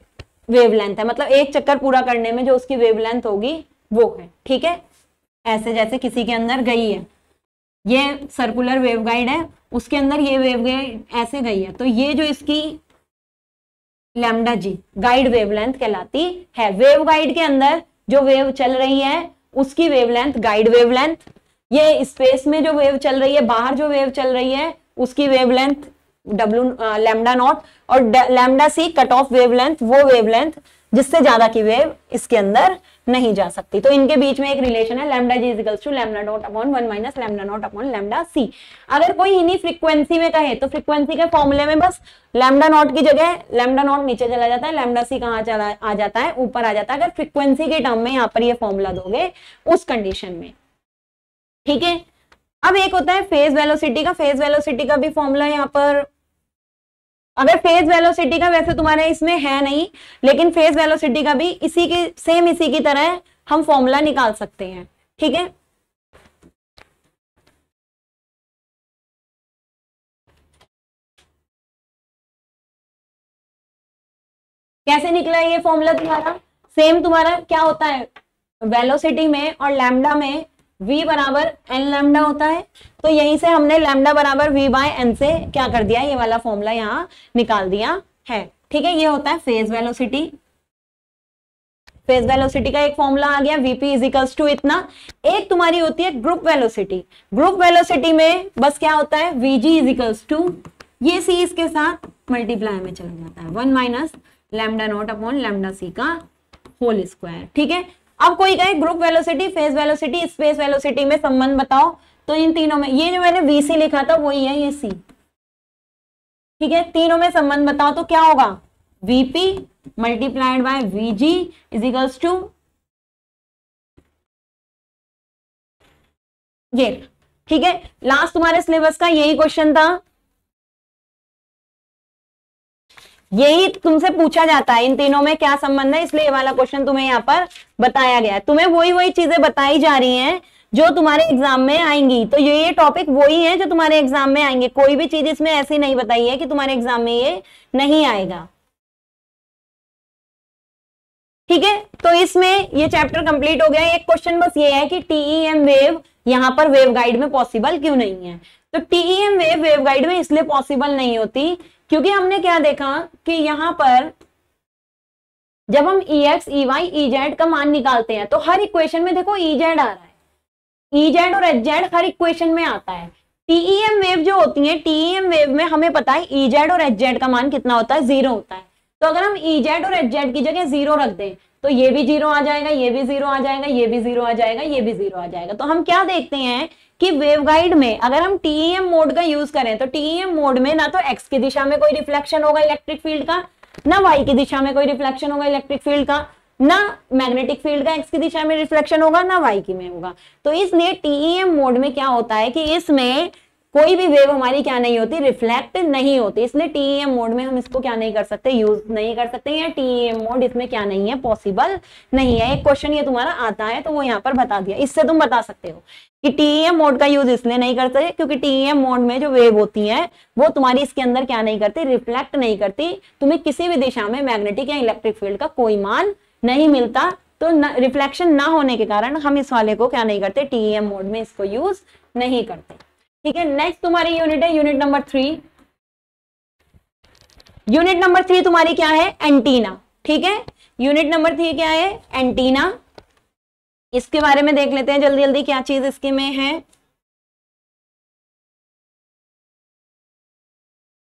वेवलेंथ है। मतलब एक चक्कर पूरा करने में जो उसकी वेवलेंथ होगी, वो है। ठीक है? ऐसे जैसे किसी के अंदर गई है। ये सर्कुलर वेवगाइड है। उसके अंदर ये वेवगाइड ऐसे गई है। तो ये जो इसकी लैमडा जी गाइड वेवलेंथ कहलाती है। वेव गाइड के अंदर जो वेव चल रही है उसकी वेवलेंथ गाइड वेवलेंथ ये स्पेस में जो वेव चल रही है, बाहर जो वेव चल रही है, उसकी वेवलेंथ डब्ल्यू लेमडा नॉट और lambda C cut off wavelength वो वेवलेंथ जिससे ज़्यादा की वेव इसके अंदर नहीं जा सकती। तो इनके बीच में एक रिलेशन है lambda G is equals to lambda naught upon one minus lambda naught upon lambda C अगर कोई इन्हीं फ्रीक्वेंसी में कहे तो फ्रीक्वेंसी के फॉर्मूले में बस लैमडा नॉट की जगह लैमडा नॉट नीचे चला जाता है लैमडा सी कहाँ चला, आ जाता है, ऊपर आ जाता है। अगर फ्रीक्वेंसी के टर्म में यहाँ पर ये फॉर्मूला दोगे, उस कंडीशन में। ठीक है? अब एक होता है फ़ेज़ वेलोसिटी का फ़ेज़ वेलोसिटी का भी फॉर्मूला यहाँ पर अगर फ़ेज़ वेलोसिटी का वैसे तुम्हारे इसमें है नहीं, लेकिन फ़ेज़ वेलोसिटी का भी इसी के सेम इसी की तरह हम फॉर्मूला निकाल सकते हैं, ठीक है? कैसे निकला ये फॉर्मूला तुम्हारा? सेम तुम्हारा क्या होता है? वेलोसिटी में और लैम्डा में v बराबर एन लैम्डा होता है। तो यहीं से हमने लैम्डा बराबर v बाय एन से क्या कर दिया? ये वाला फॉर्मूला यहाँ निकाल दिया है। ठीक है, ये होता है फ़ेज़ वेलोसिटी फ़ेज़ वेलोसिटी का एक फॉर्मूला आ गया। वीपी इजिकल्स टू इतना। एक तुम्हारी होती है ग्रुप वेलोसिटी ग्रुप वेलोसिटी में बस क्या होता है? वीजी इजिकल्स टू ये सी इसके साथ मल्टीप्लाई में चला जाता है। One minus lambda naught upon lambda C का होल स्क्वायर ठीक है? अब कोई कहे group velocity phase velocity space velocity में संबंध बताओ तो इन तीनों में, ये जो मैंने वीसी लिखा था, वही है ये सी ठीक है? तीनों में संबंध बताओ तो क्या होगा? VP multiplied by VG is equals to ये। ठीक है? लास्ट तुम्हारे सिलेबस का यही क्वेश्चन था। यही तुमसे पूछा जाता है, इन तीनों में क्या संबंध है? इसलिए वाला क्वेश्चन तुम्हें यहाँ पर बताया गया है। तुम्हें वही वही चीज़ें बताई जा रही हैं जो तुम्हारे एग्ज़ाम में आएँगी। तो ये ये टॉपिक वही है जो तुम्हारे एग्ज़ाम में आएँगे। कोई भी चीज़ इसमें ऐसी नहीं बताई है कि तुम्हारे एग्ज़ाम में ये नहीं आएगा। ठीक है? तो इसमें ये चैप्टर कंप्लीट हो गया। एक क्वेश्चन बस ये है कि टीईएम वेव यहाँ पर वेव गाइड में पॉसिबल क्यों नहीं है? तो टीईएम वेव वेव गाइड में इसलिए पॉसिबल नहीं होती क्योंकि हमने क्या देखा कि यहाँ पर जब हम E X E Y E Z का मान निकालते हैं तो हर इक्वेशन में देखो ई जेड आ रहा है। ई जेड और एच जेड हर इक्वेशन में आता है। टीईएम वेव जो होती है टीईएम वेव में हमें पता है ई जेड और एच जेड का मान कितना होता है? ज़ीरो होता है। तो अगर हम ई जेड और एच जेड की जगह ज़ीरो रख दें तो ये भी ज़ीरो आ जाएगा, ये भी ज़ीरो आ जाएगा, ये भी ज़ीरो आ जाएगा, ये भी ज़ीरो आ जाएगा। तो हम क्या देखते हैं कि वेवगाइड में अगर हम टीईएम मोड का यूज़ करें तो टीईएम मोड में ना तो एक्स की दिशा में कोई रिफ्लेक्शन होगा इलेक्ट्रिक फ़ील्ड का, ना वाई की दिशा में कोई रिफ्लेक्शन होगा इलेक्ट्रिक फ़ील्ड का, ना मैग्नेटिक फ़ील्ड का एक्स की दिशा में रिफ्लेक्शन होगा, ना वाई की में होगा। तो इसलिए टीईएम मोड में क्या होता है कि इसमें कोई भी वेव हमारी क्या नहीं होती? रिफ्लेक्ट नहीं होती। इसलिए टीईएम मोड में हम इसको क्या नहीं कर सकते? यूज़ नहीं कर सकते या टीईएम मोड इसमें क्या नहीं है? पॉसिबल नहीं है। एक क्वेश्चन ये तुम्हारा आता है तो वो यहाँ पर बता दिया। इससे तुम बता सकते हो कि टीईएम मोड का यूज़ इसलिए नहीं करते क्योंकि टीईएम मोड में जो वेव होती है, वो तुम्हारी इसके अंदर क्या नहीं करती? रिफ्लेक्ट नहीं करती। तुम्हें किसी भी दिशा में मैग्नेटिक या इलेक्ट्रिक फ़ील्ड का कोई मान नहीं मिलता। तो रिफ्लेक्शन ना होने के कारण हम इस वाले को क्या नहीं करते? टीईएम मोड में इसको यूज़ नहीं करते। ठीक है नेक्स्ट तुम्हारी यूनिट है unit number three unit number three तुम्हारी क्या है? एंटीना ठीक है? यूनिट नंबर थ्री क्या है? एंटीना इसके बारे में देख लेते हैं जल्दी जल्दी क्या चीज़ इसके में है।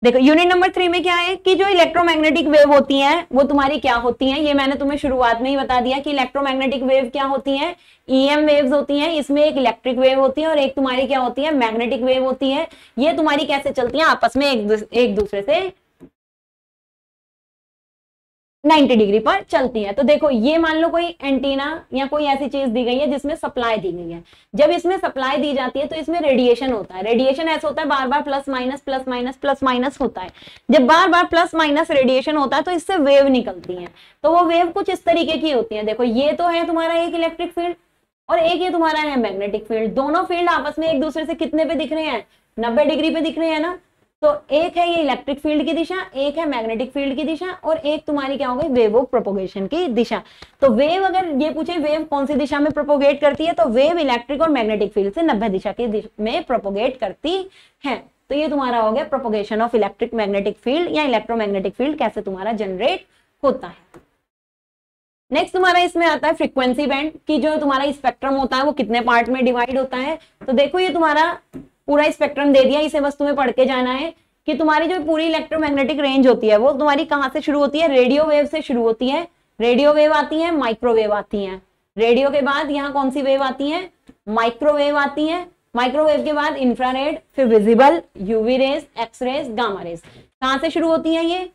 देखो यूनिट नंबर थ्री में क्या है कि जो इलेक्ट्रोमैग्नेटिक वेव होती हैं वो तुम्हारी क्या होती हैं? ये मैंने तुम्हें शुरुआत में ही बता दिया कि इलेक्ट्रोमैग्नेटिक वेव क्या होती हैं। ईएम वेव्स होती हैं इसमें एक इलेक्ट्रिक वेव होती है और एक तुम्हारी क्या होती है? मैग्नेटिक वेव होती है। ये तुम्हारी कैसे चलती है? आपस में एक, दूस, एक दूसरे से 90 डिग्री पर चलती है। तो देखो, ये मान लो कोई एंटीना या कोई ऐसी चीज़ दी गई है जिसमें सप्लाई दी गई है। जब इसमें सप्लाई दी जाती है तो इसमें रेडिएशन होता है। रेडिएशन ऐसा होता है बार बार plus minus plus minus plus minus होता है। जब बार बार प्लस माइनस रेडिएशन होता है तो इससे वेव निकलती है। तो वो वेव कुछ इस तरीके की होती है। देखो, ये तो है तुम्हारा एक इलेक्ट्रिक फ़ील्ड और एक ये तुम्हारा है मैग्नेटिक फ़ील्ड दोनों फ़ील्ड आपस में एक दूसरे से कितने पे दिख रहे हैं? नब्बे डिग्री पे दिख रहे हैं ना? तो एक है ये इलेक्ट्रिक फ़ील्ड की दिशा, एक है मैग्नेटिक फ़ील्ड की दिशा और एक तुम्हारी क्या हो गई? वेव ऑफ़ प्रोपोगेशन की दिशा। तो वेव अगर ये पूछे वेव कौन सी दिशा में प्रोपोगेट करती है? तो वेव इलेक्ट्रिक और मैग्नेटिक फ़ील्ड से नब्बे दिशा की दिशा में प्रोपोगेट करती है। तो ये तुम्हारा हो गया propagation of electric magnetic field या इलेक्ट्रोमैग्नेटिक फ़ील्ड कैसे तुम्हारा जनरेट होता है। नेक्स्ट तुम्हारा इसमें आता है फ्रीक्वेंसी बैंड की जो तुम्हारा स्पेक्ट्रम होता है, वो कितने पार्ट में डिवाइड होता है? तो देखो ये तुम्हारा पूरा स्पेक्ट्रम दे दिया, इसे बस तुम्हें पढ़ के जाना है कि तुम्हारी जो पूरी इलेक्ट्रोमैग्नेटिक रेंज होती है, वो तुम्हारी कहाँ से शुरू होती है? रेडियो वेव से शुरू होती है। रेडियो वेव आती है माइक्रोवेव आती है। रेडियो के बाद यहाँ कौन सी वेव आती है? माइक्रोवेव आती है। माइक्रोवेव के बाद इंफ्रारेड फिर visible UV rays X rays gamma rays कहाँ से शुरू होती है ये?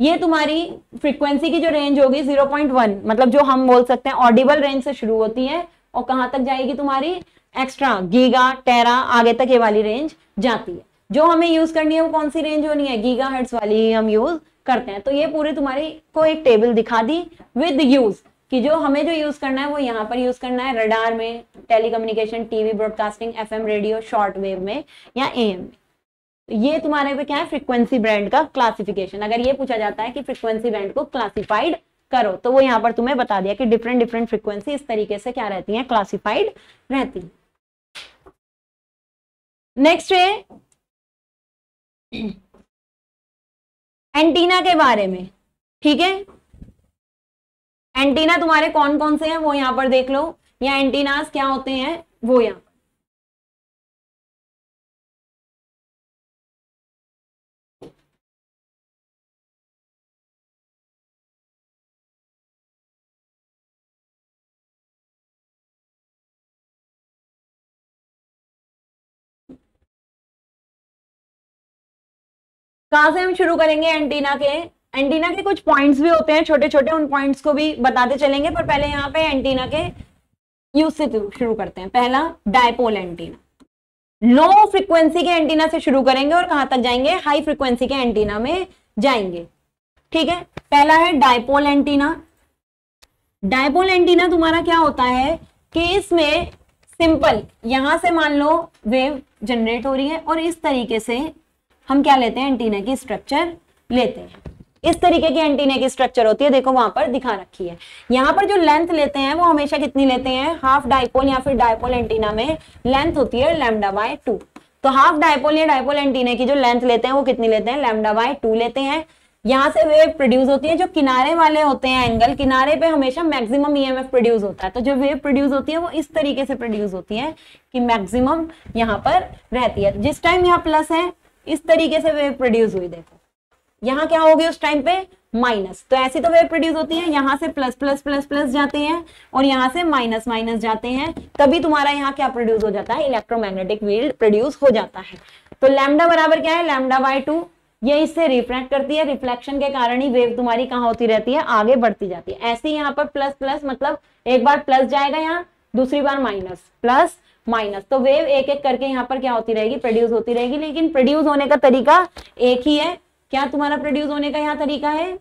ये तुम्हारी फ्रीक्वेंसी की जो रेंज होगी 0.1 मतलब जो हम बोल सकते हैं ऑडिबल रेंज से शुरू होती है, और कहाँ तक जाएगी तुम्हारी? एक्स्ट्रा गीगा टेरा आगे तक ये वाली रेंज जाती है। जो हमें यूज़ करनी है वो कौन सी रेंज होनी है? गीगा हर्ट्स वाली हम यूज़ करते हैं। तो ये पूरी तुम्हारी को एक टेबल दिखा दी विद यूज़ कि जो हमें जो यूज़ करना है वो यहाँ पर यूज़ करना है रडार में telecommunication TV broadcasting FM radio short wave में या एएम में। तो ये तुम्हारे पे क्या है? फ्रीक्वेंसी बैंड का क्लासिफिकेशन अगर ये पूछा जाता है कि फ्रीक्वेंसी बैंड को क्लासिफाइड करो तो वो यहाँ पर तुम्हें बता दिया कि डिफरेंट डिफरेंट फ्रीक्वेंसी इस तरीके से क्या रहती है? क्लासिफाइड रहती है। नेक्स्ट है। एंटीना के बारे में, ठीक है? एंटीना तुम्हारे कौन कौन से हैं वो यहाँ पर देख लो। या एंटीनास क्या होते हैं, वो यहाँ कहाँ से हम शुरू करेंगे? एंटीना के। एंटीना के कुछ पॉइंट्स भी होते हैं छोटे छोटे उन पॉइंट्स को भी बताते चलेंगे, पर पहले यहाँ पे एंटीना के यूज़ से शुरू करते हैं। पहला डायपोल एंटीना लो फ्रीक्वेंसी के एंटीना से शुरू करेंगे और कहाँ तक जाएँगे? हाई फ्रीक्वेंसी के एंटीना में जाएँगे। ठीक है? पहला है डायपोल एंटीना डायपोल एंटीना तुम्हारा क्या होता है कि इसमें सिंपल यहाँ से मान लो वेव जनरेट हो रही है और इस तरीके से हम क्या लेते हैं? एंटीना की स्ट्रक्चर लेते हैं। इस तरीके की एंटीने की स्ट्रक्चर होती है, देखो वहाँ पर दिखा रखी है। यहाँ पर जो लेंथ लेते हैं, वो हमेशा कितनी लेते हैं? हाफ़ डाइपोल या फिर डाइपोल एंटीना में लेंथ होती है लैमडा बाय टू तो हाफ़ डाइपोल या डाइपोल एंटीने की जो लेंथ लेते हैं, वो कितनी लेते हैं? लैमडा बाय टू लेते हैं। यहाँ से वेव प्रोड्यूस होती है, जो किनारे वाले होते हैं एंगल किनारे पे हमेशा मैक्सिमम ईएमएफ प्रोड्यूस होता है। तो जो वेव प्रोड्यूस होती है, वो इस तरीके से प्रोड्यूस होती है कि मैक्सिमम यहाँ पर रहती है। जिस टाइम यहाँ प्लस है इस तरीके से वेव प्रोड्यूस हुई, देखो। यहाँ क्या होगी उस टाइम पे? माइनस तो ऐसी तो वेव प्रोड्यूस होती है, यहाँ से प्लस प्लस प्लस प्लस जाते हैं और यहाँ से माइनस माइनस जाते हैं। तभी तुम्हारा यहाँ क्या प्रोड्यूस हो जाता है? इलेक्ट्रोमैग्नेटिक फ़ील्ड प्रोड्यूस हो जाता है। तो लैमडा बराबर क्या है? लैमडा बाय टू ये इससे रिफ्लेक्ट करती है। रिफ्लेक्शन के कारण ही वेव तुम्हारी कहाँ होती रहती है? आगे बढ़ती जाती है। ऐसे यहाँ पर प्लस प्लस मतलब एक बार प्लस जाएगा यहाँ, दूसरी बार माइनस प्लस माइनस। तो वेव एक एक करके यहाँ पर क्या होती रहेगी? प्रोड्यूस होती रहेगी। लेकिन प्रोड्यूस होने का तरीका एक ही है। क्या तुम्हारा प्रोड्यूस होने का यहाँ तरीका है?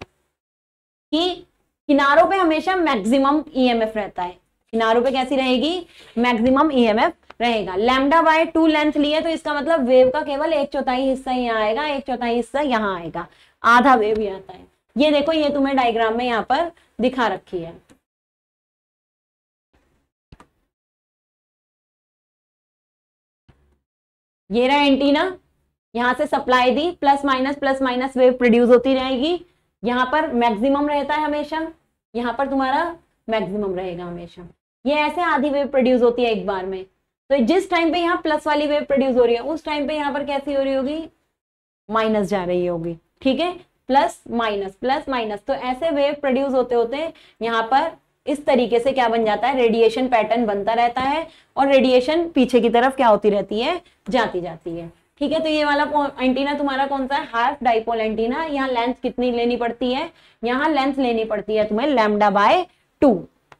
कि किनारों पे हमेशा मैक्सिमम ईएमएफ रहता है। किनारों पे कैसी रहेगी? मैक्सिमम ईएमएफ रहेगा। लैमडा बाय टू लेंथ लिए तो इसका मतलब वेव का केवल एक चौथाई हिस्सा यहाँ आएगा, एक चौथाई हिस्सा यहाँ आएगा। आधा वेव ही आता है। ये देखो, ये तुम्हें डायग्राम में यहाँ पर दिखा रखी है। ये रहा एंटीना, यहाँ से सप्लाई दी plus minus plus minus wave produce होती रहेगी। यहाँ पर मैक्सिमम रहता है हमेशा, यहाँ पर तुम्हारा मैक्सिमम रहेगा हमेशा। ये ऐसे आधी वेव प्रोड्यूस होती है एक बार में। तो जिस टाइम पे यहाँ प्लस वाली वेव प्रोड्यूस हो रही है, उस टाइम पे यहाँ पर कैसी हो रही होगी? माइनस जा रही होगी, ठीक है? प्लस माइनस प्लस माइनस तो ऐसे वेव प्रोड्यूस होते होते यहाँ पर इस तरीके से क्या बन जाता है? रेडिएशन पैटर्न बनता रहता है और रेडिएशन पीछे की तरफ़ क्या होती रहती है? जाती जाती है। ठीक है तो ये वाला एंटीना तुम्हारा कौन सा है? हाफ़ डाइपोल एंटीना यहाँ लेंथ कितनी लेनी पड़ती है? यहाँ लेंथ लेनी पड़ती है तुम्हें lambda by two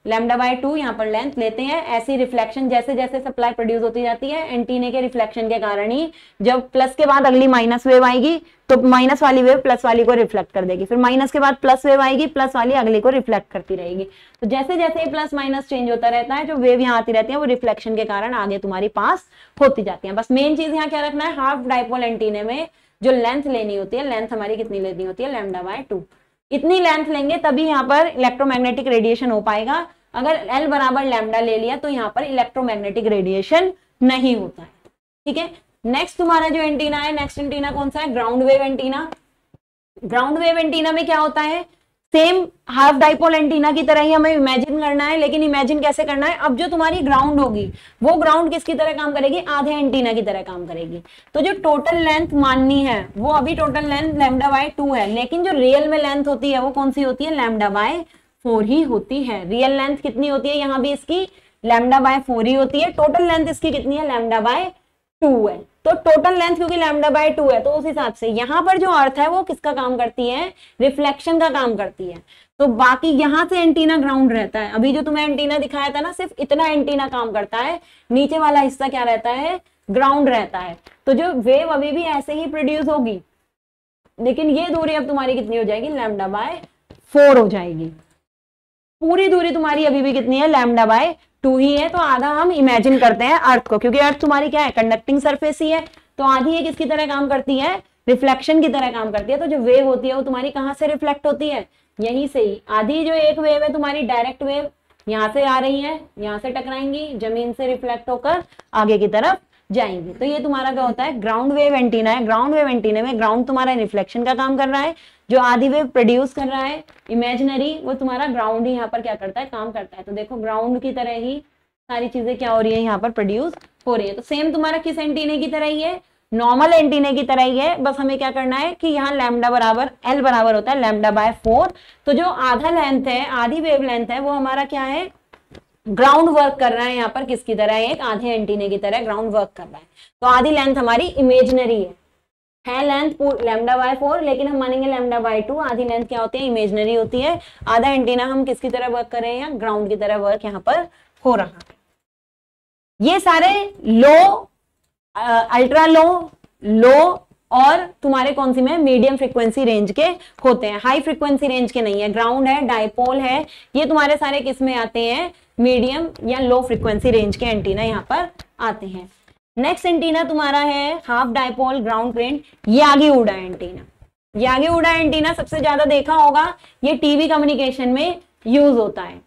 lambda by two यहाँ पर लेंथ लेते हैं। ऐसी रिफ्लेक्शन जैसे जैसे सप्लाई प्रोड्यूस होती जाती है एंटीने के रिफ्लेक्शन के कारण ही जब प्लस के बाद अगली माइनस वेव आएगी तो माइनस वाली वेव प्लस वाली को रिफ्लेक्ट कर देगी। फिर माइनस के बाद प्लस वेव आएगी प्लस वाली अगली को रिफ्लेक्ट करती रहेगी। तो जैसे जैसे प्लस माइनस चेंज होता रहता है, जो वेव यहाँ आती रहती है, वो रिफ्लेक्शन के कारण आगे तुम्हारी पास होती जाती है। बस मेन चीज़ यहाँ क्या रखना है? हाफ़ डाइपोल एंटीने में जो लेंथ लेनी होती है लेंथ हमारी कितनी लेनी होती है? लेमडा बाय टू इतनी लेंथ लेंगे तभी यहाँ पर इलेक्ट्रोमैग्नेटिक रेडिएशन हो पाएगा। अगर एल बराबर लैमडा ले लिया तो यहाँ पर इलेक्ट्रोमैग्नेटिक रेडिएशन नहीं होता है। ठीक है? नेक्स्ट तुम्हारा जो एंटीना है नेक्स्ट एंटीना कौन सा है? Ground wave antenna ground wave antenna में क्या होता है? सेम हाफ़ डाइपोल एंटीना की तरह ही हमें इमेजिन करना है, लेकिन इमेजिन कैसे करना है? अब जो तुम्हारी ग्राउंड होगी, वो ग्राउंड किसकी तरह काम करेगी? आधे एंटीना की तरह काम करेगी। तो जो टोटल लेंथ माननी है, वो अभी total length lambda by two है, लेकिन जो रियल में लेंथ होती है, वो कौन सी होती है? लैमडा बाय फोर ही होती है। रियल लेंथ कितनी होती है? यहाँ भी इसकी लैमडा बाय फोर ही होती है। टोटल लेंथ इसकी कितनी है? लैमडा बाय टू है। तो टोटल लेंथ क्योंकि लैमडा बाय टू है तो उस हिसाब से यहाँ पर जो अर्थ है वो किसका काम करती है? रिफ्लेक्शन का काम करती है। तो बाकी यहाँ से एंटीना ग्राउंड रहता है। अभी जो तुम्हें एंटीना दिखाया था ना, सिर्फ़ इतना एंटीना काम करता है। नीचे वाला हिस्सा क्या रहता है? ग्राउंड रहता है। तो जो वेव अभी भी ऐसे ही प्रोड्यूस होगी, लेकिन ये दूरी अब तुम्हारी कितनी हो जाएगी? लैमडा बाय फोर हो जाएगी। पूरी दूरी तुम्हारी अभी भी कितनी है? लैमडा बाय टू ही है तो आधा हम इमेजिन करते हैं अर्थ को, क्योंकि अर्थ तुम्हारी क्या है कंडक्टिंग सरफेस ही है तो आधी ये किसकी तरह काम करती है रिफ्लेक्शन की तरह काम करती है तो जो वेव होती है वो तुम्हारी कहाँ से रिफ्लेक्ट होती है? यहीं से ही। आधी जो एक वेव है तुम्हारी डायरेक्ट वेव यहाँ से आ रही है, यहाँ से टकराएँगी, ज़मीन से रिफ्लेक्ट होकर आगे की तरफ़ जाएँगी। तो ये तुम्हारा क्या होता है? ग्राउंड वेव एंटीना है। ग्राउंड वेव एंटीना में ग्राउंड तुम्हारा रिफ्लेक्शन का काम कर रहा है। जो आधी वेव प्रोड्यूस कर रहा है इमेजिनरी वो तुम्हारा ग्राउंड ही यहाँ पर क्या करता है? काम करता है। तो देखो ग्राउंड की तरह ही सारी चीज़ें क्या हो रही है? यहाँ पर प्रोड्यूस हो रही है। तो सेम तुम्हारा किस एंटीने की तरह ही है? नॉर्मल एंटीने की तरह ही है। बस हमें क्या करना है कि यहाँ लैमडा बराबर एल बराबर होता है लैमडा बाय फोर तो जो आधा लेंथ है, आधी वेव लेंथ है, वो हमारा क्या है? ग्राउंड वर्क कर रहा है यहाँ पर, किसकी तरह है? एक आधे एंटीने की तरह ग्राउंड वर्क कर रहा है। तो आधी लेंथ हमारी इमेजनरी है। है लेंथ लेमडा बाय फोर लेकिन हम मानेंगे लेमडा बाय टू आधी लेंथ क्या होती है? इमेजनरी होती है। आधा एंटीना हम किसकी तरह वर्क कर रहे हैं? ग्राउंड की तरह वर्क यहाँ पर हो रहा है। ये सारे लो अल्ट्रा लो लो और तुम्हारे कौन सी में? मीडियम फ्रीक्वेंसी रेंज के होते हैं। हाई फ्रीक्वेंसी रेंज के नहीं है। ग्राउंड है डायपोल है। ये तुम्हारे सारे किसमें आते हैं? मीडियम या लो फ्रिक्वेंसी रेंज के एंटीना यहाँ पर आते हैं। नेक्स्ट एंटीना तुम्हारा है half dipole ground crane Yagi Uda antenna. Yagi Uda antenna सबसे ज़्यादा देखा होगा, ये टीवी कम्युनिकेशन में यूज़ होता है।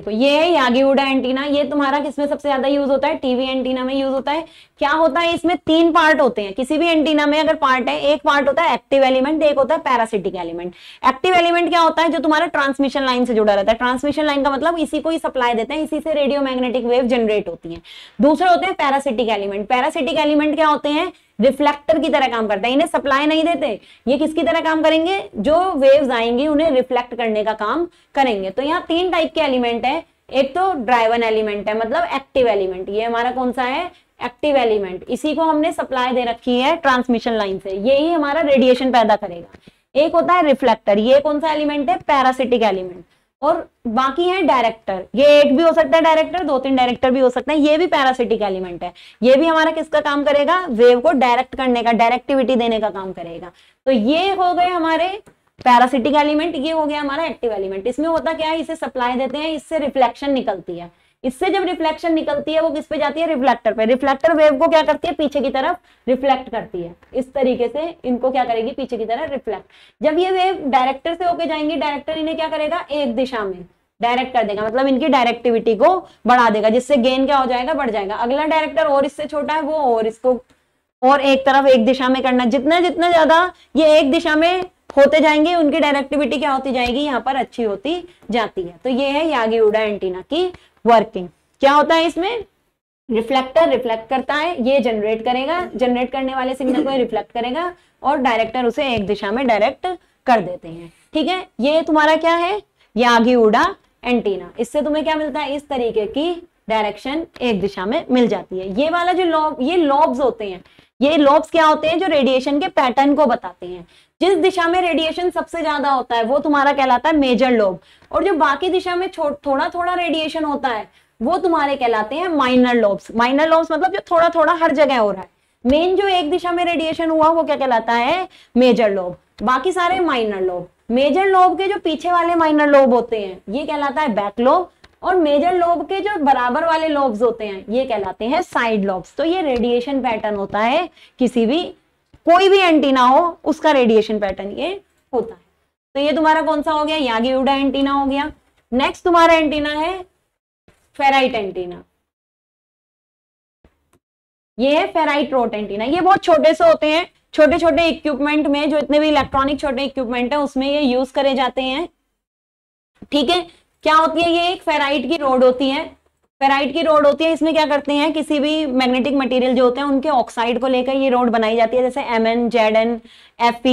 देखो, ये है यागीउडा एंटीना, ये तुम्हारा किसमें सबसे ज़्यादा यूज़ होता है? टीवी एंटीना में यूज़ होता है। क्या होता है, इसमें तीन पार्ट होते हैं। किसी भी एंटीना में अगर पार्ट है, एक पार्ट होता है एक्टिव एलिमेंट, एक होता है पैरासिटिक एलिमेंट। एक्टिव एलिमेंट क्या होता है, जो तुम्हारा ट्रांसमिशन लाइन से जुड़ा रहता है। ट्रांसमिशन लाइन का मतलब इसी को ही सप्लाई देते हैं, इसी से रेडियो मैग्नेटिक वेव जनरेट होती है। दूसरे होते हैं पैरासिटिक एलिमेंट। पैरासिटिक एलिमेंट क्या होते हैं? रिफ्लेक्टर की तरह काम करता है। इन्हें सप्लाई नहीं देते। ये किसकी तरह काम करेंगे? जो वेव्स आएँगी, उन्हें रिफ्लेक्ट करने का काम करेंगे। तो यहाँ तीन टाइप के एलिमेंट है। एक तो ड्राइवन एलिमेंट है मतलब एक्टिव एलिमेंट ये हमारा कौन सा है? एक्टिव एलिमेंट इसी को हमने सप्लाई दे रखी है ट्रांसमिशन लाइन से। यही हमारा रेडिएशन पैदा करेगा। एक होता है रिफ्लेक्टर ये कौन सा एलिमेंट है? पैरासिटिक एलिमेंट और बाकी है डायरेक्टर ये एक भी हो सकता है डायरेक्टर दो तीन डायरेक्टर भी हो सकते हैं, ये भी पैरासिटिक एलिमेंट है. ये भी हमारा किसका काम करेगा? वेव को डायरेक्ट करने का डायरेक्टिविटी देने का काम करेगा. तो ये हो गए हमारे पैरासिटिक एलिमेंट ये हो गया हमारा एक्टिव एलिमेंट इसमें होता क्या है? इसे सप्लाई देते हैं, इससे रिफ्लेक्शन निकलती है. इससे जब रिफ्लेक्शन निकलती है, वो किस पे जाती है? रिफ्लेक्टर पे। रिफ्लेक्टर वेव को क्या करती है? पीछे की तरफ़ रिफ्लेक्ट करती है। इस तरीके से इनको क्या करेगी? पीछे की तरफ़ रिफ्लेक्ट जब ये वेव डायरेक्टर से होके जाएँगे डायरेक्टर इन्हें क्या करेगा? एक दिशा में डायरेक्ट कर देगा। मतलब इनकी डायरेक्टिविटी को बढ़ा देगा, जिससे गेन क्या हो जाएगा? बढ़ जाएगा। अगला डायरेक्टर और इससे छोटा है, वो और इसको और एक तरफ़ एक दिशा में करना। जितना जितना ज़्यादा ये एक दिशा में होते जाएँगे, उनकी डायरेक्टिविटी क्या होती जाएगी? यहाँ पर अच्छी होती जाती है। तो ये है यागी उड़ा एंटीना की वर्किंग क्या होता है इसमें? रिफ्लेक्टर रिफ्लेक्ट करता है, ये जनरेट करेगा जनरेट करने वाले सिग्नल को रिफ्लेक्ट करेगा और डायरेक्टर उसे एक दिशा में डायरेक्ट कर देते हैं। ठीक है? ये तुम्हारा क्या है? यागी उड़ा एंटीना इससे तुम्हें क्या मिलता है? इस तरीके की डायरेक्शन एक दिशा में मिल जाती है। ये वाला जो लॉब ये लॉब्स होते हैं ये लोब्स क्या होते हैं जो रेडिएशन के पैटर्न को बताते हैं? जिस दिशा में रेडिएशन सबसे ज़्यादा होता है, वो तुम्हारा कहलाता है मेजर लोब और जो बाकी दिशा में थोड़ा थोड़ा रेडिएशन होता है, वो तुम्हारे कहलाते हैं माइनर लोब्स माइनर लोब्स मतलब जो थोड़ा थोड़ा हर जगह हो रहा है. मेन जो एक दिशा में रेडिएशन हुआ, वो क्या कहलाता है? मेजर लोब बाकी सारे माइनर लोब मेजर लोब के जो पीछे वाले माइनर लोब होते हैं, ये कहलाता है बैक लोब और मेजर लोब के जो बराबर वाले लोब्स होते हैं, ये कहलाते हैं साइड लोब्स तो ये रेडिएशन पैटर्न होता है, किसी भी, कोई भी एंटीना हो, उसका रेडिएशन पैटर्न ये होता है। तो ये तुम्हारा कौन सा हो गया? यागी उड़ा एंटीना हो गया। नेक्स्ट तुम्हारा एंटीना है फेराइट एंटीना ये है फेराइट रोट एंटीना ये बहुत छोटे से होते हैं। छोटे छोटे इक्विपमेंट में, जो इतने भी इलेक्ट्रॉनिक छोटे इक्विपमेंट है, उसमें ये यूज़ करे जाते हैं। ठीक है? क्या होती है ये? एक फेराइट की रोड होती है। फेराइट की रोड होती है, इसमें क्या करते हैं? किसी भी मैग्नेटिक मटेरियल जो होते हैं, उनके ऑक्साइड को लेकर ये रोड बनाई जाती है, जैसे M N Z N F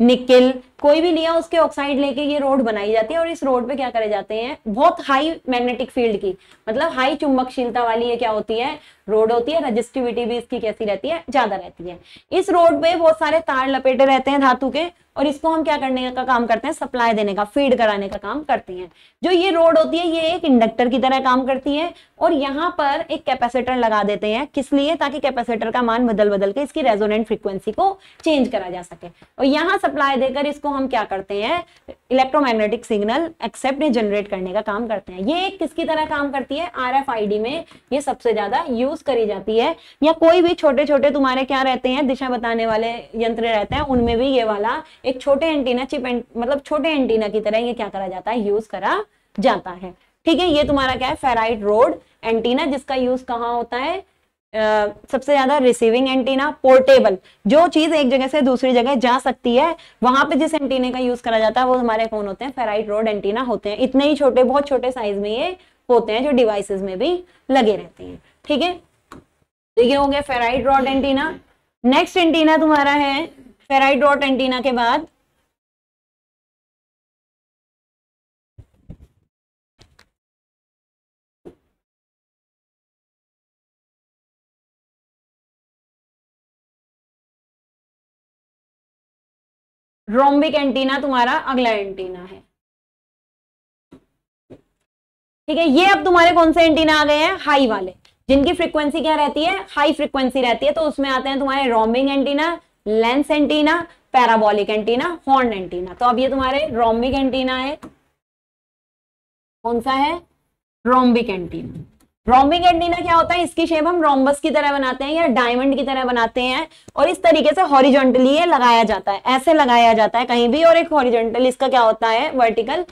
nickel कोई भी लिया, उसके ऑक्साइड लेके ये रोड बनाई जाती है और इस रोड पे क्या करे जाते हैं, बहुत हाई मैग्नेटिक फ़ील्ड की मतलब हाई चुंबकशीलता वाली ये क्या होती है रोड होती है रजिस्टिविटी भी इसकी कैसी रहती है, ज़्यादा रहती है। इस रोड पे बहुत सारे तार लपेटे रहते हैं धातु के और इसको हम क्या करने का काम करते हैं सप्लाई देने का फ़ीड कराने का काम करते हैं। जो ये रोड होती है, ये एक इंडक्टर की तरह काम करती है और यहाँ पर एक कैपेसिटर लगा देते हैं। किस लिए? ताकि कैपेसिटर का मान बदल बदल के इसकी रेजोनेंट फ्रीक्वेंसी को चेंज करा जा सके। और यहाँ सप्लाई देकर इसको हम क्या करते हैं? इलेक्ट्रोमैग्नेटिक सिग्नल एक्सेप्ट जनरेट करने का काम करते हैं। ये किसकी तरह काम करती है? आर में ये सबसे ज़्यादा यूज़ करी जाती है। या कोई भी छोटे छोटे तुम्हारे क्या रहते हैं? दिशा बताने वाले यंत्र रहते हैं। उनमें भी ये वाला एक छोटे एंटीना चिप मतलब छोटे एंटीना की तरह ये क्या करा जाता है? यूज़ करा जाता है। ठीक है ये तुम्हारा क्या है? फेराइट रोड एंटीना जिसका यूज़ कहाँ होता है? Uh, सबसे ज़्यादा रिसीविंग एंटीना पोर्टेबल जो चीज़ एक जगह से दूसरी जगह जा सकती है वहाँ पे जिस एंटीने का यूज़ करा जाता है वो हमारे कौन होते हैं फेराइट रोड एंटीना होते हैं। इतने ही छोटे बहुत छोटे साइज़ में ये होते हैं जो डिवाइसेस में भी लगे रहते हैं। ठीक है? तो ये हो गया ferrite rod antenna next antenna तुम्हारा है फेराइट रॉड एंटीना के बाद रोम्बिक एंटीना तुम्हारा अगला एंटीना है। ठीक है, ये अब तुम्हारे कौन से एंटीना आ गए हैं? हाई वाले। जिनकी फ्रीक्वेंसी क्या रहती है? हाई फ्रीक्वेंसी रहती है तो उसमें आते हैं तुम्हारे roaming antenna, lens antenna, parabolic antenna, horn antenna. तो अब ये तुम्हारे रोम्बिक एंटीना है। कौन सा है? Rhombic antenna. रोम्बिक एंटीना क्या होता है? इसकी शेप हम रोम्बस की तरह बनाते हैं या डायमंड की तरह बनाते हैं और इस तरीके से हॉरिजॉन्टली ये लगाया जाता है। ऐसे लगाया जाता है कहीं भी और एक हॉरिजॉन्टल इसका क्या होता है? वर्टिकल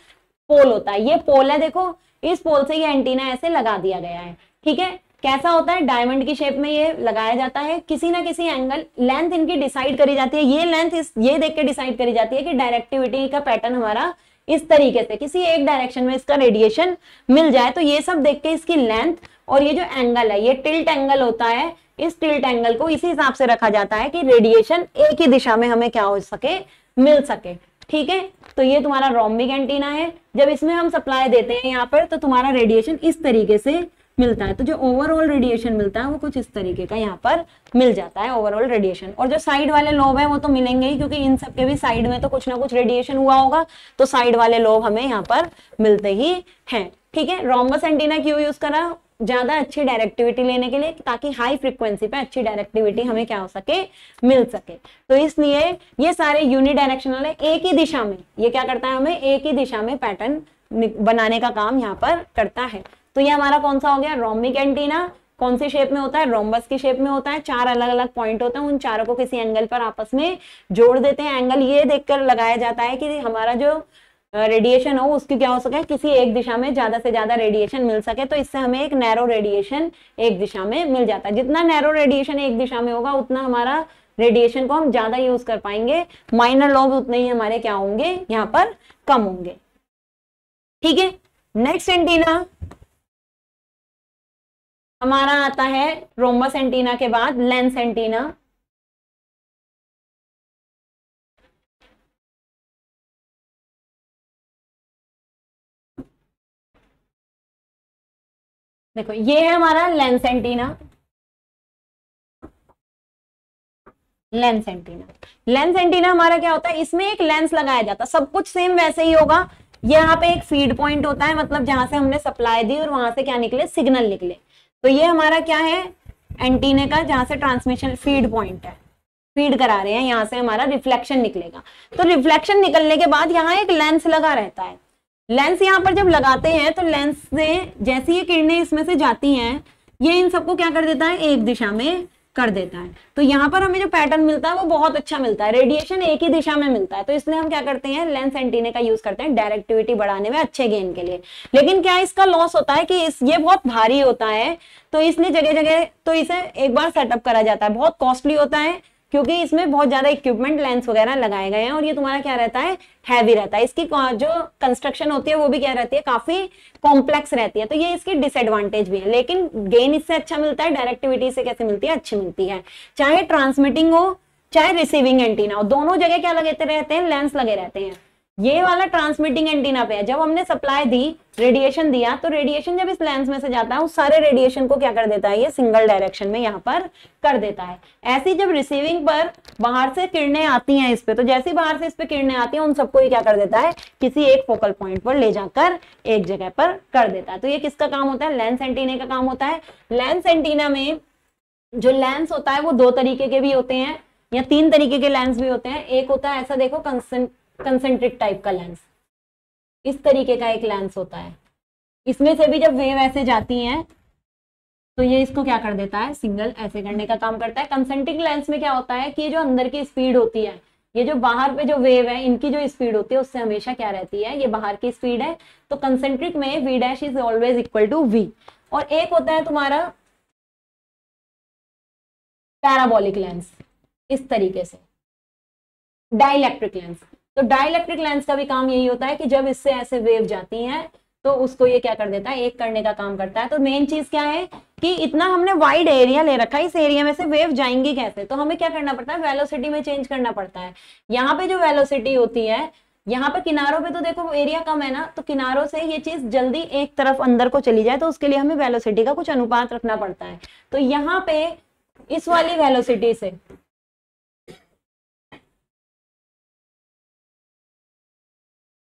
पोल होता है। ये पोल है, देखो, इस पोल से ये एंटीना ऐसे लगा दिया गया है। ठीक है? कैसा होता है? डायमंड की शेप में ये लगाया जाता है। किसी ना किसी एंगल लेंथ इनकी डिसाइड करी जाती है। ये लेंथ इस, ये देख के डिसाइड करी जाती है कि डायरेक्टिविटी का पैटर्न हमारा इस तरीके से, किसी एक डायरेक्शन में इसका रेडिएशन मिल जाए तो ये सब देख के इसकी लेंथ और ये जो एंगल है, ये टिल्ट एंगल होता है, इस टिल्ट एंगल को इसी हिसाब से रखा जाता है कि रेडिएशन एक ही दिशा में हमें क्या हो सके, मिल सके। ठीक है? तो ये तुम्हारा रोम्बिक एंटीना है। जब इसमें हम सप्लाई देते हैं यहाँ पर तो तुम्हारा रेडिएशन इस तरीके से मिलता है। तो जो ओवरऑल रेडिएशन मिलता है, वो कुछ इस तरीके का यहाँ पर मिल जाता है ओवरऑल रेडिएशन और जो साइड वाले लोब है, वो तो मिलेंगे ही, क्योंकि इन सब के भी साइड में तो कुछ ना कुछ रेडिएशन हुआ होगा तो साइड वाले लोब हमें यहाँ पर मिलते ही हैं। ठीक है? रोमबस एंटीना क्यों यूज़ करा? ज़्यादा अच्छी डायरेक्टिविटी लेने के लिए, ताकि हाई फ्रिक्वेंसी पे अच्छी डायरेक्टिविटी हमें क्या हो सके, मिल सके। तो इसलिए ये सारे यूनिडायरेक्शनल है, एक ही दिशा में। ये क्या करता है हमें? एक ही दिशा में पैटर्न बनाने का काम यहाँ पर करता है। तो ये हमारा कौन सा हो गया? रोमिक एंटीना कौन सी शेप में होता है? रोम्बस की शेप में होता है। चार अलग अलग पॉइंट होते हैं। उन चारों को किसी एंगल पर आपस में जोड़ देते हैं। एंगल ये देखकर लगाया जाता है कि हमारा जो रेडिएशन हो, उसकी क्या हो सके? किसी एक दिशा में ज़्यादा से ज़्यादा रेडिएशन मिल सके। तो इससे हमें एक नैरो रेडिएशन एक दिशा में मिल जाता है। जितना नैरो रेडिएशन एक दिशा में होगा, उतना हमारा रेडिएशन को हम ज़्यादा यूज़ कर पाएँगे। माइनर लॉब उतने ही हमारे क्या होंगे? यहाँ पर कम होंगे। ठीक है? नेक्स्ट एंटीना हमारा आता है रोमबस एंटीना के बाद, लेंस एंटीना। देखो, ये है हमारा lens antenna. Lens antenna. Lens antenna हमारा क्या होता है? इसमें एक लेंस लगाया जाता है। सब कुछ सेम वैसे ही होगा। यहाँ पे एक फ़ीड पॉइंट होता है मतलब जहाँ से हमने सप्लाई दी और वहाँ से क्या निकले? सिग्नल निकले। तो ये हमारा क्या है? एंटीने का जहाँ से ट्रांसमिशन फ़ीड पॉइंट है। फ़ीड करा रहे हैं, यहाँ से हमारा रिफ्लेक्शन निकलेगा। तो रिफ्लेक्शन निकलने के बाद यहाँ एक लेंस लगा रहता है। लेंस यहाँ पर जब लगाते हैं तो लेंस से जैसी ये किरणें इसमें से जाती हैं, ये इन सबको क्या कर देता है? एक दिशा में कर देता है। तो यहाँ पर हमें जो पैटर्न मिलता है, वो बहुत अच्छा मिलता है। रेडिएशन एक ही दिशा में मिलता है। तो इसलिए हम क्या करते हैं लेंस एंटीने का यूज़ करते हैं डायरेक्टिविटी बढ़ाने में अच्छे गेन के लिए। लेकिन क्या इसका लॉस होता है कि इस, ये बहुत भारी होता है तो इसलिए जगह जगह तो इसे एक बार सेटअप करा जाता है। बहुत कॉस्टली होता है क्योंकि इसमें बहुत ज़्यादा इक्विपमेंट लेंस वगैरह लगाए गए हैं और ये तुम्हारा क्या रहता है? हैवी रहता है। इसकी जो कंस्ट्रक्शन होती है, वो भी क्या रहती है? काफ़ी कॉम्प्लेक्स रहती है। तो ये इसकी डिसएडवांटेज भी है। लेकिन गेन इससे अच्छा मिलता है डायरेक्टिविटी से कैसे मिलती है? अच्छी मिलती है। चाहे ट्रांसमिटिंग हो, चाहे रिसीविंग एंटीना हो, दोनों जगह क्या लगे रहते हैं? लेंस लगे रहते हैं। ये वाला ट्रांसमिटिंग एंटीना पे है। जब हमने सप्लाई दी रेडिएशन दिया तो रेडिएशन जब इस लेंस में से जाता है, उस सारे रेडिएशन को क्या कर देता है? ये सिंगल डायरेक्शन में यहाँ पर कर देता है। ऐसी जब रिसीविंग पर बाहर से किरणें आती हैं इस पे तो जैसी बाहर से इस पे किरणें आती हैं, उन सबको ये क्या कर देता है? किसी एक फोकल पॉइंट पर ले जाकर एक जगह पर कर देता है। तो ये किसका काम होता है? लेंस एंटीने का काम होता है। लेंस एंटीना में जो लेंस होता है, वो दो तरीके के भी होते हैं, या तीन तरीके के लेंस भी होते हैं। एक होता है, ऐसा देखो कंसेंट्रिक टाइप का लेंस इस तरीके का एक लेंस होता है। इसमें से भी जब वेव ऐसे जाती हैं तो ये इसको क्या कर देता है? सिंगल ऐसे करने का काम करता है। कंसेंट्रिक लेंस में क्या होता है कि जो अंदर की स्पीड होती है, ये जो बाहर पे जो वेव है, इनकी जो स्पीड होती है, उससे हमेशा क्या रहती है? ये बाहर की स्पीड है। तो कंसेंट्रिक में V dash is always equal to V और एक होता है तुम्हारा पैराबोलिक लेंस इस तरीके से। डाइलेक्ट्रिक लेंस तो डाइलेक्ट्रिक लेंस का भी काम यही होता है कि जब इससे ऐसे वेव जाती हैं तो उसको ये क्या कर देता है? एक करने का काम करता है। तो मेन चीज़ क्या है कि इतना हमने वाइड एरिया ले रखा है, इस एरिया में से वेव जाएँगी कैसे? तो हमें क्या करना पड़ता है? वेलोसिटी में चेंज करना पड़ता है। यहाँ पे जो वेलोसिटी होती है, यहाँ पे किनारों पे तो देखो एरिया कम है ना तो किनारों से ये चीज़ जल्दी एक तरफ़ अंदर को चली जाए तो उसके लिए हमें वेलोसिटी का कुछ अनुपात रखना पड़ता है। तो यहाँ पे इस वाली वेलोसिटी से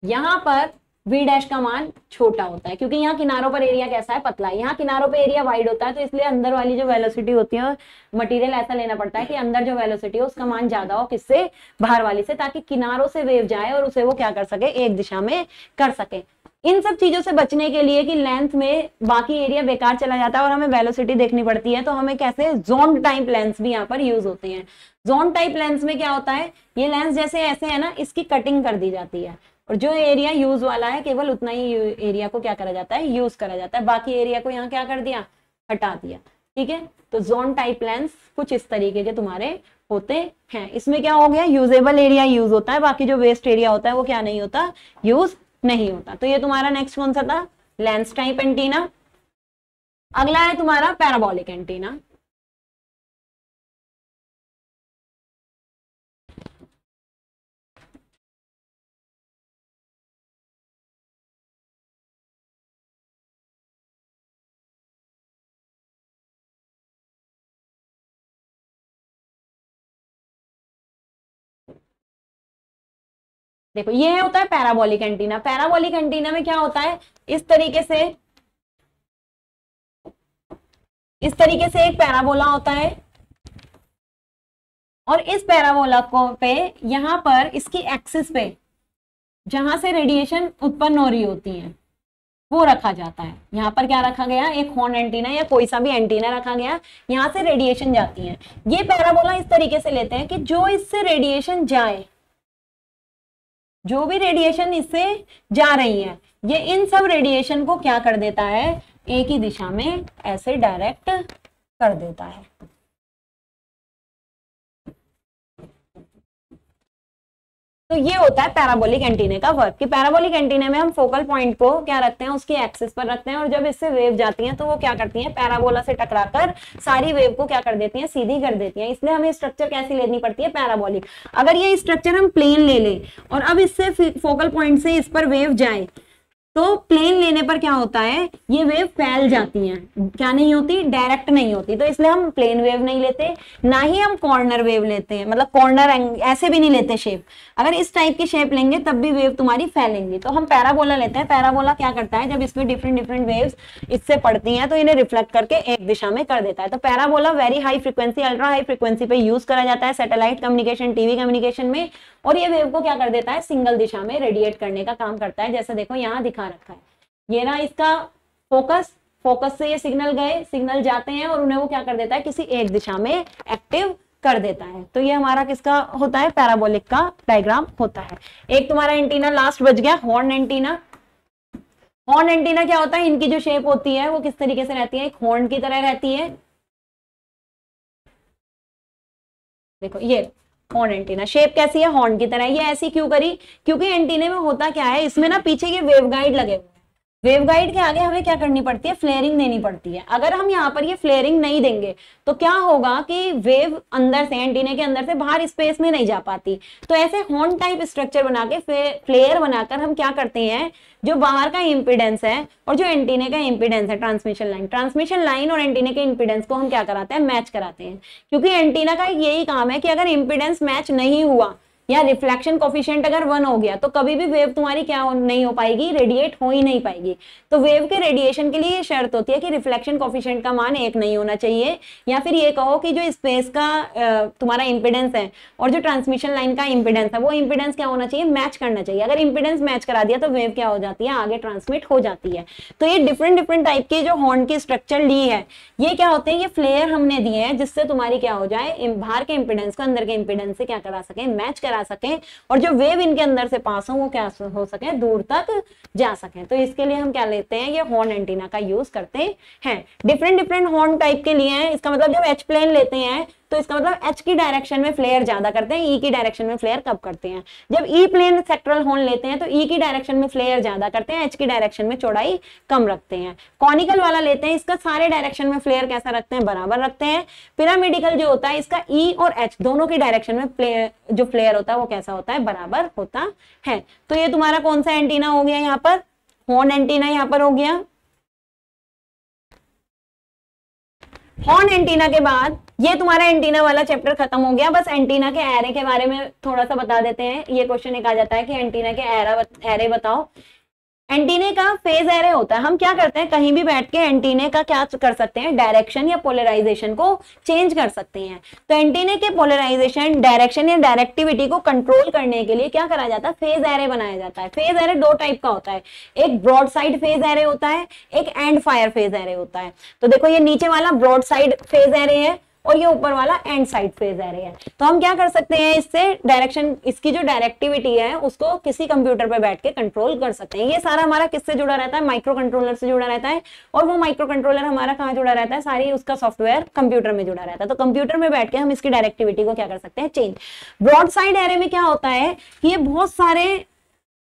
यहाँ पर वी डैश का मान छोटा होता है, क्योंकि यहाँ किनारों पर एरिया कैसा है? पतला है। यहाँ किनारों पर एरिया वाइड होता है तो इसलिए अंदर वाली जो वेलोसिटी होती है मटेरियल ऐसा लेना पड़ता है कि अंदर जो वेलोसिटी है, उसका मान ज़्यादा हो किससे? बाहर वाली से, ताकि किनारों से वेव जाए और उसे वो क्या कर सके? एक दिशा में कर सके। इन सब चीज़ों से बचने के लिए कि लेंथ में बाकी एरिया बेकार चला जाता है और हमें वेलोसिटी देखनी पड़ती है तो हमें कैसे जोन टाइप लेंस भी यहाँ पर यूज़ होते हैं। जोन टाइप लेंस में क्या होता है? ये लेंस जैसे ऐसे है ना, इसकी कटिंग कर दी जाती है। और जो एरिया यूज़ वाला है, केवल उतना ही एरिया को क्या करा जाता है? यूज़ करा जाता है। बाकी एरिया को यहाँ क्या कर दिया? हटा दिया। ठीक है? तो जोन टाइप लेंस कुछ इस तरीके के तुम्हारे होते हैं। इसमें क्या हो गया? यूजेबल एरिया यूज़ होता है। बाकी जो वेस्ट एरिया होता है, वो क्या नहीं होता? यूज़ नहीं होता। तो ये तुम्हारा नेक्स्ट कौन सा था। लेंस टाइप एंटीना अगला है तुम्हारा पैराबोलिक एंटीना देखो, ये होता है पैराबोलिक एंटीना पैराबोलिक एंटीना में क्या होता है? इस तरीके से, इस तरीके से एक पैराबोला होता है। और इस पैराबोला को पे, यहाँ पर, इसकी एक्सिस पे, जहाँ से रेडिएशन उत्पन्न हो रही होती है, वो रखा जाता है। यहाँ पर क्या रखा गया? एक हॉर्न एंटीना या कोई सा भी एंटीना रखा गया। यहाँ से रेडिएशन जाती है। ये पैराबोला इस तरीके से लेते हैं कि जो इससे रेडिएशन जाए जो भी रेडिएशन इससे जा रही है, ये इन सब रेडिएशन को क्या कर देता है? एक ही दिशा में ऐसे डायरेक्ट कर देता है। तो ये होता है पैराबोलिक एंटीने का वर्क कि पैराबोलिक एंटीने में हम फोकल पॉइंट को क्या रखते हैं, उसकी एक्सिस पर रखते हैं और जब इससे वेव जाती है तो वो क्या करती है पैराबोला से टकराकर सारी वेव को क्या कर देती है, सीधी कर देती है। इसलिए हमें स्ट्रक्चर कैसी लेनी पड़ती है पैराबोलिक अगर ये स्ट्रक्चर हम प्लेन ले लें और अब इससे फोकल पॉइंट से इस पर वेव जाए तो प्लेन लेने पर क्या होता है, ये वेव फैल जाती हैं। क्या नहीं होती? डायरेक्ट नहीं होती। तो इसलिए हम प्लेन वेव नहीं लेते, ना ही हम कॉर्नर वेव लेते हैं। मतलब कॉर्नर ऐसे भी नहीं लेते शेप अगर इस टाइप की शेप लेंगे, तब भी वेव तुम्हारी फैलेंगी। तो हम पैराबोला लेते हैं। पैराबोला क्या करता है? जब इसमें डिफरेंट डिफरेंट वेव्स इससे पड़ती हैं तो इन्हें रिफ्लेक्ट करके एक दिशा में कर देता है। तो parabola very high frequency ultra high frequency पे यूज़ करा जाता है सैटेलाइट कम्युनिकेशन टीवी कम्युनिकेशन में। और ये वेव को क्या कर देता है? सिंगल दिशा में रेडिएट करने का काम करता है। जैसे देखो, यहाँ दिखा रखा है। ये ना इसका फोकस फोकस से ये सिग्नल गए सिग्नल जाते हैं और उन्हें वो क्या कर देता है, किसी एक दिशा में एक्टिव कर देता है। तो ये हमारा किसका होता है? पैराबोलिक का डायग्राम होता है। एक तुम्हारा एंटीना लास्ट बच गया हॉर्न एंटीना हॉर्न एंटीना क्या होता है? इनकी जो शेप होती है, वो किस तरीके से रहती है? एक हॉर्न की तरह रहती है। देखो, ये हॉर्न एंटीना। शेप कैसी है? हॉर्न की तरह। ये ऐसी क्यों करी? क्योंकि एंटीने में होता क्या है? इसमें ना पीछे ये वेव गाइड लगे हुए वेव गाइड के आगे हमें क्या करनी पड़ती है? फ्लेयरिंग देनी पड़ती है। अगर हम यहाँ पर ये फ्लेयरिंग नहीं देंगे तो क्या होगा कि वेव अंदर से, एंटीने के अंदर से बाहर स्पेस में नहीं जा पाती। तो ऐसे हॉर्न टाइप स्ट्रक्चर बना के फ्लेयर बनाकर हम क्या करते हैं, जो बाहर का इंपिडेंस है और जो एंटीने का इम्पिडेंस है ट्रांसमिशन लाइन ट्रांसमिशन लाइन और एंटीने के इम्पिडेंस को हम क्या कराते हैं? मैच कराते हैं। क्योंकि एंटीना का यही काम है कि अगर इंपिडेंस मैच नहीं हुआ या रिफ्लेक्शन कॉफिशियंट अगर वन हो गया तो कभी भी वेव तुम्हारी क्या हो, नहीं हो पाएगी रेडिएट हो ही नहीं पाएगी। तो वेव के रेडिएशन के लिए ये शर्त होती है कि रिफ्लेक्शन कॉफिशियंट का मान एक नहीं होना चाहिए। या फिर ये कहो कि जो स्पेस का तुम्हारा इंपिडेंस है और जो ट्रांसमिशन लाइन का इंपिडेंस है वो इंपिडेंस क्या होना चाहिए? मैच करना चाहिए। अगर इंपिडेंस मैच करा दिया तो वेव क्या हो जाती है? आगे ट्रांसमिट हो जाती है। तो ये डिफरेंट डिफरेंट टाइप के जो हॉर्न की स्ट्रक्चर ली है ये क्या होते हैं? ये फ्लेयर हमने दिए हैं जिससे तुम्हारी क्या हो जाए बाहर के इंपिडेंस को अंदर के इंपिडेंस से क्या करा सके? मैच करा करा सके और जो वेव इनके अंदर से पास हो, वो क्या हो सके, दूर तक जा सके। तो इसके लिए हम क्या लेते हैं, ये हॉर्न एंटीना का यूज़ करते हैं। डिफरेंट डिफरेंट हॉर्न टाइप के लिए इसका मतलब जब एच प्लेन लेते हैं तो इसका मतलब एच की डायरेक्शन में फ्लेयर ज़्यादा करते हैं ई e की डायरेक्शन में फ्लेयर कब करते हैं। जब ई प्लेन सेक्ट्रल होन लेते हैं तो ई e की डायरेक्शन में फ्लेयर ज़्यादा करते हैं एच की डायरेक्शन में चौड़ाई कम रखते हैं। कॉनिकल वाला लेते हैं, इसका सारे डायरेक्शन में फ्लेयर कैसा रखते हैं? बराबर रखते हैं। पिरामिडिकल जो होता है, इसका ई e और एच दोनों की डायरेक्शन में फ्लेयर जो फ्लेयर होता है, वो कैसा होता है? बराबर होता है। तो ये तुम्हारा कौन सा एंटीना हो गया यहाँ पर? हॉर्न एंटीना यहाँ पर हो गया। हॉर्न एंटीना के बाद ये तुम्हारा एंटीना वाला चैप्टर खत्म हो गया। बस एंटीना के एरे के बारे में थोड़ा सा बता देते हैं। ये क्वेश्चन एक आ जाता है कि एंटीना के एरा एरे बताओ। एंटीने का फ़ेज़ एरे होता है। हम क्या करते हैं? कहीं भी बैठ के एंटीने का क्या कर सकते हैं? डायरेक्शन या पोलराइजेशन को चेंज कर सकते हैं। तो एंटीने के पोलराइजेशन डायरेक्शन या डायरेक्टिविटी को कंट्रोल करने के लिए क्या करा जाता है? फ़ेज़ एरे बनाया जाता है। फ़ेज़ एरे दो टाइप का होता है। एक ब्रॉड साइड फ़ेज़ एरे होता है, एक एंड फायर फ़ेज़ एरे होता है। तो देखो, ये नीचे वाला ब्रॉड साइड फ़ेज़ एरे है। और ये ऊपर वाला एंड साइड फ़ेज़ एरे है। तो हम क्या कर सकते हैं, इससे डायरेक्शन इसकी जो डायरेक्टिविटी है, उसको किसी कंप्यूटर पर बैठ के कंट्रोल कर सकते हैं। ये सारा हमारा किससे जुड़ा रहता है? माइक्रो कंट्रोलर से जुड़ा रहता है और वो माइक्रो कंट्रोलर हमारा कहाँ जुड़ा रहता है? सारी उसका सॉफ्टवेयर कंप्यूटर में जुड़ा रहता है। तो कंप्यूटर में बैठ के हम इसकी डायरेक्टिविटी को क्या कर सकते हैं? चेंज ब्रॉड साइड एरे में क्या होता है कि ये बहुत सारे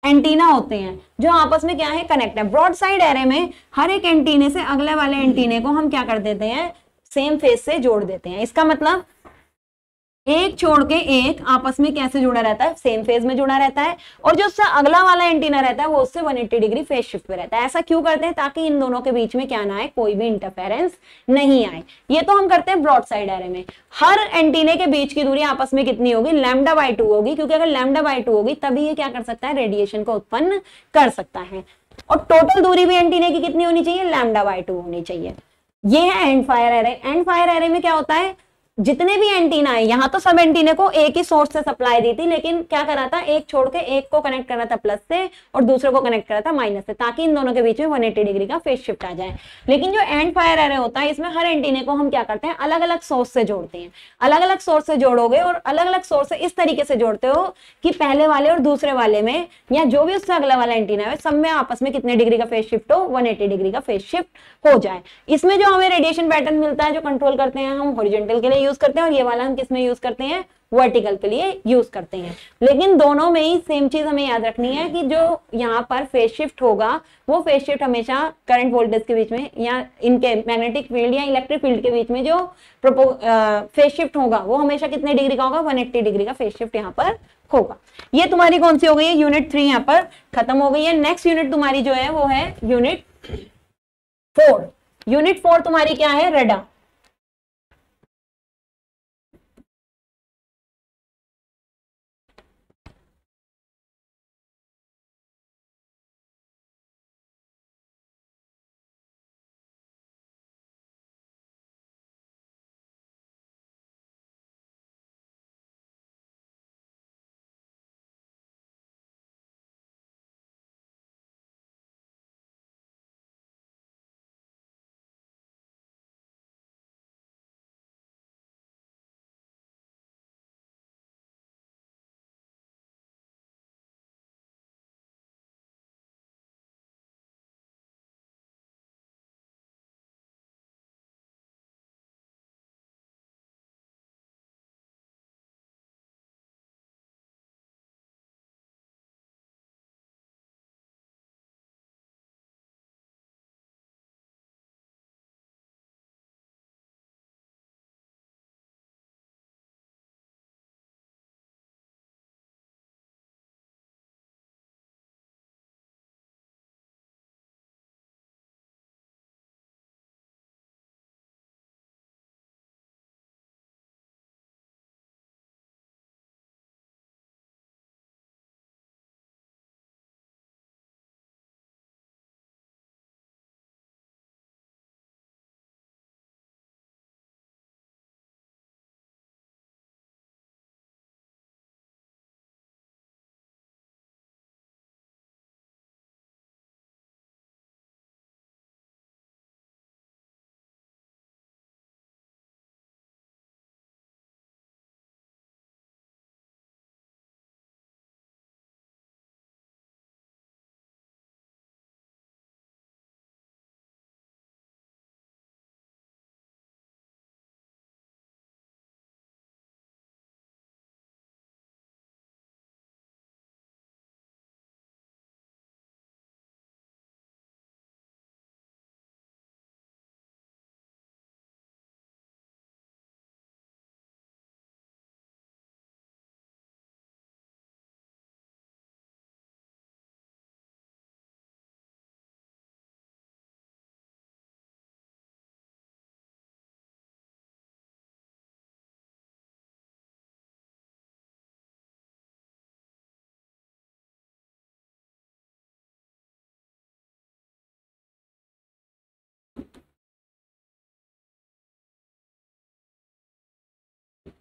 एंटीना होते हैं, जो आपस में क्या है? कनेक्ट है। ब्रॉड साइड एरे में हर एक एंटीने से अगले वाले एंटीने को हम क्या कर देते हैं? सेम फ़ेज़ से जोड़ देते हैं। इसका मतलब एक छोड़ के एक आपस में कैसे जुड़ा रहता है? सेम फ़ेज़ में जुड़ा रहता है। और जो उससे अगला वाला एंटीना रहता है, वो उससे 180 डिग्री फ़ेज़ शिफ्ट पे रहता है। ऐसा क्यों करते हैं? ताकि इन दोनों के बीच में क्या ना आए, कोई भी इंटरफेरेंस नहीं आए। ये तो हम करते हैं ब्रॉड साइड एरे में। हर एंटीने के बीच की दूरी आपस में कितनी होगी? लैमडा बाई टू होगी। क्योंकि अगर लैमडा बाई टू होगी, तभी ये क्या कर सकता है? रेडिएशन को उत्पन्न कर सकता है। और टोटल दूरी भी एंटीने की कितनी होनी चाहिए? लैमडा बाई टू होनी चाहिए। ये है end fire array end fire array में क्या होता है? जितने भी एंटीना है, यहाँ तो सब एंटीने को एक ही सोर्स से सप्लाई दी थी, लेकिन क्या करा था? एक छोड़ के एक को कनेक्ट करा था प्लस से और दूसरे को कनेक्ट करा था माइनस से, ताकि इन दोनों के बीच में 180 डिग्री का फेस शिफ्ट आ जाए। लेकिन जो एंड फायर एरे होता है, इसमें हर एंटीने को हम क्या करते हैं? अलग अलग सोर्स से जोड़ते हैं। अलग अलग सोर्स से जोड़ोगे और अलग अलग सोर्स से इस तरीके से जोड़ते हो कि पहले वाले और दूसरे वाले में, या जो भी उससे अगला वाला एंटीना है, सब में आपस में कितने डिग्री का फेस शिफ्ट हो वन डिग्री का फेस शिफ्ट हो जाए। इसमें जो हमें रेडिएशन पैटर्न मिलता है, जो कंट्रोल करते हैं हम हॉरिजेंटल के लिए यूज़ करते हैं और ये वाला हम किसमें यूज़ करते हैं? वर्टिकल के लिए यूज़ करते हैं। लेकिन दोनों में ही सेम चीज़ हमें याद रखनी है कि जो यहाँ पर फेस शिफ्ट होगा, वो फेस शिफ्ट हमेशा करंट वोल्टेज के बीच में या इनके मैग्नेटिक फ़ील्ड या इलेक्ट्रिक फ़ील्ड के बीच में जो फेस शिफ्ट होगा, वो हमेशा कितने डिग्री का होगा? 180 डिग्री का फेस शिफ्ट यहाँ पर होगा। ये तुम्हारी कौन सी हो गई है? यूनिट थ्री यहाँ पर खत्म हो गई है। नेक्स्ट यूनिट तुम्हारी जो है, वो है यूनिट फोर यूनिट फोर तुम्हारी क्या है? रेडा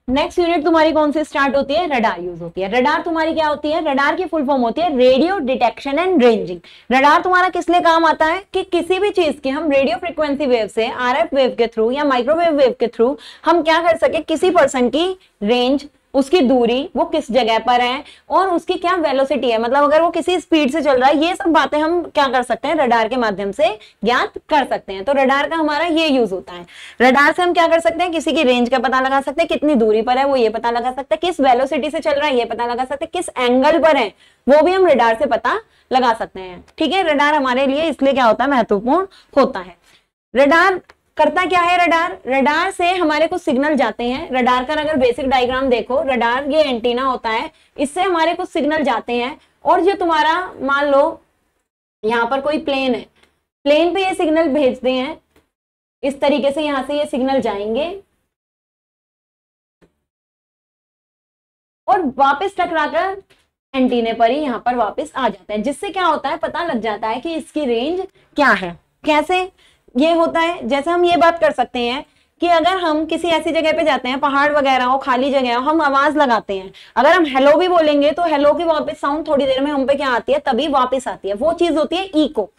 नेक्स्ट यूनिट तुम्हारी कौन सी स्टार्ट होती है? रडार यूज़ होती है। रडार तुम्हारी क्या होती है? रडार की फुल फॉर्म होती है radio detection and ranging radar तुम्हारा किस लिए काम आता है? कि किसी भी चीज़ की हम रेडियो फ्रिक्वेंसी वेव से आरएफ वेव के थ्रू या माइक्रोवेव वेव के थ्रू हम क्या कर सके? किसी पर्सन की रेंज उसकी दूरी, वो किस जगह पर है और उसकी क्या वेलोसिटी है? मतलब अगर वो किसी स्पीड से चल रहा है, ये सब बातें हम क्या कर सकते हैं? रडार के माध्यम से ज्ञात कर सकते हैं। तो रडार का हमारा ये यूज़ होता है। रडार से हम क्या कर सकते हैं? किसी की रेंज का पता लगा सकते हैं, कितनी दूरी पर है, वो ये पता लगा सकते हैं, किस वेलोसिटी से चल रहा है, ये पता लगा सकते हैं, किस एंगल पर है, वो भी हम रडार से पता लगा सकते हैं। ठीक है? रडार हमारे लिए इसलिए क्या होता है? महत्वपूर्ण होता है। रडार करता क्या है रडार रडार से हमारे कुछ सिग्नल जाते हैं। रडार का अगर बेसिक डायग्राम देखो रडार ये एंटीना होता है, इससे हमारे कुछ सिग्नल जाते हैं। और जो तुम्हारा, मान लो, यहाँ पर कोई प्लेन है प्लेन पे ये सिग्नल भेजते हैं। इस तरीके से यहाँ से ये सिग्नल जाएँगे। और वापस टकराकर एंटीने पर ही यहाँ पर वापस आ जाते हैं। जिससे क्या होता है, पता लग जाता है कि इसकी रेंज क्या है। कैसे? ये होता है, जैसे हम ये बात कर सकते हैं कि अगर हम किसी ऐसी जगह पे जाते हैं, पहाड़ वगैरह हो, खाली जगह हो, हम आवाज़ लगाते हैं। अगर हम हेलो भी बोलेंगे तो हेलो की वापस साउंड थोड़ी देर में हम पे क्या आती है, तभी वापस आती है। वो चीज़ होती है इको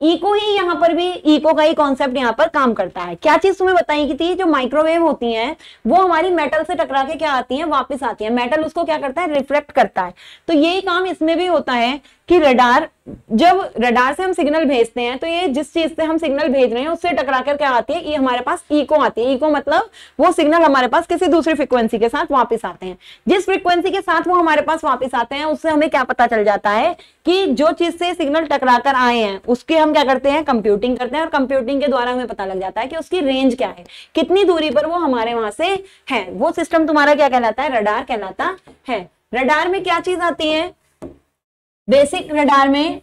इको ही यहाँ पर भी इको का ही कॉन्सेप्ट यहाँ पर काम करता है। क्या चीज़ तुम्हें बताई की थी? जो माइक्रोवेव होती है, वो हमारी मेटल से टकरा के क्या आती है, वापस आती है। मेटल उसको क्या करता है? रिफ्लेक्ट करता है। तो यही काम इसमें भी होता है कि रडार जब रडार से हम सिग्नल भेजते हैं तो ये जिस चीज़ से हम सिग्नल भेज रहे हैं, उससे टकरा कर क्या आती है? ये हमारे पास इको आती है। इको मतलब वो सिग्नल हमारे पास किसी दूसरी फ्रिक्वेंसी के साथ वापस आते हैं। जिस फ्रिक्वेंसी के साथ वो हमारे पास वापस आते हैं, उससे हमें क्या पता चल जाता है कि जो चीज़ से सिग्नल टकरा कर आए हैं, उसके हम क्या करते हैं? कंप्यूटिंग करते हैं और कंप्यूटिंग के द्वारा हमें पता लग जाता है कि उसकी रेंज क्या है। कितनी दूरी पर वो हमारे वहाँ से है? वो सिस्टम तुम्हारा क्या कहलाता है? रडार कहलाता है। रडार में क्या चीज़ आती है? बेसिक रडार में,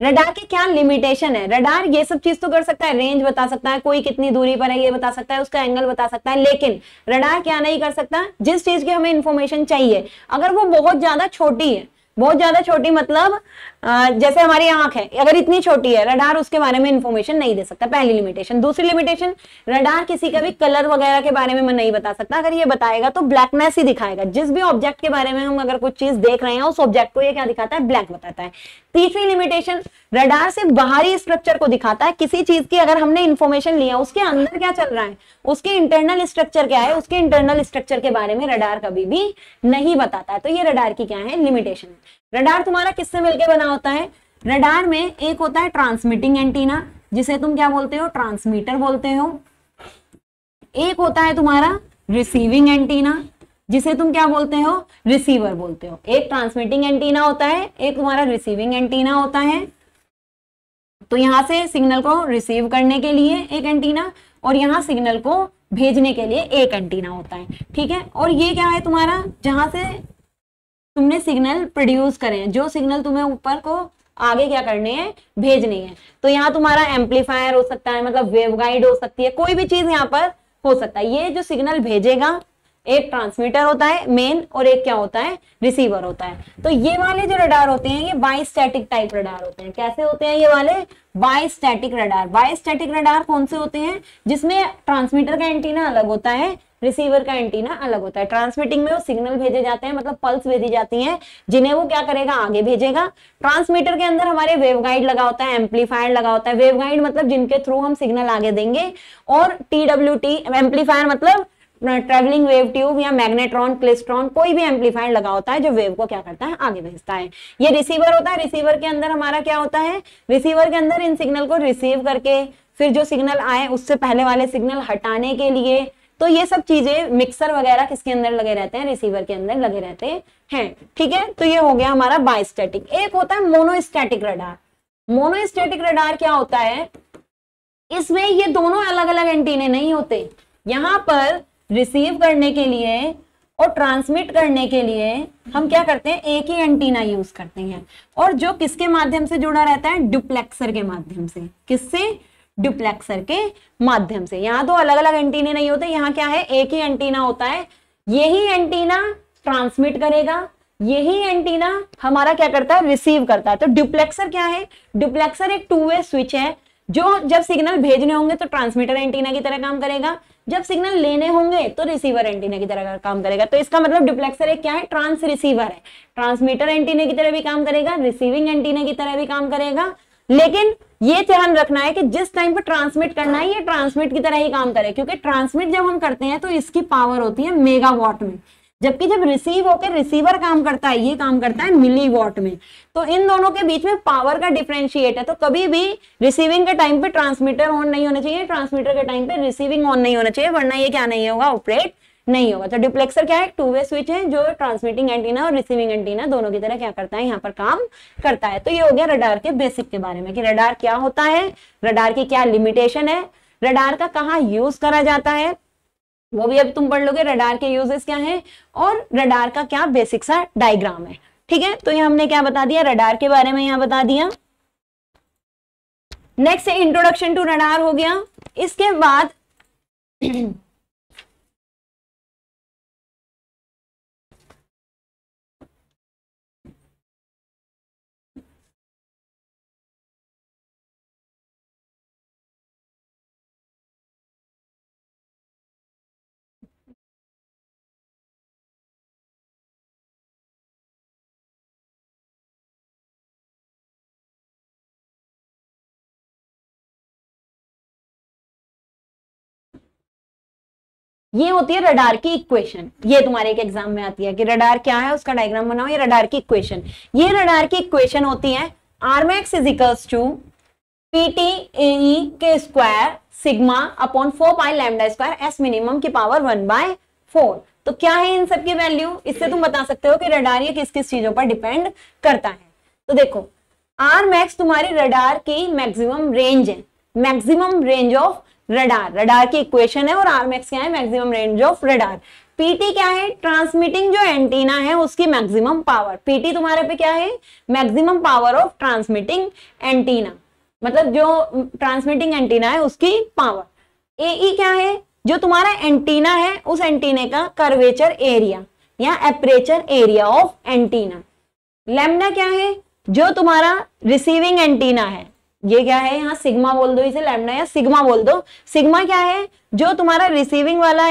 रडार के क्या लिमिटेशन है? रडार ये सब चीज़ तो कर सकता है रेंज बता सकता है, कोई कितनी दूरी पर है, ये बता सकता है, उसका एंगल बता सकता है, लेकिन रडार क्या नहीं कर सकता? जिस चीज़ की हमें इंफॉर्मेशन चाहिए, अगर वो बहुत ज़्यादा छोटी है बहुत ज़्यादा छोटी मतलब जैसे हमारी आँख है, अगर इतनी छोटी है, रडार उसके बारे में इंफॉर्मेशन नहीं दे सकता, पहली लिमिटेशन दूसरी लिमिटेशन रडार किसी का भी कलर वगैरह के बारे में मैं नहीं बता सकता, अगर ये बताएगा तो ब्लैकनेस ही दिखाएगा। जिस भी ऑब्जेक्ट के बारे में हम अगर कुछ चीज़ देख रहे हैं, उस ऑब्जेक्ट को यह क्या दिखाता है? ब्लैक बताता है। तीसरी लिमिटेशन रडार सिर्फ़ बाहरी स्ट्रक्चर को दिखाता है। किसी चीज़ की अगर हमने इंफॉर्मेशन लिया, उसके अंदर क्या चल रहा है? उसके इंटरनल स्ट्रक्चर क्या है? उसके इंटरनल स्ट्रक्चर के बारे में रडार कभी भी नहीं बताता है। तो ये रडार की क्या है? लिमिटेशन रडार तुम्हारा किससे मिलकर बना होता है? रडार में एक होता है ट्रांसमिटिंग एंटीना जिसे तुम क्या बोलते हो? ट्रांसमीटर बोलते हो। एक होता है तुम्हारा रिसीविंग एंटीना जिसे तुम क्या बोलते हो? रिसीवर बोलते हो। एक ट्रांसमिटिंग एंटीना होता है, एक तुम्हारा रिसीविंग एंटीना होता है। तो यहाँ से सिग्नल को रिसीव करने के लिए एक एंटीना और यहाँ सिग्नल को भेजने के लिए एक एंटीना होता है। ठीक है? और ये क्या है तुम्हारा? जहाँ से तुमने सिग्नल प्रोड्यूस करे जो सिग्नल तुम्हें ऊपर को आगे क्या करने हैं, भेजने हैं। तो यहाँ तुम्हारा एम्पलीफायर हो सकता है मतलब वेव गाइड हो सकती है, कोई भी चीज़ यहाँ पर हो सकता है। ये जो सिग्नल भेजेगा एक ट्रांसमीटर होता है मेन और एक क्या होता है रिसीवर होता है। तो ये वाले जो रडार होते हैं, ये बाई स्टैटिक टाइप रडार होते हैं। कैसे होते हैं ये वाले? Bistatic radar bistatic radar कौन से होते हैं? जिसमें ट्रांसमीटर का एंटीना अलग होता है रिसीवर का एंटीना अलग होता है। ट्रांसमिटिंग में वो सिग्नल भेजे जाते हैं मतलब पल्स भेजी जाती हैं, जिन्हें वो क्या करेगा? आगे भेजेगा। ट्रांसमीटर के अंदर हमारे वेव गाइड लगा होता है एम्पलीफायर लगा होता है। वेव गाइड मतलब जिनके थ्रू हम सिग्नल आगे देंगे, और टी डब्ल्यू टी एम्पलीफायर मतलब ट्रेवलिंग वेव ट्यूब या मैग्नेट्रॉन क्लिस्ट्रॉन कोई भी एम्पलीफायर लगा होता है जो वेव को क्या करता है? आगे भेजता है। ये रिसीवर होता है रिसीवर के अंदर हमारा क्या होता है? रिसीवर के अंदर इन सिग्नल को रिसीव करके, फिर जो सिग्नल आए, उससे पहले वाले सिग्नल हटाने के लिए तो ये सब चीज़ें मिक्सर वगैरह किसके अंदर लगे रहते हैं? रिसीवर के अंदर लगे रहते हैं। ठीक है? तो ये हो गया हमारा बायोस्टैटिक एक होता है मोनोस्टैटिक रडार मोनोस्टैटिक रडार क्या होता है? इसमें ये दोनों अलग अलग एंटीने नहीं होते। यहाँ पर रिसीव करने के लिए और ट्रांसमिट करने के लिए हम क्या करते हैं? एक ही एंटीना यूज़ करते हैं। और जो किसके माध्यम से जुड़ा रहता है? डुप्लेक्सर के माध्यम से। किससे? डुप्लेक्सर के माध्यम से। यहाँ तो अलग अलग एंटीने नहीं होते, यहाँ क्या है? एक ही एंटीना होता है। यही एंटीना ट्रांसमिट करेगा। यही एंटीना हमारा क्या करता है? रिसीव करता है। तो डुप्लेक्सर क्या है? डुप्लेक्सर एक टू वे स्विच है। जो जब सिग्नल भेजने होंगे तो ट्रांसमीटर एंटीना की तरह काम करेगा। जब सिग्नल लेने होंगे तो रिसीवर एंटीना की तरह काम करेगा। तो इसका मतलब डिप्लेक्सर एक क्या है? ट्रांस रिसीवर है। ट्रांसमीटर एंटीना की तरह भी काम करेगा, रिसीविंग एंटीना की तरह भी काम करेगा। लेकिन ये ध्यान रखना है कि जिस टाइम पर ट्रांसमिट करना है, ये ट्रांसमिट की तरह ही काम करे। क्योंकि ट्रांसमिट जब हम करते हैं तो इसकी पावर होती है मेगावाट में। जबकि जब रिसीव होकर रिसीवर काम करता है, ये काम करता है मिली वॉट में। तो इन दोनों के बीच में पावर का डिफ्रेंशिएट है। तो कभी भी रिसीविंग के टाइम पे ट्रांसमीटर ऑन नहीं होना चाहिए ट्रांसमीटर के टाइम पे रिसीविंग ऑन नहीं होना चाहिए, वरना ये क्या नहीं होगा ऑपरेट नहीं होगा। तो डिप्लेक्सर क्या है? टू वे स्विच है, जो ट्रांसमिटिंग एंटीना और रिसीविंग एंटीना दोनों की तरह क्या करता है, यहाँ पर काम करता है। तो ये हो गया रडार के बेसिक के बारे में कि रडार क्या होता है रडार की क्या लिमिटेशन है रडार का कहाँ यूज़ करा जाता है वो भी अब तुम पढ़ लोगे रडार के यूजेस क्या हैं और रडार का क्या बेसिक सा डायग्राम है, ठीक है? तो ये हमने क्या बता दिया? रडार के बारे में यहाँ बता दिया। नेक्स्ट इंट्रोडक्शन टू रडार हो गया। इसके बाद ये होती है रडार की इक्वेशन ये तुम्हारे एक एग्ज़ाम में आती है कि रडार क्या है, उसका डायग्राम बनाओ, ये रडार की इक्वेशन ये रडार की इक्वेशन होती है R max is equals to P T A के square sigma upon four pi lambda square S minimum की पावर वन बाय फोर तो क्या है इन सब की वैल्यू इससे तुम बता सकते हो कि रडार ये किस किस चीज़ों पर डिपेंड करता है. तो देखो आर मैक्स तुम्हारी रडार की मैक्सिमम रेंज है. Maximum range of radar radar की इक्वेशन है और आरमेक्स क्या है? Maximum range of radar P T क्या है? ट्रांसमिटिंग जो एंटीना है, उसकी मैक्सिमम पावर पीटी तुम्हारे पे क्या है? Maximum power of transmitting antenna मतलब जो ट्रांसमिटिंग एंटीना है, उसकी पावर ए क्या है? जो तुम्हारा एंटीना है, उस एंटीने का कर्वेचर एरिया या aperture area of antenna lambda क्या है? जो तुम्हारा रिसीविंग एंटीना है ये क्या है यहाँ? सिग्मा बोल दो इसे, लैमडा या सिग्मा बोल दो। सिग्मा क्या है? जो तुम्हारा रिसीविंग वाला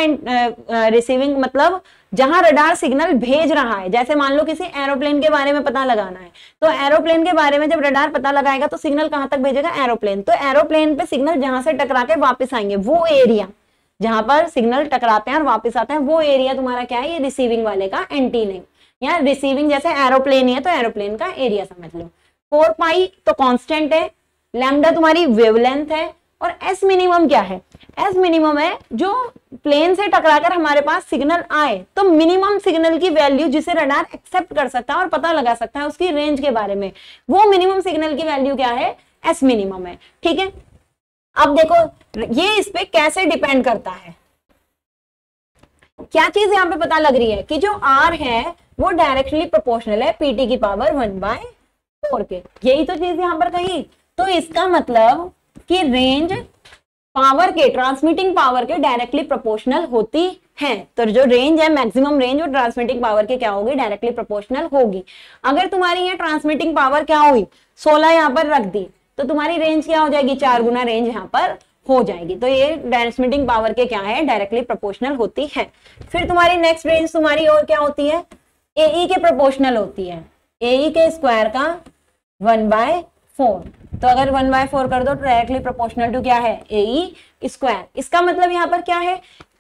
रिसीविंग मतलब जहाँ रडार सिग्नल भेज रहा है, जैसे मान लो किसी एरोप्लेन के बारे में पता लगाना है तो एरोप्लेन के बारे में जब रडार पता लगाएगा तो सिग्नल कहाँ तक भेजेगा? एरोप्लेन तो एरोप्लेन पे सिग्नल जहाँ से टकरा के वापिस आएँगे, वो एरिया जहाँ पर सिग्नल टकराते हैं और वापिस आते हैं, वो एरिया तुम्हारा क्या है? ये रिसीविंग वाले का एंटीनिंग या रिसीविंग जैसे एरोप्लेन है तो एरोप्लेन का एरिया समझ लो। फोर पाई तो कॉन्स्टेंट है लैमडा तुम्हारी वेवलेंथ है और एस मिनिमम क्या है? एस मिनिमम है जो प्लेन से टकराकर हमारे पास सिग्नल आए तो मिनिमम सिग्नल की वैल्यू जिसे रडार एक्सेप्ट कर सकता है और पता लगा सकता है उसकी रेंज के बारे में। वो मिनिमम सिग्नल की वैल्यू क्या है? एस मिनिमम है। ठीक है? अब देखो, ये इस पे कैसे डिपेंड करता है? क्या चीज़ यहाँ पे पता लग रही है कि जो आर है, वो डायरेक्टली प्रोपोर्शनल है पीटी की पावर वन बाय फोर के। यही तो चीज़ यहाँ पर कही। तो इसका मतलब कि रेंज पावर के ट्रांसमिटिंग पावर के डायरेक्टली प्रोपोर्शनल होती है। तो जो रेंज है मैक्सिमम रेंज और ट्रांसमिटिंग पावर के क्या होगी? डायरेक्टली प्रोपोर्शनल होगी। अगर तुम्हारी ये ट्रांसमिटिंग पावर क्या हुई? 16 यहाँ पर रख दी तो तुम्हारी रेंज क्या हो जाएगी? चार गुना रेंज यहाँ पर हो जाएगी। तो ये ट्रांसमिटिंग पावर के क्या है? डायरेक्टली प्रोपोर्शनल होती है। फिर तुम्हारी नेक्स्ट रेंज तुम्हारी और क्या होती है? एई के प्रोपोर्शनल होती है। एई के स्क्वायर का वन बाय फोर तो अगर वन बाय फोर कर दो डायरेक्टली प्रोपोर्शनल टू क्या है? ए स्क्वायर e इसका मतलब यहाँ पर क्या है?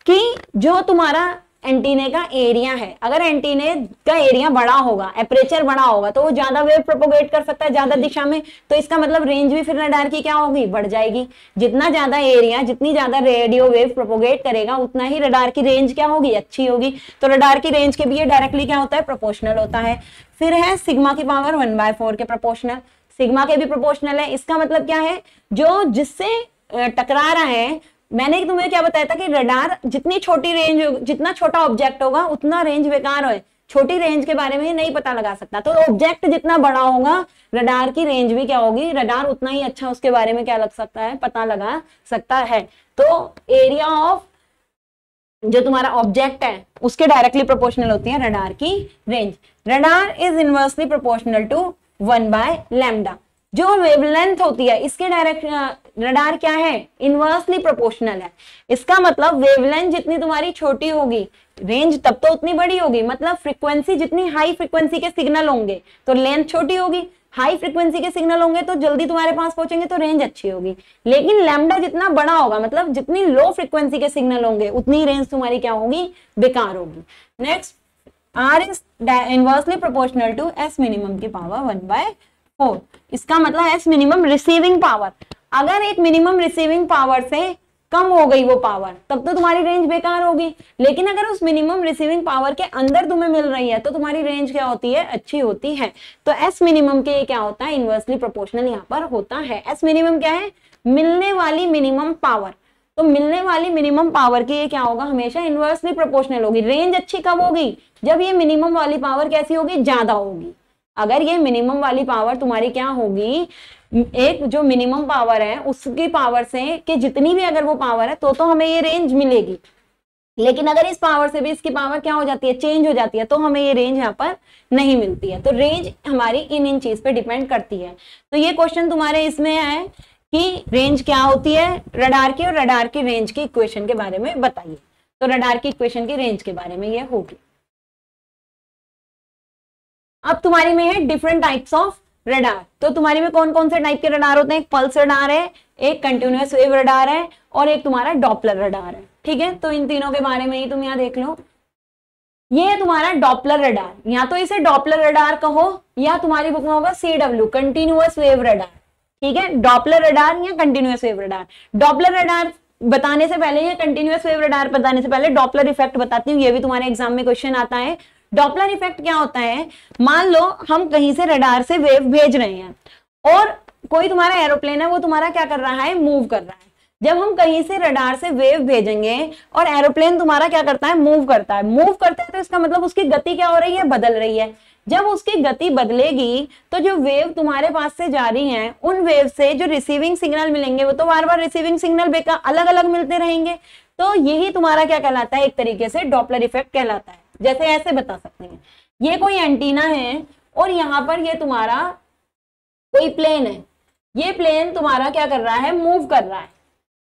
कि जो तुम्हारा एंटीने का एरिया है, अगर एंटीने का एरिया बड़ा होगा एपरेचर बड़ा होगा तो वो ज़्यादा वेव प्रोपोगेट कर सकता है ज़्यादा दिशा में। तो इसका मतलब रेंज भी फिर रडार की क्या होगी? बढ़ जाएगी। जितना ज़्यादा एरिया जितनी ज़्यादा रेडियो वेव प्रोपोगेट करेगा, उतना ही रडार की रेंज क्या होगी? अच्छी होगी। तो रडार की रेंज के भी ये डायरेक्टली क्या होता है? प्रोपोर्शनल होता है। फिर है सिग्मा की पावर वन बाय के प्रोपोर्शनल सिग्मा के भी प्रोपोर्शनल है। इसका मतलब क्या है? जो जिससे टकरा रहा है, मैंने तुम्हें क्या बताया था कि रडार जितनी छोटी रेंज जितना छोटा ऑब्जेक्ट होगा, उतना रेंज बेकार हो छोटी रेंज के बारे में नहीं पता लगा सकता। तो ऑब्जेक्ट जितना बड़ा होगा रडार की रेंज भी क्या होगी? रडार उतना ही अच्छा उसके बारे में क्या लग सकता है? पता लगा सकता है। तो एरिया ऑफ़ जो तुम्हारा ऑब्जेक्ट है, उसके डायरेक्टली प्रोपोर्शनल होती है रडार की range radar is inversely proportional to one by lambda. जो वेवलेंथ होती है, इसके डायरेक्ट रडार क्या है? इनवर्सली प्रोपोर्शनल है। इसका मतलब वेवलेंथ जितनी तुम्हारी छोटी होगी रेंज तब तो उतनी बड़ी होगी मतलब फ्रीक्वेंसी जितनी हाई फ्रीक्वेंसी के सिग्नल होंगे तो लेंथ छोटी होगी हाई फ्रीक्वेंसी के सिग्नल होंगे तो जल्दी तुम्हारे पास पहुँचेंगे तो रेंज अच्छी होगी। लेकिन लैम्डा जितना बड़ा होगा मतलब जितनी लो फ्रीक्वेंसी के सिग्नल होंगे, उतनी रेंज तुम्हारी क्या होगी? बेकार होगी। Next R is inversely proportional to S minimum की पावर वन बाय फोर इसका मतलब एस मिनिमम रिसीविंग पावर अगर एक मिनिमम रिसीविंग पावर से कम हो गई वो पावर तब तो तुम्हारी रेंज बेकार होगी। लेकिन अगर उस मिनिमम रिसीविंग पावर के अंदर तुम्हें मिल रही है तो तुम्हारी रेंज क्या होती है? अच्छी होती है। तो एस मिनिमम के क्या होता है? इनवर्सली प्रोपोर्शनल यहाँ पर होता है। एस मिनिमम क्या है? मिलने वाली मिनिमम पावर तो मिलने वाली मिनिमम पावर की ये क्या होगा? हमेशा इनवर्सली प्रोपोर्शनल होगी। रेंज अच्छी कब होगी? जब ये मिनिमम वाली पावर कैसी होगी? ज़्यादा होगी। अगर ये मिनिमम वाली पावर तुम्हारी क्या होगी? एक जो मिनिमम पावर है, उसकी पावर से कि जितनी भी अगर वो पावर है तो तो हमें ये रेंज मिलेगी। लेकिन अगर इस पावर से भी इसकी पावर क्या हो जाती है? चेंज हो जाती है तो हमें ये रेंज यहाँ पर नहीं मिलती है। तो रेंज हमारी इन इन चीज़ पे डिपेंड करती है। तो ये क्वेश्चन तुम्हारे इसमें है कि रेंज क्या होती है? रडार की और रडार की रेंज की इक्वेशन के बारे में बताइए। तो रडार की इक्वेशन की रेंज के बारे में ये होगी। अब तुम्हारी में है डिफरेंट टाइप्स ऑफ़ रडार तो तुम्हारी में कौन कौन से टाइप के रडार होते हैं? एक पल्स रडार है, एक कंटिन्यूस वेव रडार है और एक तुम्हारा डॉपलर रडार है। ठीक है? तो इन तीनों के बारे में ही तुम यहाँ देख लो। ये है तुम्हारा डॉपलर रडार या तो इसे डॉपलर रडार कहो या तुम्हारी बुक में होगा C W continuous wave radar ठीक है? डॉपलर रडार या continuous wave radar Doppler radar बताने से पहले या कंटिन्यूस वेव रडार बताने से पहले डॉपलर इफ़ेक्ट बताती हूँ, ये भी तुम्हारे एग्ज़ाम में क्वेश्चन आता है। डॉपलर इफ़ेक्ट क्या होता है? मान लो हम कहीं से रडार से वेव भेज रहे हैं और कोई तुम्हारा एरोप्लेन है, वो तुम्हारा क्या कर रहा है? मूव कर रहा है। जब हम कहीं से रडार से वेव भेजेंगे और एरोप्लेन तुम्हारा क्या करता है? मूव करता है। मूव करता है तो इसका मतलब उसकी गति क्या हो रही है? बदल रही है। जब उसकी गति बदलेगी तो जो वेव तुम्हारे पास से जा रही है, उन वेव से जो रिसीविंग सिग्नल मिलेंगे, वो तो बार बार रिसीविंग सिग्नल बेकार अलग अलग मिलते रहेंगे। तो यही तुम्हारा क्या कहलाता है? एक तरीके से डॉपलर इफ़ेक्ट कहलाता है। जैसे ऐसे बता सकते हैं। ये कोई एंटीना है, और यहाँ पर ये तुम्हारा कोई प्लेन है। ये प्लेन तुम्हारा क्या कर रहा है? मूव कर रहा है।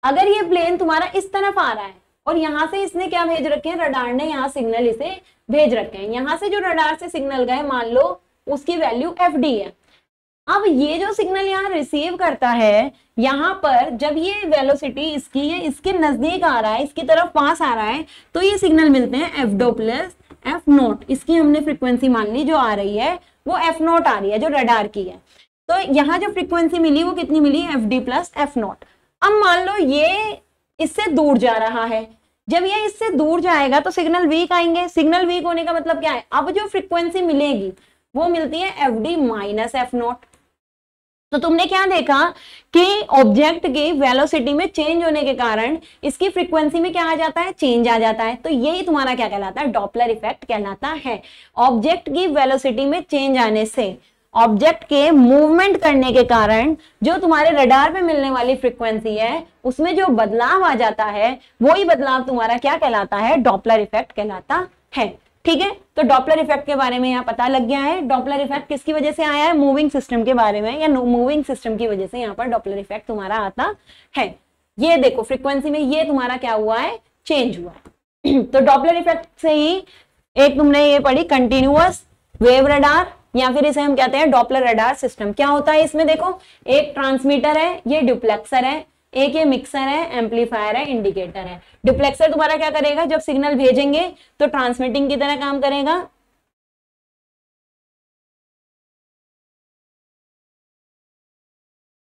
अगर ये प्लेन तुम्हारा इस तरफ़ आ रहा है, और यहाँ से इसने क्या भेज रखे हैं? रडार ने यहाँ सिग्नल इसे भेज रखे हैं। यहाँ से जो रडार से सिग्नल गए, मान लो, उसकी वैल्यू एफ़ है। अब ये जो सिग्नल यहाँ रिसीव करता है, यहाँ पर जब ये वेलोसिटी इसकी ये इसके नज़दीक आ रहा है, इसकी तरफ़ पास आ रहा है तो ये सिग्नल मिलते हैं F D plus F naught इसकी हमने फ्रीक्वेंसी मान ली, जो आ रही है, वो एफ़ नोट आ रही है, जो रडार की है। तो यहाँ जो फ्रीक्वेंसी मिली, वो कितनी मिली? F D plus F naught अब मान लो ये इससे दूर जा रहा है जब ये इससे दूर जाएगा तो सिग्नल वीक आएँगे। सिग्नल वीक होने का मतलब क्या है? अब जो फ्रीक्वेंसी मिलेगी, वो मिलती है F D minus F naught तो तुमने क्या देखा कि ऑब्जेक्ट की वेलोसिटी में चेंज होने के कारण इसकी फ्रीक्वेंसी में क्या आ जाता है? चेंज आ जाता है। तो यही तुम्हारा क्या कहलाता है? डॉपलर इफ़ेक्ट कहलाता है। ऑब्जेक्ट की वेलोसिटी में चेंज आने से ऑब्जेक्ट के मूवमेंट करने के कारण जो तुम्हारे रडार पे मिलने वाली फ्रीक्वेंसी है, उसमें जो बदलाव आ जाता है, वही बदलाव तुम्हारा क्या कहलाता है? डॉपलर इफ़ेक्ट कहलाता है। ठीक है? तो डॉपलर इफ़ेक्ट के बारे में यहाँ पता लग गया है। डॉपलर इफ़ेक्ट किसकी वजह से आया है? मूविंग सिस्टम के बारे में, या मूविंग सिस्टम की वजह से यहाँ पर डॉपलर इफ़ेक्ट तुम्हारा आता है। ये देखो फ्रीक्वेंसी में ये तुम्हारा क्या हुआ है? चेंज हुआ है। तो डॉपलर इफ़ेक्ट से ही एक तुमने ये पढ़ी कंटिन्यूअस वेव रडार या फिर इसे हम कहते हैं डॉपलर रडार सिस्टम क्या होता है इसमें देखो, एक ट्रांसमीटर है, ये डुप्लेक्सर है, एक ये मिक्सर है एम्पलीफायर है इंडिकेटर है। डिप्लेक्सर तुम्हारा क्या करेगा? जब सिग्नल भेजेंगे तो ट्रांसमिटिंग की तरह काम करेगा।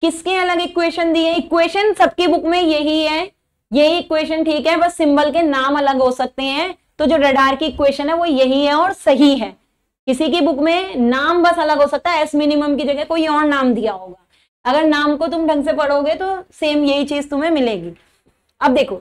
किसके अलग इक्वेशन दिए? इक्वेशन सबकी बुक में यही है। यही इक्वेशन ठीक है, बस सिंबल के नाम अलग हो सकते हैं। तो जो रडार की इक्वेशन है, वो यही है और सही है। किसी की बुक में नाम बस अलग हो सकता है एस मिनिमम की जगह कोई और नाम दिया होगा। अगर नाम को तुम ढंग से पढ़ोगे तो सेम यही चीज़ तुम्हें मिलेगी। अब देखो,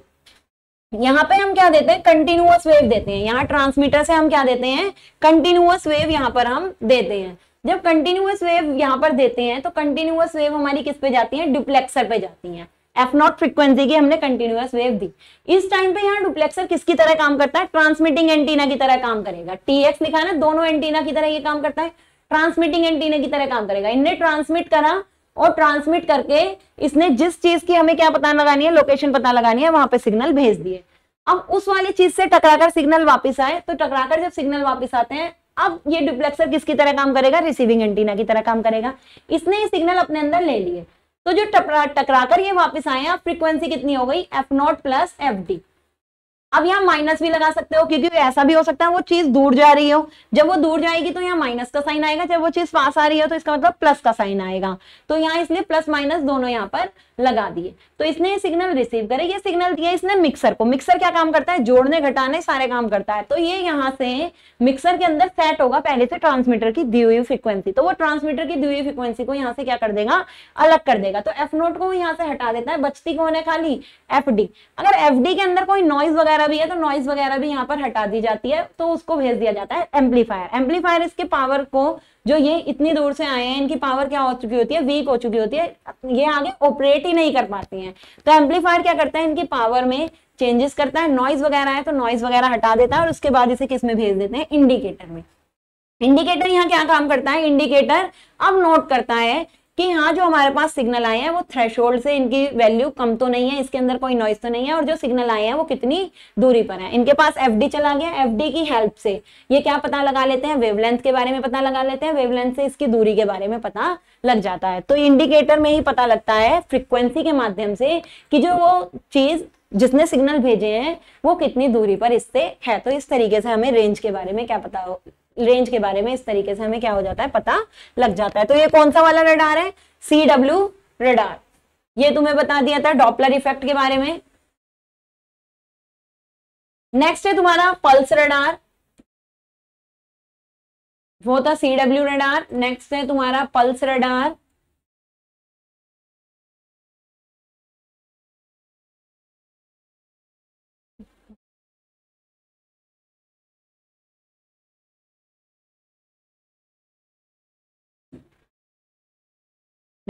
यहाँ पे हम क्या देते हैं? कंटिन्यूअस वेव देते हैं। यहाँ ट्रांसमीटर से हम क्या देते हैं? कंटिन्यूअस वेव यहाँ पर हम देते हैं। जब कंटिन्यूअस वेव यहाँ पर देते हैं तो कंटिन्यूअस वेव हमारी किस पे जाती है? डुप्लेक्सर पे जाती है। एफ़ नॉट फ्रिक्वेंसी की हमने कंटिन्यूअस वेव दी। इस टाइम पे यहाँ डुप्लेक्सर किसकी तरह काम करता है? ट्रांसमिटिंग एंटीना की तरह काम करेगा। टी एक्स लिखा ना, दोनों एंटीना की तरह ये काम करता है। ट्रांसमिटिंग एंटीना की तरह काम करेगा। इनने ट्रांसमिट करा और ट्रांसमिट करके इसने जिस चीज़ की हमें क्या पता लगानी है लोकेशन पता लगानी है, वहाँ पे सिग्नल भेज दिए अब उस वाली चीज़ से टकराकर सिग्नल वापस आए तो टकराकर जब सिग्नल वापस आते हैं, अब ये डुप्लेक्सर किसकी तरह काम करेगा? रिसीविंग एंटीना की तरह काम करेगा। इसने ये सिग्नल अपने अंदर ले लिए तो जो टकरा कर ये वापस आए हैं फ्रीक्वेंसी कितनी हो गई? F naught plus F D अब यहाँ माइनस भी लगा सकते हो, क्योंकि ऐसा भी हो सकता है, वो चीज़ दूर जा रही हो। जब वो दूर जाएगी तो यहाँ माइनस का साइन आएगा, जब वो चीज़ पास आ रही हो तो इसका मतलब प्लस का साइन आएगा। तो यहाँ इसलिए प्लस माइनस दोनों यहाँ पर लगा दिए। तो इसने ये सिग्नल रिसीव करे, ये सिग्नल दिया इसने मिक्सर को। मिक्सर क्या काम करता है? जोड़ने, घटाने सारे काम करता है। तो ये यहाँ से मिक्सर के अंदर सेट होगा पहले से ट्रांसमीटर की दी हुई फ्रिक्वेंसी तो वो ट्रांसमीटर की दी हुई फ्रिक्वेंसी को यहाँ से क्या कर देगा? अलग कर देगा। तो एफ़ नोट को यहाँ से हटा देता है। बचती कौन है? खाली एफ़ डी अगर एफ़ डी के अंदर कोई नॉइज़ वगैरह भी है तो नॉइज़ वगैरह भी यहाँ पर हटा दी जाती है। तो उसको भेज दिया जाता है एम्पलीफायर एम्पलीफायर इसके पावर को जो ये इतनी दूर से आए हैं, इनकी पावर क्या हो चुकी होती है? वीक हो चुकी होती है। ये आगे ऑपरेट ही नहीं कर पाती हैं। तो एम्पलीफायर क्या करता है? इनकी पावर में चेंजेस करता है। नॉइज़ वगैरह है तो नॉइज़ वगैरह हटा देता है और उसके बाद इसे किसमें भेज देते हैं? इंडिकेटर में। इंडिकेटर यहाँ क्या काम करता है? इंडिकेटर अब नोट करता है कि हाँ जो हमारे पास सिग्नल आए हैं, वो थ्रेशोल्ड से इनकी वैल्यू कम तो नहीं है, इसके अंदर कोई नॉइस तो नहीं है, और जो सिग्नल आए हैं, वो कितनी दूरी पर है। इनके पास एफडी चला गया एफडी की हेल्प से। ये क्या पता लगा लेते हैं? वेवलेंथ के बारे में पता लगा लेते हैं वेवलेंथ से इसकी दूरी के बारे में पता लग जाता है। तो इंडिकेटर में ही पता लगता है फ्रिक्वेंसी के माध्यम से, कि जो वो चीज़, जिसने सिग्नल भेजे हैं, वो कितनी दूरी पर इससे है। तो इस तरीके से हमें रेंज के बारे में क्या पता हो रेंज के बारे में इस तरीके से हमें क्या हो जाता है, पता लग जाता है। तो ये कौन सा वाला रडार है? सी डब्ल्यू रडार ये तुम्हें बता दिया था डॉपलर इफ़ेक्ट के बारे में। नेक्स्ट है तुम्हारा पल्स रडार वो था सी डब्ल्यू रडार नेक्स्ट है तुम्हारा पल्स रडार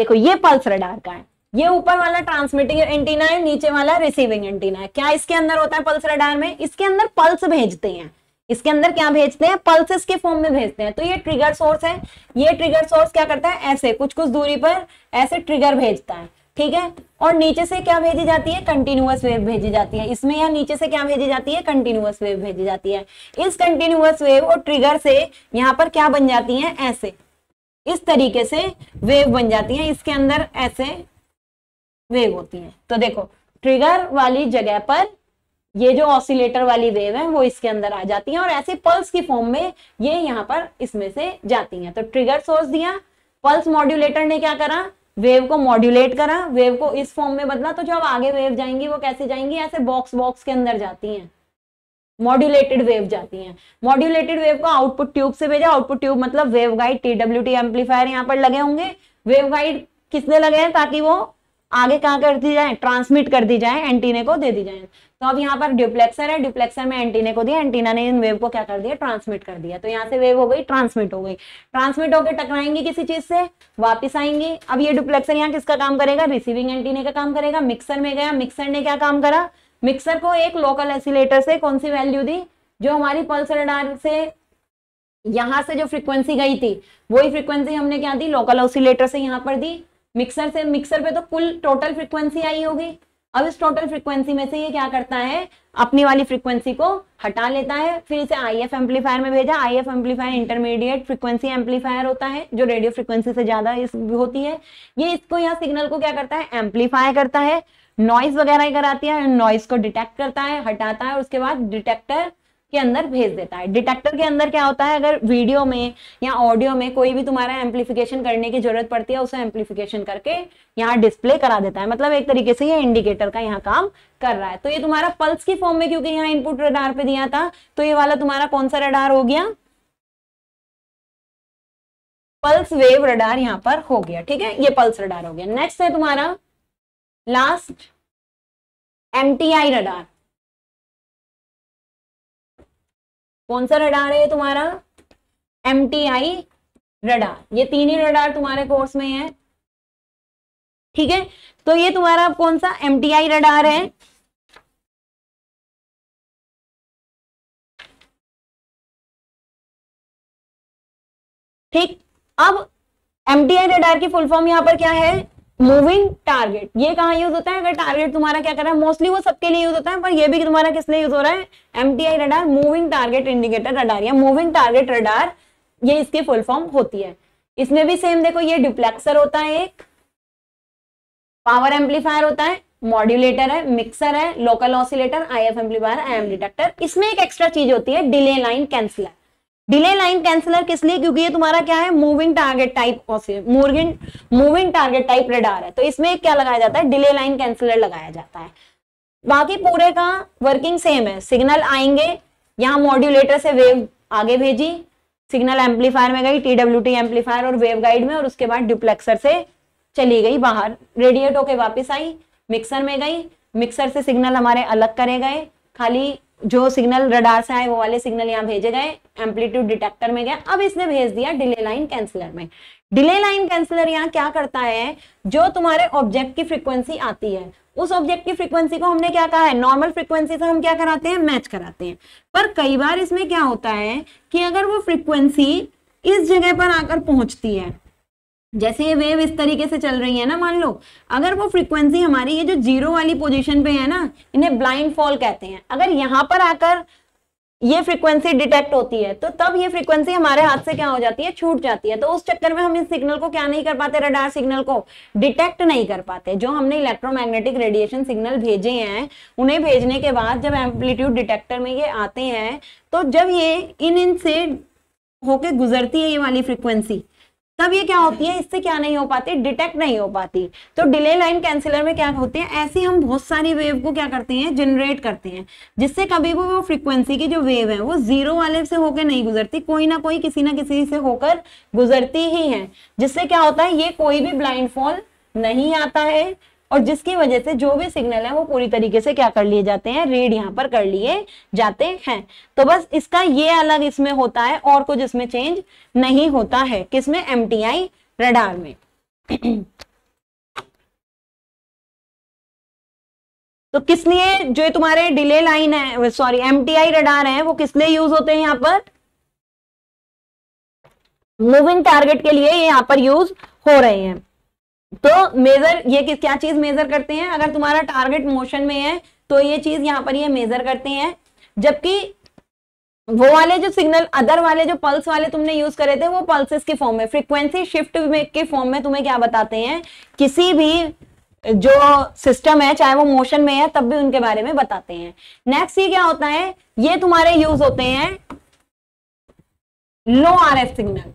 देखो, ये पल्स रडार का है। ये ऊपर वाला ट्रांसमिटिंग एंटीना है, नीचे वाला रिसीविंग एंटीना है। क्या इसके अंदर होता है पल्स रडार में? इसके अंदर पल्स भेजते हैं। इसके अंदर क्या भेजते हैं? पल्सेस के फॉर्म में भेजते हैं। तो ये ट्रिगर सोर्स है। ये ट्रिगर सोर्स क्या करता है? ऐसे, कुछ कुछ दूरी पर ऐसे ट्रिगर भेजता है। ठीक है? और नीचे से क्या भेजी जाती है? कंटिन्यूअस वेव भेजी जाती है। इसमें या नीचे से क्या भेजी जाती है? कंटिन्यूअस वेव भेजी जाती है। इस कंटिन्यूअस वेव और ट्रिगर से यहाँ पर क्या बन जाती है? ऐसे। इस तरीके से वेव बन जाती है, इसके अंदर ऐसे वेव होती है। तो देखो ट्रिगर वाली जगह पर ये जो ऑसिलेटर वाली वेव है, वो इसके अंदर आ जाती है और ऐसे पल्स की फॉर्म में ये यहाँ पर इसमें से जाती है। तो ट्रिगर सोर्स दिया पल्स मॉड्यूलेटर ने क्या करा? वेव को मॉड्यूलेट करा वेव को इस फॉर्म में बदला तो जब आगे वेव जाएँगी, वो कैसे जाएँगी? ऐसे बॉक्स बॉक्स के अंदर जाती हैं। मॉड्यूलेटेड वेव जाती हैं। मॉड्यूलेटेड वेव को आउटपुट ट्यूब से भेजा। आउटपुट ट्यूब मतलब वेव गाइड टी एम्पलीफायर यहाँ पर लगे होंगे। वेव गाइड किसने लगे हैं ताकि वो आगे कहाँ कर दी जाए? ट्रांसमिट कर दी जाए एंटीने को दे दी जाए। तो अब यहाँ पर ड्यूप्लेक्सर है। ड्यूप्लेक्सर में एंटीने को दिया। एंटीना ने इन वेव को क्या कर दिया? ट्रांसमिट कर दिया। तो यहाँ से वेव हो गई ट्रांसमिट हो गई। ट्रांसमिट होकर टकराएँगी किसी चीज़ से, वापिस आएँगी। अब ये ड्यूप्लेक्सर यहाँ किसका काम करेगा? रिसीविंग एंटीने का काम करेगा। मिक्सर में गया। मिक्सर ने क्या काम करा? मिक्सर को एक लोकल एसिलेटर से कौन सी वैल्यू दी? जो हमारी पल्स रडार से यहाँ से जो फ्रीक्वेंसी गई थी, वही फ्रीक्वेंसी हमने क्या दी? लोकल ऑसिलेटर से यहाँ पर दी। मिक्सर से, मिक्सर पे तो कुल टोटल फ्रीक्वेंसी आई होगी। अब इस टोटल फ्रीक्वेंसी में से ये क्या करता है? अपनी वाली फ्रीक्वेंसी को हटा लेता है, फिर इसे आई एफ़ एम्पलीफायर में भेजा। I F amplifier intermediate frequency amplifier होता है, जो रेडियो फ्रीक्वेंसी से ज़्यादा होती है। ये इसको यहाँ सिग्नल को क्या करता है? एम्पलीफाई करता है। नॉइज़ वगैरह कराती है नॉइज़ को डिटेक्ट करता है, हटाता है, उसके बाद डिटेक्टर के अंदर भेज देता है। डिटेक्टर के अंदर क्या होता है, अगर वीडियो में या ऑडियो में कोई भी तुम्हारा एम्पलीफिकेशन करने की ज़रूरत पड़ती है, उसे एम्पलीफिकेशन करके यहाँ डिस्प्ले करा देता है। मतलब एक तरीके से ये इंडिकेटर का यहाँ काम कर रहा है। तो ये तुम्हारा पल्स की फॉर्म में क्योंकि यहाँ इनपुट रडार पे दिया था तो ये वाला तुम्हारा कौन सा रडार हो गया? पल्स वेव रडार यहाँ पर हो गया, ठीक है? ये पल्स रडार हो गया। नेक्स्ट है तुम्हारा लास्ट एमटीआई रडार कौन सा रडार है तुम्हारा? एमटीआई रडार ये तीन ही रडार तुम्हारे कोर्स में है। ठीक है? तो ये तुम्हारा कौन सा? एमटीआई रडार है। ठीक? अब एमटीआई रडार की फुल फॉर्म यहाँ पर क्या है? मूविंग टारगेट ये कहाँ यूज़ होता है? अगर टारगेट तुम्हारा क्या कर रहा है? मोस्टली वो सबके लिए यूज़ होता है, पर ये भी तुम्हारा किस लिए यूज़ हो रहा है? MTI radar moving target indicator radar या मूविंग टारगेट रडार ये इसकी फुल फॉर्म होती है। इसमें भी सेम देखो, ये डिप्लेक्सर होता है एक पावर एम्पलीफायर होता है मॉड्यूलेटर है मिक्सर है local oscillator IF amplifier I M detector इसमें एक एक्स्ट्रा चीज़ होती है delay line canceller delay line canceller किस लिए? क्योंकि ये तुम्हारा क्या है? Moving target type moving moving target type radar है। तो इसमें क्या लगाया जाता है? डिले लाइन कैंसलर लगाया जाता है। बाकी पूरे का वर्किंग सेम है। सिग्नल आएँगे। यहाँ मॉड्यूलेटर से वेव आगे भेजी। सिग्नल एम्पलीफायर में गई टीडब्ल्यू एम्पलीफायर और वेव गाइड में और उसके बाद डिप्लेक्सर से चली गई बाहर। रेडिएट होके वापस आई मिक्सर में गई। मिक्सर से सिग्नल हमारे अलग करे गए। खाली जो सिग्नल रडार से आए, वो वाले सिग्नल यहाँ भेजे गए। एम्पलीट्यूड डिटेक्टर में गए अब इसने भेज दिया डिले लाइन कैंसलर में। डिले लाइन कैंसलर यहाँ क्या करता है? जो तुम्हारे ऑब्जेक्ट की फ्रीक्वेंसी आती है। उस ऑब्जेक्ट की फ्रीक्वेंसी को हमने क्या कहा है? नॉर्मल फ्रीक्वेंसी से हम क्या कराते हैं? मैच कराते हैं। पर कई बार इसमें क्या होता है कि अगर वो फ्रीक्वेंसी इस जगह पर आकर पहुँचती है, जैसे ये वेव इस तरीके से चल रही है ना, मान लो। अगर वो फ्रीक्वेंसी हमारी ये जो ज़ीरो वाली पोजीशन पे है ना, इन्हें ब्लाइंड फॉल कहते हैं। अगर यहाँ पर आकर ये फ्रीक्वेंसी डिटेक्ट होती है तो तब ये फ्रीक्वेंसी हमारे हाथ से क्या हो जाती है? छूट जाती है। तो उस चक्कर में हम इस सिग्नल को क्या नहीं कर पाते? रडार सिग्नल को डिटेक्ट नहीं कर पाते। जो हमने इलेक्ट्रोमैग्नेटिक रेडिएशन सिग्नल भेजे हैं, उन्हें भेजने के बाद जब एम्पलीट्यूड डिटेक्टर में ये आते हैं तो जब ये इन इन से होके गुजरती है ये वाली फ्रीक्वेंसी तब ये क्या होती है? इससे क्या नहीं हो पाती? डिटेक्ट नहीं हो पाती। तो डिले लाइन कैंसिलर में क्या होते हैं? ऐसी हम बहुत सारी वेव को क्या करते हैं? जनरेट करते हैं। जिससे कभी भी वो फ्रिक्वेंसी की जो वेव है, वो ज़ीरो वाले से होकर नहीं गुजरती। कोई ना कोई, किसी ना किसी से होकर गुजरती ही है। जिससे क्या होता है? ये कोई भी ब्लाइंड फॉल नहीं आता है। और जिसकी वजह से जो भी सिग्नल है वो पूरी तरीके से क्या कर लिए जाते हैं रीड यहाँ पर कर लिए जाते हैं। तो बस इसका ये अलग इसमें होता है और कुछ इसमें चेंज नहीं होता है। किसमें? एम टी आई रडार में। तो किस लिए जो तुम्हारे डिले लाइन है सॉरी एमटीआई रडार है, वो किस लिए यूज़ होते हैं यहाँ पर? मूविंग टारगेट के लिए यहाँ पर यूज़ हो रहे हैं। तो मेजर ये किस, क्या चीज़ मेजर करते हैं? अगर तुम्हारा टारगेट मोशन में है तो ये चीज़ यहाँ पर ये मेजर करते हैं। जबकि वो वाले जो सिग्नल अदर वाले जो पल्स वाले तुमने यूज़ करे थे, वो पल्सेस के फॉर्म में फ्रीक्वेंसी शिफ्ट के फॉर्म में तुम्हें क्या बताते हैं? किसी भी जो सिस्टम है, चाहे वो मोशन में है, तब भी उनके बारे में बताते हैं। नेक्स्ट ये क्या होता है? ये तुम्हारे यूज़ होते हैं लो आर एफ़ सिग्नल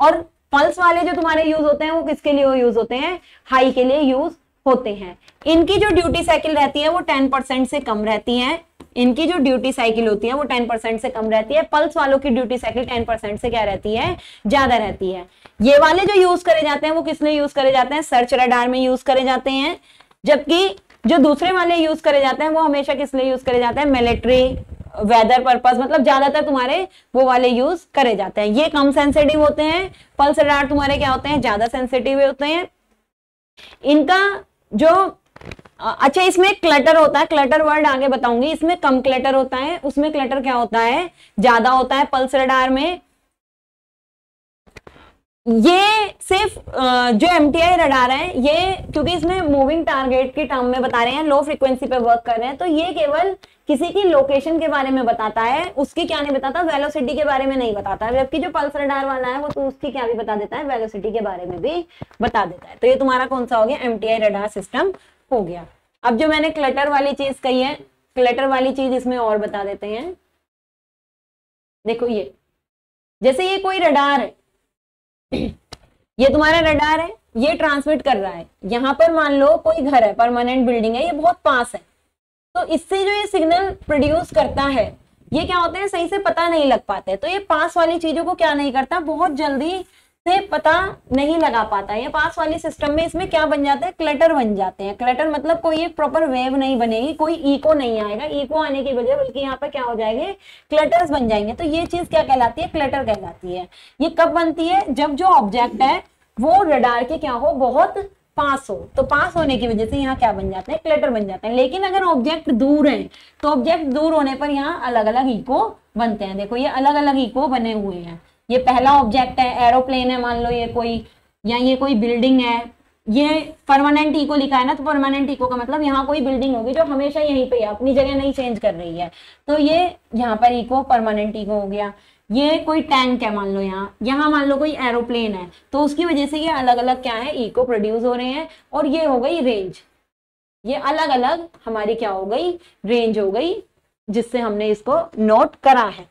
और पल्स वाले जो तुम्हारे यूज़ होते हैं, वो किसके लिए यूज़ होते हैं? हाई के लिए यूज़ होते हैं। इनकी जो ड्यूटी साइकिल रहती है, वो टेन परसेंट से कम रहती है। इनकी जो ड्यूटी साइकिल होती है, वो टेन परसेंट से कम रहती है। पल्स वालों की ड्यूटी साइकिल टेन परसेंट से क्या रहती है? ज़्यादा रहती है। ये वाले जो यूज़ करे जाते हैं, वो किस लिए यूज़ करे जाते हैं? सर्च रडार में यूज़ करे जाते हैं। जबकि जो दूसरे वाले यूज़ करे जाते हैं, वो हमेशा किस लिए यूज़ करे जाते हैं? मिलिट्री वेदर पर्पज मतलब ज़्यादातर तुम्हारे वो वाले यूज़ करे जाते हैं। ये कम सेंसिटिव होते हैं, पल्स रडार तुम्हारे क्या होते हैं? ज़्यादा सेंसिटिव होते हैं। इनका जो अच्छा इसमें क्लटर होता है। क्लटर वर्ड आगे बताऊँगी। इसमें कम क्लटर होता है। उसमें क्लटर क्या होता है? ज़्यादा होता है पल्स रडार में। ये सिर्फ़ जो एम टी आई रडार है, ये, क्योंकि इसमें मूविंग टारगेट के टर्म में बता रहे हैं लो फ्रीक्वेंसी पे वर्क कर रहे हैं तो ये केवल किसी की लोकेशन के बारे में बताता है, उसकी क्या नहीं बताता वेलोसिटी के बारे में नहीं बताता है, जबकि जो पल्स रडार वाला है, वो तो उसकी क्या भी बता देता है वेलोसिटी के बारे में भी बता देता है। तो ये तुम्हारा कौन सा हो गया? M T I radar system हो गया। अब जो मैंने क्लटर वाली चीज़ कही है क्लटर वाली चीज़ इसमें और बता देते हैं। देखो ये, जैसे ये कोई रडार है, ये तुम्हारा रडार है, ये ट्रांसमिट कर रहा है। यहाँ पर मान लो कोई घर है परमानेंट बिल्डिंग है, ये बहुत पास है। तो इससे जो ये सिग्नल प्रोड्यूस करता है, ये क्या होता है? सही से पता नहीं लग पाते। तो ये पास वाली चीज़ों को क्या नहीं करता? बहुत जल्दी से पता नहीं लगा पाता। ये पास वाली सिस्टम में इसमें क्या बन जाता है? क्लटर बन जाते हैं। क्लटर मतलब कोई एक प्रॉपर वेव नहीं बनेगी, कोई इको नहीं आएगा। इको आने की वजह, बल्कि यहाँ पर क्या हो जाएँगे? क्लटर्स बन जाएँगे। तो ये चीज़ क्या कहलाती है? क्लटर कहलाती है। ये कब बनती है? जब जो ऑब्जेक्ट है, वो रडार के क्या हो, बहुत पास हो तो पास होने की वजह से यहाँ क्या बन जाते हैं? क्लटर बन जाते हैं। लेकिन अगर ऑब्जेक्ट दूर है तो ऑब्जेक्ट दूर होने पर यहाँ अलग अलग इको बनते हैं। देखो, ये अलग अलग इको बने हुए हैं। ये पहला ऑब्जेक्ट है एरोप्लेन है, मान लो ये कोई, या ये कोई बिल्डिंग है। ये परमानेंट इको लिखा है ना तो परमानेंट इको का मतलब यहाँ कोई बिल्डिंग होगी जो हमेशा यहीं पे है, अपनी जगह नहीं चेंज कर रही है। तो ये यहाँ पर इको परमानेंट इको हो गया। ये कोई टैंक है, मान लो यहाँ। यहाँ मान लो कोई एरोप्लेन है तो उसकी वजह से ये अलग अलग क्या है इको प्रोड्यूस हो रहे हैं, और ये हो गई रेंज ये अलग अलग हमारी क्या हो गई रेंज हो गई, जिससे हमने इसको नोट करा है।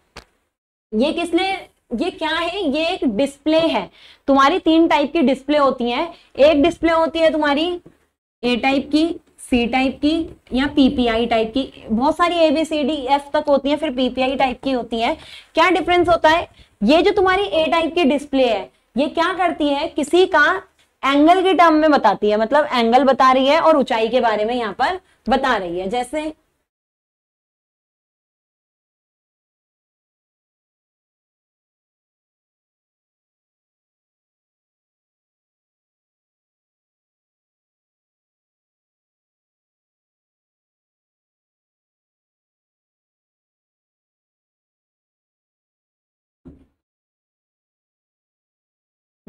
ये किस लिए ये क्या है, ये एक डिस्प्ले है। तुम्हारी तीन टाइप की डिस्प्ले होती है। एक डिस्प्ले होती है तुम्हारी ए टाइप की सी टाइप की या पीपीआई टाइप की, बहुत सारी एबीसीडी एफ़ तक होती है, फिर पीपीआई टाइप की होती है। क्या डिफरेंस होता है? ये जो तुम्हारी ए टाइप की डिस्प्ले है, ये क्या करती है? किसी का एंगल के टर्म में बताती है मतलब एंगल बता रही है और ऊंचाई के बारे में यहाँ पर बता रही है। जैसे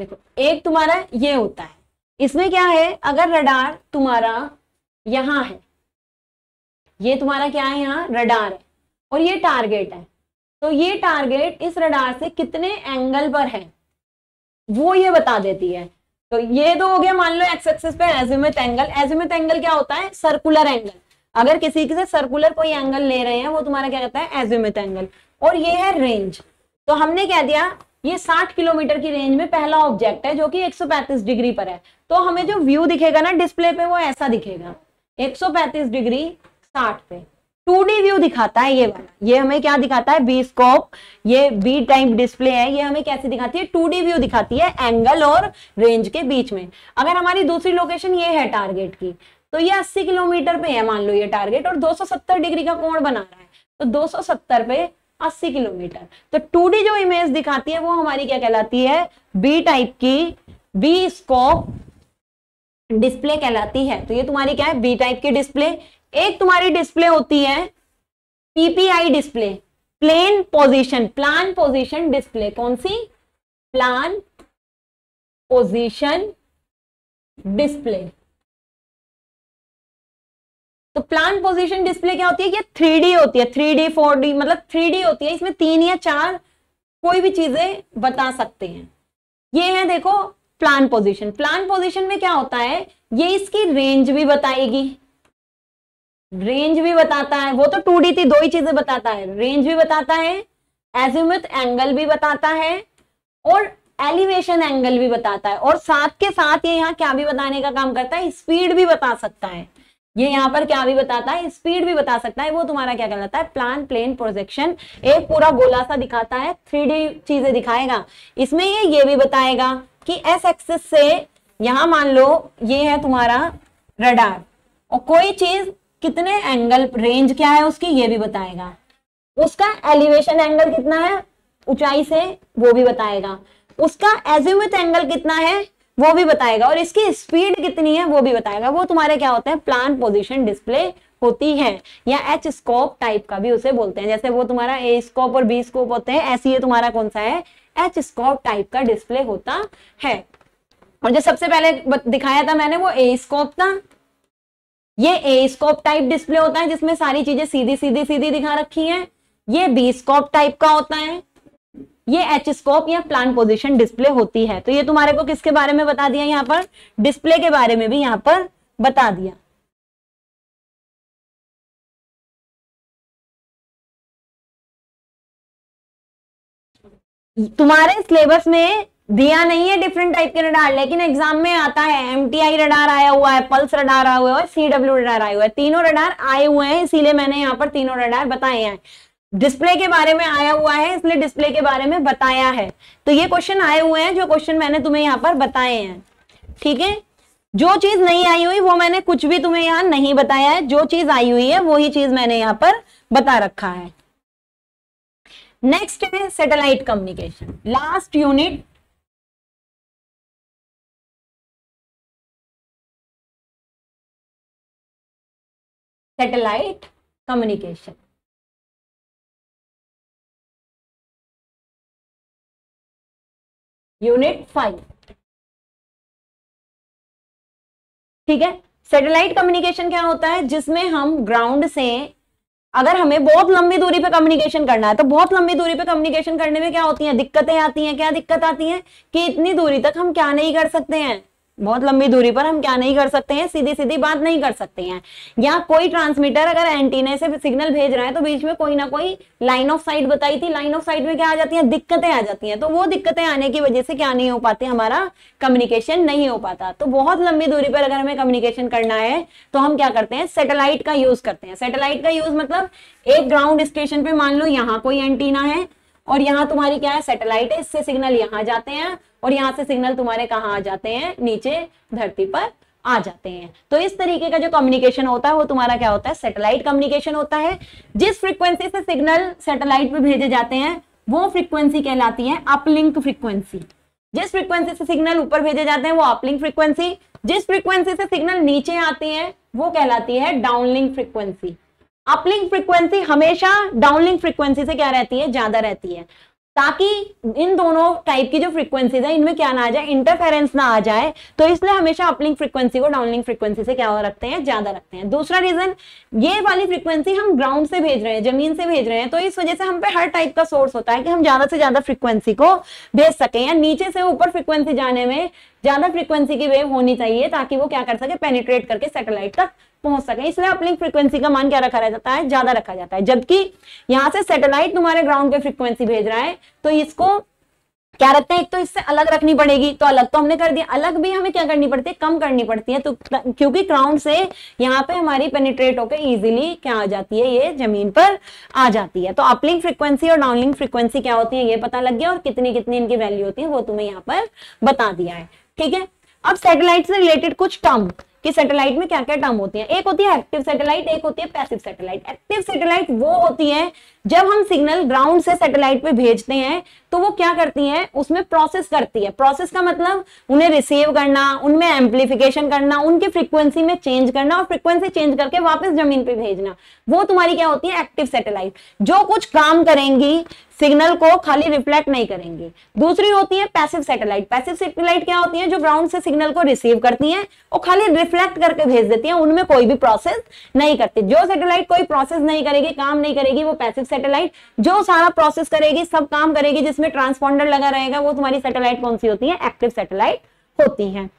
देखो, एक तुम्हारा ये होता है। इसमें क्या है? अगर रडार तुम्हारा यहाँ है, ये तुम्हारा क्या है यहाँ? रडार है, और ये टारगेट है तो ये टारगेट इस रडार से कितने एंगल पर है? वो ये बता देती है। तो ये तो हो गया, मान लो एक्स एक्सिस पे एजिमिथ एंगल एजिमिथ एंगल क्या होता है? सर्कुलर एंगल अगर किसी से सर्कुलर कोई एंगल ले रहे हैं, वो तुम्हारा क्या कहता है? एजिमिथ एंगल और ये है रेंज तो हमने क्या दिया? ये 60 किलोमीटर की रेंज में पहला ऑब्जेक्ट है जो कि 135 डिग्री पर है। तो हमें जो व्यू दिखेगा ना डिस्प्ले पे वो ऐसा दिखेगा। 135 डिग्री 60 पे। 2D व्यू दिखाता है ये वाला। ये हमें क्या दिखाता है? बी स्कोप ये बी टाइप डिस्प्ले है। ये हमें कैसे दिखाती है? 2D व्यू दिखाती है एंगल और रेंज के बीच में। अगर हमारी दूसरी लोकेशन ये है टारगेट की तो ये 80 किलोमीटर पे है, मान लो ये टारगेट और 270 डिग्री का कोण बना रहा है। तो 270 पे 80 किलोमीटर। तो टू जो इमेज दिखाती है, वो हमारी क्या कहलाती है? बी टाइप की बी स्कोप डिस्प्ले कहलाती है। तो ये तुम्हारी क्या है? बी टाइप की डिस्प्ले एक तुम्हारी डिस्प्ले होती है PPI display plane position plan position display कौन सी? प्लान पोजीशन डिस्प्ले तो प्लान पोजीशन डिस्प्ले क्या होती है? ये थ्री होती है। थ्री डी मतलब थ्री होती है। इसमें तीन या चार कोई भी चीज़ें बता सकते हैं। ये है देखो प्लान पोजीशन प्लान पोजीशन में क्या होता है? ये इसकी रेंज भी बताएगी। रेंज भी बताता है। वो तो टू डी थी, दो ही चीज़ें बताता है। रेंज भी बताता है एजिमिथ एंगल भी बताता है और एलिवेशन एंगल भी बताता है। और साथ के साथ ये यहाँ क्या भी बताने का काम करता है? स्पीड भी बता सकता है। ये यहाँ पर क्या भी बताता है स्पीड भी बता सकता है, वो तुम्हारा क्या कहलाता है प्लान प्लेन प्रोजेक्शन एक पूरा गोला सा दिखाता है थ्री चीज़ें दिखाएगा। इसमें ये ये भी बताएगा कि एस एक्सिस से यहाँ मान लो, ये है तुम्हारा रडार और कोई चीज़ कितने एंगल रेंज क्या है उसकी, ये भी बताएगा। उसका एलिवेशन एंगल कितना है, ऊंचाई से, वो भी बताएगा। उसका एज्यूमिथ एंगल कितना है वो भी बताएगा। और इसकी स्पीड कितनी है, वो भी बताएगा। वो तुम्हारे क्या होते हैं? प्लान पोजिशन डिस्प्ले होती है, या एच स्कोप टाइप का भी उसे बोलते हैं। जैसे वो तुम्हारा ए स्कोप और बी स्कोप होते हैं, ऐसी ये तुम्हारा कौन सा है? एच स्कोप टाइप का डिस्प्ले होता है। और जो सबसे पहले दिखाया था मैंने, वो ए स्कोप था। ये ए स्कोप टाइप डिस्प्ले होता है, जिसमें सारी चीज़ें सीधी सीधी सीधी दिखा रखी हैं। ये बी स्कोप टाइप का होता है। ये एच स्कोप या प्लान पोजिशन डिस्प्ले होती है। तो ये तुम्हारे को किसके बारे में बता दिया यहाँ पर? डिस्प्ले के बारे में भी यहाँ पर बता दिया। तुम्हारे सिलेबस में दिया नहीं है डिफरेंट टाइप के रडार लेकिन एग्ज़ाम में आता है। एम टी आई रडार आया हुआ है पल्स रडार आया हुआ है सी डब्ल्यू रडार आया हुआ है। तीनों रडार आए हुए हैं, इसीलिए मैंने यहाँ पर तीनों रडार बताए हैं। डिस्प्ले के बारे में आया हुआ है इसलिए डिस्प्ले के बारे में बताया है। तो ये क्वेश्चन आए हुए हैं, जो क्वेश्चन मैंने तुम्हें यहाँ पर बताए हैं। ठीक है? जो चीज़ नहीं आई हुई, वो मैंने कुछ भी तुम्हें यहाँ नहीं बताया है। जो चीज़ आई हुई है, वही चीज़ मैंने यहाँ पर बता रखा है। नेक्स्ट है satellite communication last unit satellite communication unit five. ठीक है? सैटेलाइट कम्युनिकेशन क्या होता है? जिसमें हम ग्राउंड से, अगर हमें बहुत लंबी दूरी पे कम्युनिकेशन करना है तो बहुत लंबी दूरी पे कम्युनिकेशन करने में क्या होती है? दिक्कतें आती हैं। क्या दिक्कत आती है? कि इतनी दूरी तक हम क्या नहीं कर सकते हैं? बहुत लंबी दूरी पर हम क्या नहीं कर सकते हैं? सीधी सीधी बात नहीं कर सकते हैं। या कोई ट्रांसमीटर अगर एंटीने से सिग्नल भेज रहा है तो बीच में कोई ना कोई लाइन ऑफ़ साइट बताई थी। लाइन ऑफ़ साइट में क्या आ जाती है? दिक्कतें आ जाती हैं। तो वो दिक्कतें आने की वजह से क्या नहीं हो पाती, हमारा कम्युनिकेशन नहीं हो पाता। तो बहुत लंबी दूरी पर अगर हमें कम्युनिकेशन करना है तो हम क्या करते हैं? सेटेलाइट का यूज़ करते हैं। सेटेलाइट का यूज़ मतलब एक ग्राउंड स्टेशन पे मान लो यहाँ कोई एंटीना है, और यहाँ तुम्हारी क्या है? सेटेलाइट है। इससे सिग्नल यहाँ जाते हैं। और यहाँ से सिग्नल तुम्हारे कहाँ आ जाते हैं? नीचे धरती पर आ जाते हैं। तो इस तरीके का जो कम्युनिकेशन होता है, वो तुम्हारा क्या होता है? सैटेलाइट कम्युनिकेशन होता है। जिस फ्रीक्वेंसी से सिग्नल सैटेलाइट पे भेजे जाते हैं, वो फ्रीक्वेंसी कहलाती है अपलिंक फ्रीक्वेंसी जिस फ्रीक्वेंसी से सिग्नल ऊपर भेजे जाते हैं, वो अपलिंक फ्रीक्वेंसी जिस फ्रीक्वेंसी से सिग्नल नीचे आती है, वो कहलाती है डाउनलिंक फ्रीक्वेंसी अपलिंक फ्रीक्वेंसी हमेशा डाउनलिंक फ्रीक्वेंसी से क्या रहती है? ज़्यादा रहती है। ताकि इन दोनों टाइप की जो फ्रीक्वेंसीज है, इनमें क्या ना आ जाए इंटरफेरेंस ना आ जाए तो इसलिए हमेशा अपलिंग फ्रीक्वेंसी को डाउनलिंग फ्रीक्वेंसी से क्या रखते हैं, ज़्यादा रखते हैं। दूसरा रीजन ये वाली फ्रीक्वेंसी हम ग्राउंड से भेज रहे हैं, ज़मीन से भेज रहे हैं तो इस वजह से हम पे हर टाइप का सोर्स होता है कि हम ज़्यादा से ज़्यादा फ्रिक्वेंसी को भेज सके या नीचे से ऊपर फ्रिक्वेंसी जाने में ज़्यादा फ्रीक्वेंसी की वेव होनी चाहिए ताकि वो क्या कर सके पेनिट्रेट करके सैटेलाइट तक पहुँच सके। इसलिए अपलिंक फ्रीक्वेंसी का मान क्या रखा जाता है? ज़्यादा रखा जाता है। जबकि यहाँ से सैटेलाइट तुम्हारे ग्राउंड पे फ्रीक्वेंसी भेज रहा है तो इसको क्या रखते हैं? एक तो इससे अलग रखनी पड़ेगी तो अलग तो हमने कर दिया। अलग भी हमें क्या करनी पड़ती है? कम करनी पड़ती है तो क्योंकि ग्राउंड से यहाँ पे हमारी पेनिट्रेट होकर इजीली क्या आ जाती है? ये ज़मीन पर आ जाती है। तो अपलिंग फ्रीक्वेंसी और डाउनलिंग फ्रीक्वेंसी क्या होती है, ये पता लग गया, और कितनी कितनी इनकी वैल्यू होती है, वो तुम्हें यहाँ पर बता दिया है। ठीक है? अब सैटेलाइट से रिलेटेड कुछ टर्म कि सैटेलाइट में क्या क्या टर्म होती है? एक होती है एक्टिव सैटेलाइट एक होती है पैसिव सैटेलाइट एक्टिव सैटेलाइट वो होती है जब हम सिग्नल ग्राउंड से सैटेलाइट पे भेजते हैं तो वो क्या करती है? उसमें प्रोसेस करती है। प्रोसेस का मतलब उन्हें रिसीव करना, उनमें एम्पलीफिकेशन करना, उनकी फ्रीक्वेंसी में चेंज करना और फ्रीक्वेंसी चेंज करके वापस ज़मीन पे भेजना। वो तुम्हारी क्या होती है? एक्टिव सैटेलाइट जो कुछ काम करेंगी सिग्नल को खाली रिफ्लेक्ट नहीं करेंगे। दूसरी होती है पैसिव सैटेलाइट पैसिव सैटेलाइट क्या होती है? जो ग्राउंड से सिग्नल को रिसीव करती है और खाली रिफ्लेक्ट करके भेज देती है, उनमें कोई भी प्रोसेस नहीं करती। जो सैटेलाइट कोई प्रोसेस नहीं करेगी, काम नहीं करेगी, वो पैसिव सैटेलाइट जो सारा प्रोसेस करेगी, सब काम करेगी, जिसमें ट्रांसपॉन्डर लगा रहेगा, वो तुम्हारी सैटेलाइट कौन सी होती है? एक्टिव सैटेलाइट होती है।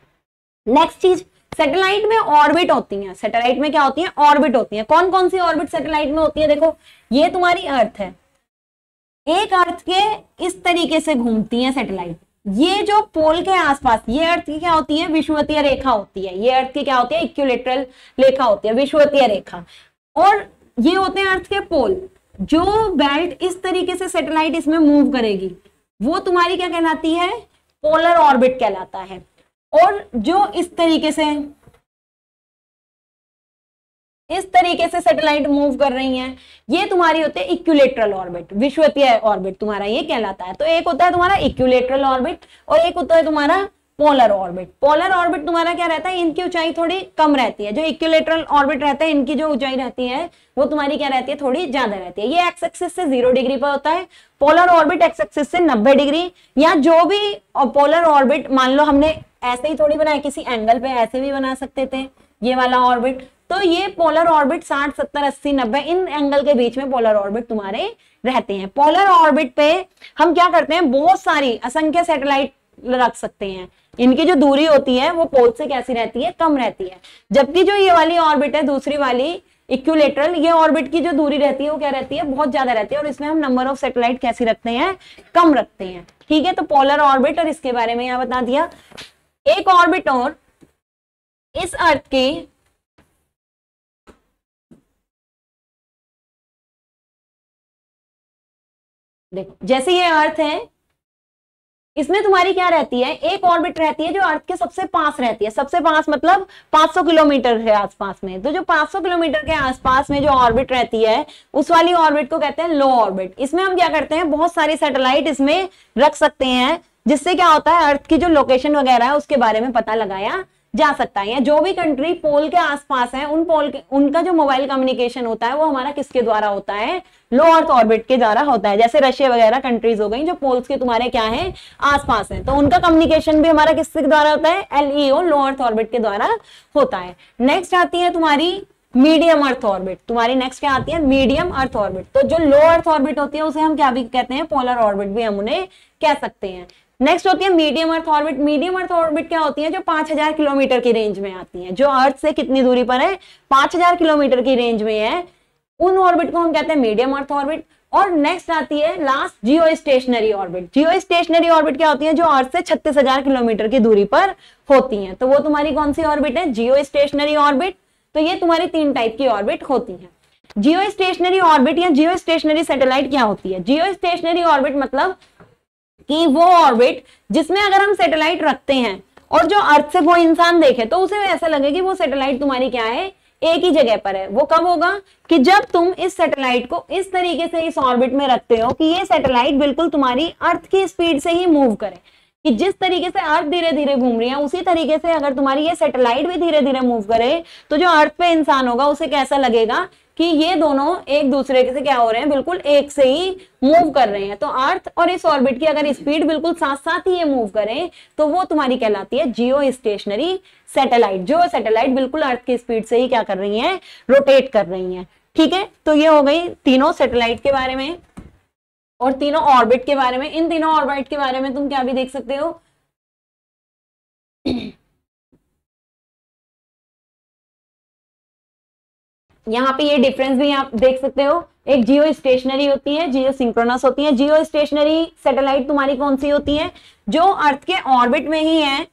नेक्स्ट चीज़ सैटेलाइट में ऑर्बिट होती है। सैटेलाइट में क्या होती है? ऑर्बिट होती है। कौन कौन सी ऑर्बिट सैटेलाइट में होती है? देखो, ये तुम्हारी अर्थ है। एक अर्थ के इस तरीके से घूमती है सैटेलाइट ये जो पोल के आसपास, ये अर्थ की क्या होती है? विश्वतीय रेखा होती है। ये अर्थ की क्या होती है? इक्विलेटरल रेखा होती है विश्वतीय रेखा। और ये होते हैं अर्थ के पोल जो बेल्ट इस तरीके से सैटेलाइट इसमें मूव करेगी, वो तुम्हारी क्या कहलाती है? पोलर ऑर्बिट कहलाता है। और जो इस तरीके से इस तरीके से सैटेलाइट मूव कर रही हैं। ये तुम्हारी होती है इक्विलेटरल ऑर्बिट विश्वतीय ऑर्बिट तुम्हारा ये कहलाता है। तो एक होता है तुम्हारा इक्विलेटरल ऑर्बिट और एक होता है तुम्हारा पोलर ऑर्बिट पोलर ऑर्बिट तुम्हारा क्या रहता है? इनकी ऊंचाई थोड़ी कम रहती है। जो इक्विलेटरल ऑर्बिट रहता है, इनकी जो ऊंचाई रहती है, वो तुम्हारी क्या रहती है? थोड़ी ज़्यादा रहती है। ये एक्स एक्सिस से ज़ीरो डिग्री पर होता है। पोलर ऑर्बिट एक्स एक्सिस से नब्बे डिग्री या जो भी पोलर ऑर्बिट मान लो हमने ऐसे ही थोड़ी बनाया, किसी एंगल पे ऐसे भी बना सकते थे। ये वाला ऑर्बिट तो ये पोलर ऑर्बिट 60 70 80 90 इन एंगल के बीच में पोलर ऑर्बिट तुम्हारे रहते हैं। पोलर ऑर्बिट पे हम क्या करते हैं? बहुत सारी असंख्य सैटेलाइट रख सकते हैं। इनकी जो दूरी होती है, वो पोल से कैसी रहती है? कम रहती है। जबकि जो ये वाली ऑर्बिट है, दूसरी वाली इक्यूलेटरल ये ऑर्बिट की जो दूरी रहती है, वो क्या रहती है? बहुत ज़्यादा रहती है और इसमें हम नंबर ऑफ़ सैटेलाइट कैसी रखते हैं? कम रखते हैं। ठीक है तो पोलर ऑर्बिट और इसके बारे में यहाँ बता दिया। एक ऑर्बिट और इस अर्थ के देखो, जैसे ये अर्थ है, इसमें तुम्हारी क्या रहती है? एक ऑर्बिट रहती है जो अर्थ के सबसे पास रहती है। सबसे पास मतलब 500 किलोमीटर के आसपास में। तो जो 500 किलोमीटर के आसपास में जो ऑर्बिट रहती है, उस वाली ऑर्बिट को कहते हैं लो ऑर्बिट इसमें हम क्या करते हैं? बहुत सारी सैटेलाइट इसमें रख सकते हैं, जिससे क्या होता है अर्थ की जो लोकेशन वगैरह है, उसके बारे में पता लगाया जा सकता है या जो भी कंट्री पोल के आसपास है, उन पोल के, उनका जो मोबाइल कम्युनिकेशन होता है, वो हमारा किसके द्वारा होता है? लो अर्थ ऑर्बिट के द्वारा होता है। जैसे रशिया वगैरह कंट्रीज़ हो गई, जो पोल्स के तुम्हारे क्या है? आसपास है। तो उनका कम्युनिकेशन भी हमारा किसके द्वारा होता है? एलईओ लो अर्थ ऑर्बिट के द्वारा होता है। नेक्स्ट आती है तुम्हारी मीडियम अर्थ ऑर्बिट तुम्हारी नेक्स्ट क्या आती है? मीडियम अर्थ ऑर्बिट तो जो लो अर्थ ऑर्बिट होती है, उसे हम क्या भी कहते हैं? पोलर ऑर्बिट भी हम उन्हें कह सकते हैं। नेक्स्ट होती है medium earth orbit medium earth orbit क्या होती है? जो 5000 किलोमीटर की रेंज में आती है। जो अर्थ से कितनी दूरी पर है? 5000 किलोमीटर की रेंज में है। उन ऑर्बिट को हम कहते हैं मीडियम अर्थ ऑर्बिट और नेक्स्ट आती है last geostationary orbit geostationary orbit क्या होती है? जो अर्थ से छत्तीस हज़ार किलोमीटर की दूरी पर होती है। तो वो तुम्हारी कौन सी ऑर्बिट है? जियो स्टेशनरी ऑर्बिट तो ये तुम्हारी तीन टाइप की ऑर्बिट होती है। जियो स्टेशनरी ऑर्बिट या जियो स्टेशनरी सैटेलाइट क्या होती है? जियो स्टेशनरी ऑर्बिट मतलब कि वो ऑर्बिट जिसमें अगर हम सैटेलाइट रखते हैं और जो अर्थ से वो इंसान देखे तो उसे ऐसा लगे कि वो सैटेलाइट तुम्हारी क्या है? एक ही जगह पर है। वो कब होगा? कि जब तुम इस सैटेलाइट को इस तरीके से इस ऑर्बिट में रखते हो कि ये सैटेलाइट बिल्कुल तुम्हारी अर्थ की स्पीड से ही मूव करे। कि जिस तरीके से अर्थ धीरे धीरे घूम रही है, उसी तरीके से अगर तुम्हारी ये सैटेलाइट भी धीरे धीरे मूव करे तो जो अर्थ पे इंसान होगा, उसे कैसा लगेगा? कि ये दोनों एक दूसरे से क्या हो रहे हैं, बिल्कुल एक से ही मूव कर रहे हैं। तो अर्थ और इस ऑर्बिट की अगर स्पीड बिल्कुल साथ साथ ही ये मूव करें तो वो तुम्हारी कहलाती है जियो स्टेशनरी सैटेलाइट जो सैटेलाइट बिल्कुल अर्थ की स्पीड से ही क्या कर रही है रोटेट कर रही है। ठीक है? तो ये हो गई तीनों सैटेलाइट के बारे में और तीनों ऑर्बिट के बारे में। इन तीनों ऑर्बिट के बारे में तुम क्या भी देख सकते हो? यहाँ पे ये डिफरेंस भी आप देख सकते हो। एक जियो स्टेशनरी होती है, जियो सिंक्रोनस होती है। जियो स्टेशनरी सेटेलाइट तुम्हारी कौन सी होती है? जो अर्थ के ऑर्बिट में ही है।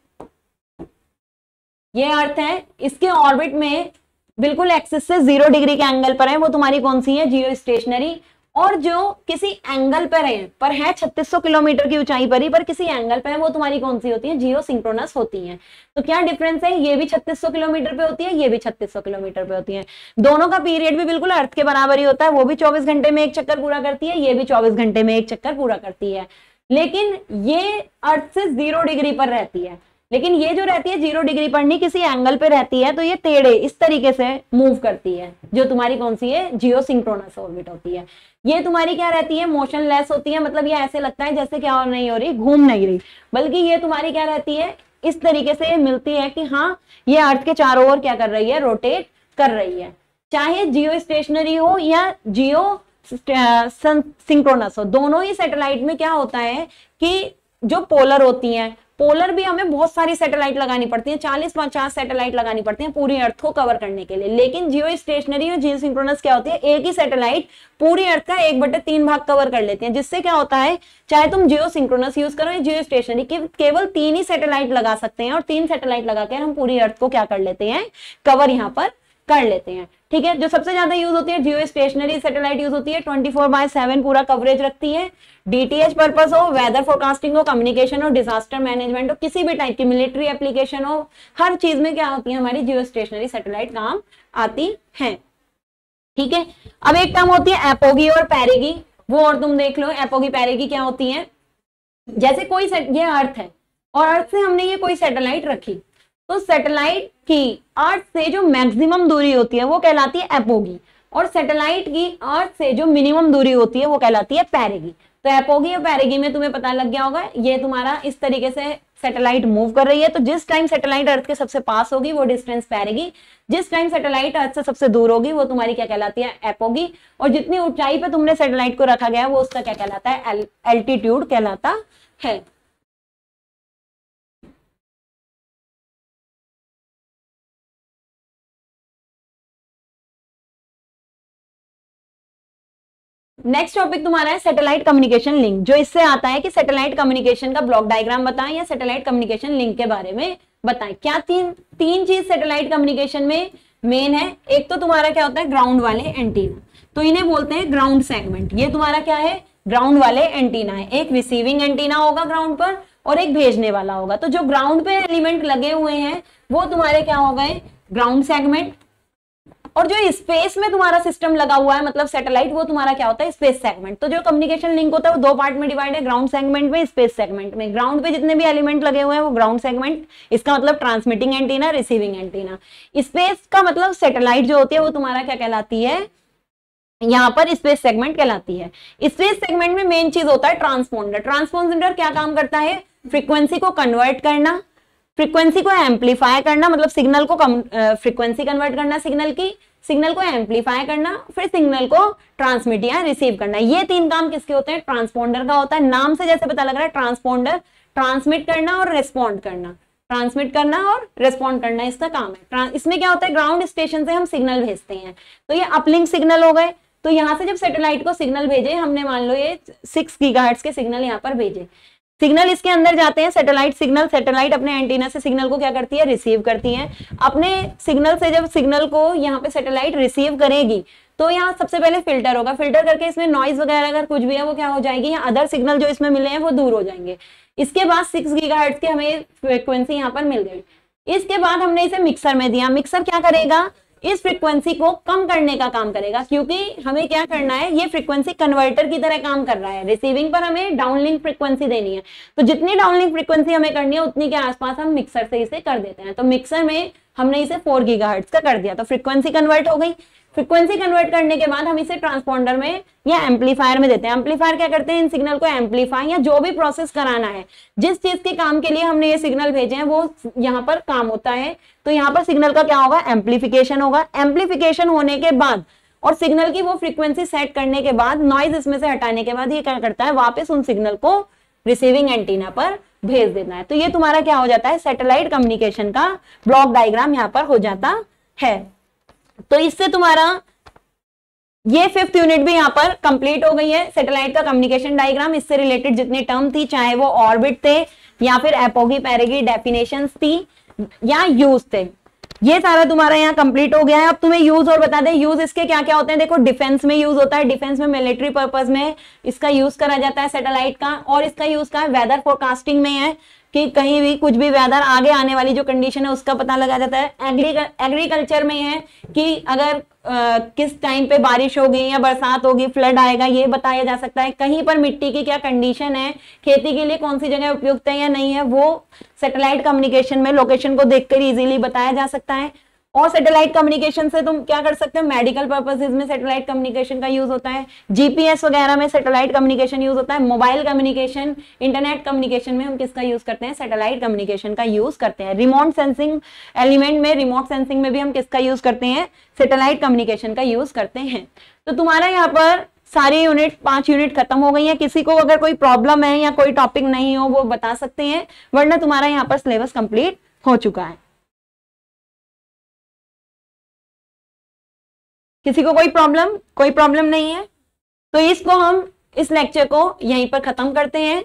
ये अर्थ है। इसके ऑर्बिट में बिल्कुल एक्सिस से ज़ीरो डिग्री के एंगल पर है। वो तुम्हारी कौन सी है? जियो स्टेशनरी और जो किसी एंगल पर है पर है 3600 किलोमीटर की ऊंचाई पर ही, पर किसी एंगल पर है, वो तुम्हारी कौन सी होती है? जियो सिंक्रोनस होती है। तो क्या डिफरेंस है? ये भी 3600 किलोमीटर पे होती है, ये भी 3600 किलोमीटर पे होती है। दोनों का पीरियड भी बिल्कुल अर्थ के बराबर ही होता है, वो भी 24 घंटे में एक चक्कर पूरा करती है, ये भी 24 घंटे में एक चक्कर पूरा करती है। लेकिन ये अर्थ से ज़ीरो डिग्री पर रहती है। लेकिन ये जो रहती है ज़ीरो डिग्री पर नहीं, किसी एंगल पे रहती है तो ये टेढ़े इस तरीके से मूव करती है, जो तुम्हारी कौन सी है? जियो सिंक्रोनस ऑर्बिट होती है। ये तुम्हारी क्या रहती है? मोशनलेस होती है मतलब ये ऐसे लगता है जैसे क्या नहीं हो रही, घूम नहीं रही। बल्कि ये तुम्हारी क्या रहती है? इस तरीके से मिलती है कि हाँ ये अर्थ के चारों ओर क्या कर रही है? रोटेट कर रही है। चाहे जियो स्टेशनरी हो या जियो सिंक्रोनस हो, दोनों ही सैटेलाइट में क्या होता है कि जो पोलर होती हैं पोलर भी हमें बहुत सारी सैटेलाइट लगानी पड़ती है, चालीस पचास सैटेलाइट लगानी पड़ती है पूरी अर्थ को कवर करने के लिए। लेकिन जियो स्टेशनरी और जियो सिंक्रोनस क्या होती है? एक ही सैटेलाइट पूरी अर्थ का एक बटे तीन भाग कवर कर लेती है, जिससे क्या होता है, चाहे तुम जियो सिंक्रोनस यूज़ करो या जियो स्टेशनरी केवल तीन ही सैटेलाइट लगा सकते हैं और तीन सैटेलाइट लगाकर हम पूरी अर्थ को क्या कर लेते हैं कवर यहाँ पर कर लेते हैं। ठीक है? जो सबसे ज़्यादा यूज़ होती है जियो स्टेशनरी सैटेलाइट यूज़ होती है ट्वेंटी फोर बाय सेवन पूरा कवरेज रखती है। डीटीएच पर्पस हो वेदर फोरकास्टिंग हो कम्युनिकेशन हो डिजास्टर मैनेजमेंट हो, किसी भी टाइप की मिलिट्री एप्लीकेशन हो, हर चीज़ में क्या होती है हमारी जियो स्टेशनरी सैटेलाइट काम आती है। ठीक है? अब एक काम होती है एपोगी और पैरेगी वो और तुम देख लो एपोगी पैरेगी क्या होती है? जैसे कोई ये अर्थ है, और अर्थ से हमने ये कोई सैटेलाइट रखी। तो सैटेलाइट की अर्थ से जो मैक्सिमम दूरी होती है, वो कहलाती है एपोगी और सैटेलाइट की अर्थ से जो मिनिमम दूरी होती है, वो कहलाती है पैरेगी तो एपोगी और पैरेगी में तुम्हें पता लग गया होगा, ये तुम्हारा इस तरीके से सैटेलाइट मूव कर रही है. तो जिस टाइम सैटेलाइट अर्थ के सबसे पास होगी, वो डिस्टेंस पैरेगी जिस टाइम सैटेलाइट अर्थ से सबसे दूर होगी, वो तुम्हारी क्या कहलाती है? एपोगी और जितनी ऊंचाई पे तुमने सैटेलाइट को रखा गया है, वो उसका क्या कहलाता है? एल्टीट्यूड कहलाता है. नेक्स्ट टॉपिक तुम्हारा है सैटेलाइट कम्युनिकेशन लिंक जो इससे आता है कि सैटेलाइट कम्युनिकेशन का ब्लॉक डायग्राम बताएँ या सैटेलाइट कम्युनिकेशन लिंक के बारे में बताएँ। क्या तीन तीन चीज़ सैटेलाइट कम्युनिकेशन में मेन है? एक तो तुम्हारा क्या होता है? ग्राउंड वाले एंटीना तो इन्हें बोलते हैं ग्राउंड सेगमेंट ये तुम्हारा क्या है? ग्राउंड वाले एंटीना है। एक रिसीविंग एंटीना होगा ग्राउंड पर और एक भेजने वाला होगा। तो जो ग्राउंड पे एलिमेंट लगे हुए हैं, वो तुम्हारे क्या हो गए? ग्राउंड सेगमेंट और जो स्पेस में तुम्हारा सिस्टम लगा हुआ है मतलब सैटेलाइट वो तुम्हारा क्या होता है? स्पेस सेगमेंट तो जो कम्युनिकेशन लिंक होता है, वो दो पार्ट में डिवाइड है ग्राउंड सेगमेंट में स्पेस सेगमेंट में. ग्राउंड पे जितने भी एलिमेंट लगे हुए हैं, वो ग्राउंड सेगमेंट इसका मतलब transmitting antenna receiving antenna space का मतलब सैटेलाइट जो होती है, वो तुम्हारा क्या कहलाती है? यहाँ पर स्पेस सेगमेंट कहलाती है. स्पेस सेगमेंट में मेन चीज़ होता है ट्रांसपोंडर ट्रांसपोंडर क्या काम करता है? फ्रीक्वेंसी को कन्वर्ट करना. फ्रीक्वेंसी को एम्पलीफाई करना मतलब सिग्नल को फ्रीक्वेंसी कन्वर्ट करना सिग्नल की. सिग्नल को एम्पलीफाई करना, फिर सिग्नल को ट्रांसमिट या रिसीव करना। ये तीन काम किसके होते हैं? ट्रांसपोंडर का होता है। नाम से जैसे पता लग रहा है, ट्रांसपोंडर, ट्रांसमिट करना और रेस्पॉन्ड करना। ट्रांसमिट करना और रेस्पॉन्ड करना, इसका काम है। इसमें क्या होता है? ग्राउंड स्टेशन से हम सिग्नल भेजते हैं। तो ये अपलिंक सिग्नल हो गए। तो यहाँ से जब सैटेलाइट को सिग्नल भेजे, हमने मान लो ये सिक्स गीगाहर्ट्ज के सिग्नल यहाँ पर भेजे। सिग्नल इसके अंदर जाते हैं सैटेलाइट सिग्नल सैटेलाइट अपने एंटीना से सिग्नल को क्या करती है? रिसीव करती है। अपने सिग्नल से जब सिग्नल को यहाँ पे सैटेलाइट रिसीव करेगी तो यहाँ सबसे पहले फ़िल्टर होगा। फ़िल्टर करके इसमें नॉइज़ वगैरह अगर कुछ भी है, वो क्या हो जाएगी? या अदर सिग्नल जो इसमें मिले हैं, वो दूर हो जाएँगे। इसके बाद सिक्स गीगा की हमें फ्रिक्वेंसी यहाँ पर मिल गई। इसके बाद हमने इसे मिक्सर में दिया। मिक्सर क्या करेगा? इस फ्रीक्वेंसी को कम करने का काम करेगा, क्योंकि हमें क्या करना है, ये फ्रीक्वेंसी कन्वर्टर की तरह काम कर रहा है। रिसीविंग पर हमें डाउनलिंक फ्रीक्वेंसी देनी है। तो जितनी डाउनलिंक फ्रीक्वेंसी हमें करनी है, उतनी के आसपास हम मिक्सर से इसे कर देते हैं। तो मिक्सर में हमने इसे फोर गीगा का कर दिया तो फ्रीक्वेंसी कन्वर्ट हो गई। फ्रीक्वेंसी कन्वर्ट करने के बाद हम इसे ट्रांसपोंडर में या एम्पलीफायर में देते हैं। एम्पलीफायर क्या करते हैं? इन सिग्नल को एम्पलीफाई या जो भी प्रोसेस कराना है, जिस चीज़ के काम के लिए हमने ये सिग्नल भेजे हैं, वो यहाँ पर काम होता है। तो यहाँ पर सिग्नल का क्या होगा? एम्पलीफिकेशन होगा। एम्पलीफिकेशन होने के बाद और सिग्नल की वो फ्रीक्वेंसी सेट करने के बाद नॉइज़ इसमें से हटाने के बाद ये क्या करता है? वापस उन सिग्नल को रिसीविंग एंटीना पर भेज देना है। तो ये तुम्हारा क्या हो जाता है? सैटेलाइट कम्युनिकेशन का ब्लॉक डायग्राम यहाँ पर हो जाता है। तो इससे तुम्हारा ये फिफ्थ यूनिट भी यहाँ पर कंप्लीट हो गई है। सैटेलाइट का कम्युनिकेशन डायग्राम इससे रिलेटेड जितने टर्म थी, चाहे वो ऑर्बिट थे या फिर एपोगी पैरेगी डेफिनेशन थी या यूज़ थे। ये सारा तुम्हारा यहाँ कंप्लीट हो गया है। अब तुम्हें यूज़ और बता दें यूज़ इसके क्या क्या होते हैं? देखो डिफेंस में यूज़ होता है। डिफेंस में मिलिट्री पर्पज में इसका यूज़ करा जाता है सैटेलाइट का और इसका यूज़ का है? वेदर फोरकास्टिंग में है। कि कहीं भी कुछ भी वेदर आगे आने वाली जो कंडीशन है उसका पता लगा जाता है। एग्रीकल्चर में है कि अगर आ, किस टाइम पे बारिश होगी या बरसात होगी फ्लड आएगा ये बताया जा सकता है। कहीं पर मिट्टी की क्या कंडीशन है खेती के लिए कौन सी जगह उपयुक्त है या नहीं है वो सैटेलाइट कम्युनिकेशन में लोकेशन को देखकर इजीली बताया जा सकता है। और सैटेलाइट कम्युनिकेशन से तुम क्या कर सकते हो? मेडिकल पर्पसेज में सैटेलाइट कम्युनिकेशन का यूज़ होता है। जीपीएस वगैरह में सैटेलाइट कम्युनिकेशन यूज़ होता है। मोबाइल कम्युनिकेशन इंटरनेट कम्युनिकेशन में हम किसका यूज़ करते हैं? सैटेलाइट कम्युनिकेशन का यूज़ करते हैं। रिमोट सेंसिंग एलिमेंट में रिमोट सेंसिंग में भी हम किसका यूज़ करते हैं? सैटेलाइट कम्युनिकेशन का यूज़ करते हैं। तो तुम्हारा यहाँ पर सारी यूनिट पाँच यूनिट खत्म हो गई है। किसी को अगर कोई प्रॉब्लम है या कोई टॉपिक नहीं हो, वो बता सकते हैं, वरना तुम्हारा यहाँ पर सिलेबस कंप्लीट हो चुका है। किसी को कोई प्रॉब्लम कोई प्रॉब्लम नहीं है। तो इसको हम, इस लेक्चर को यहीं पर खत्म करते हैं।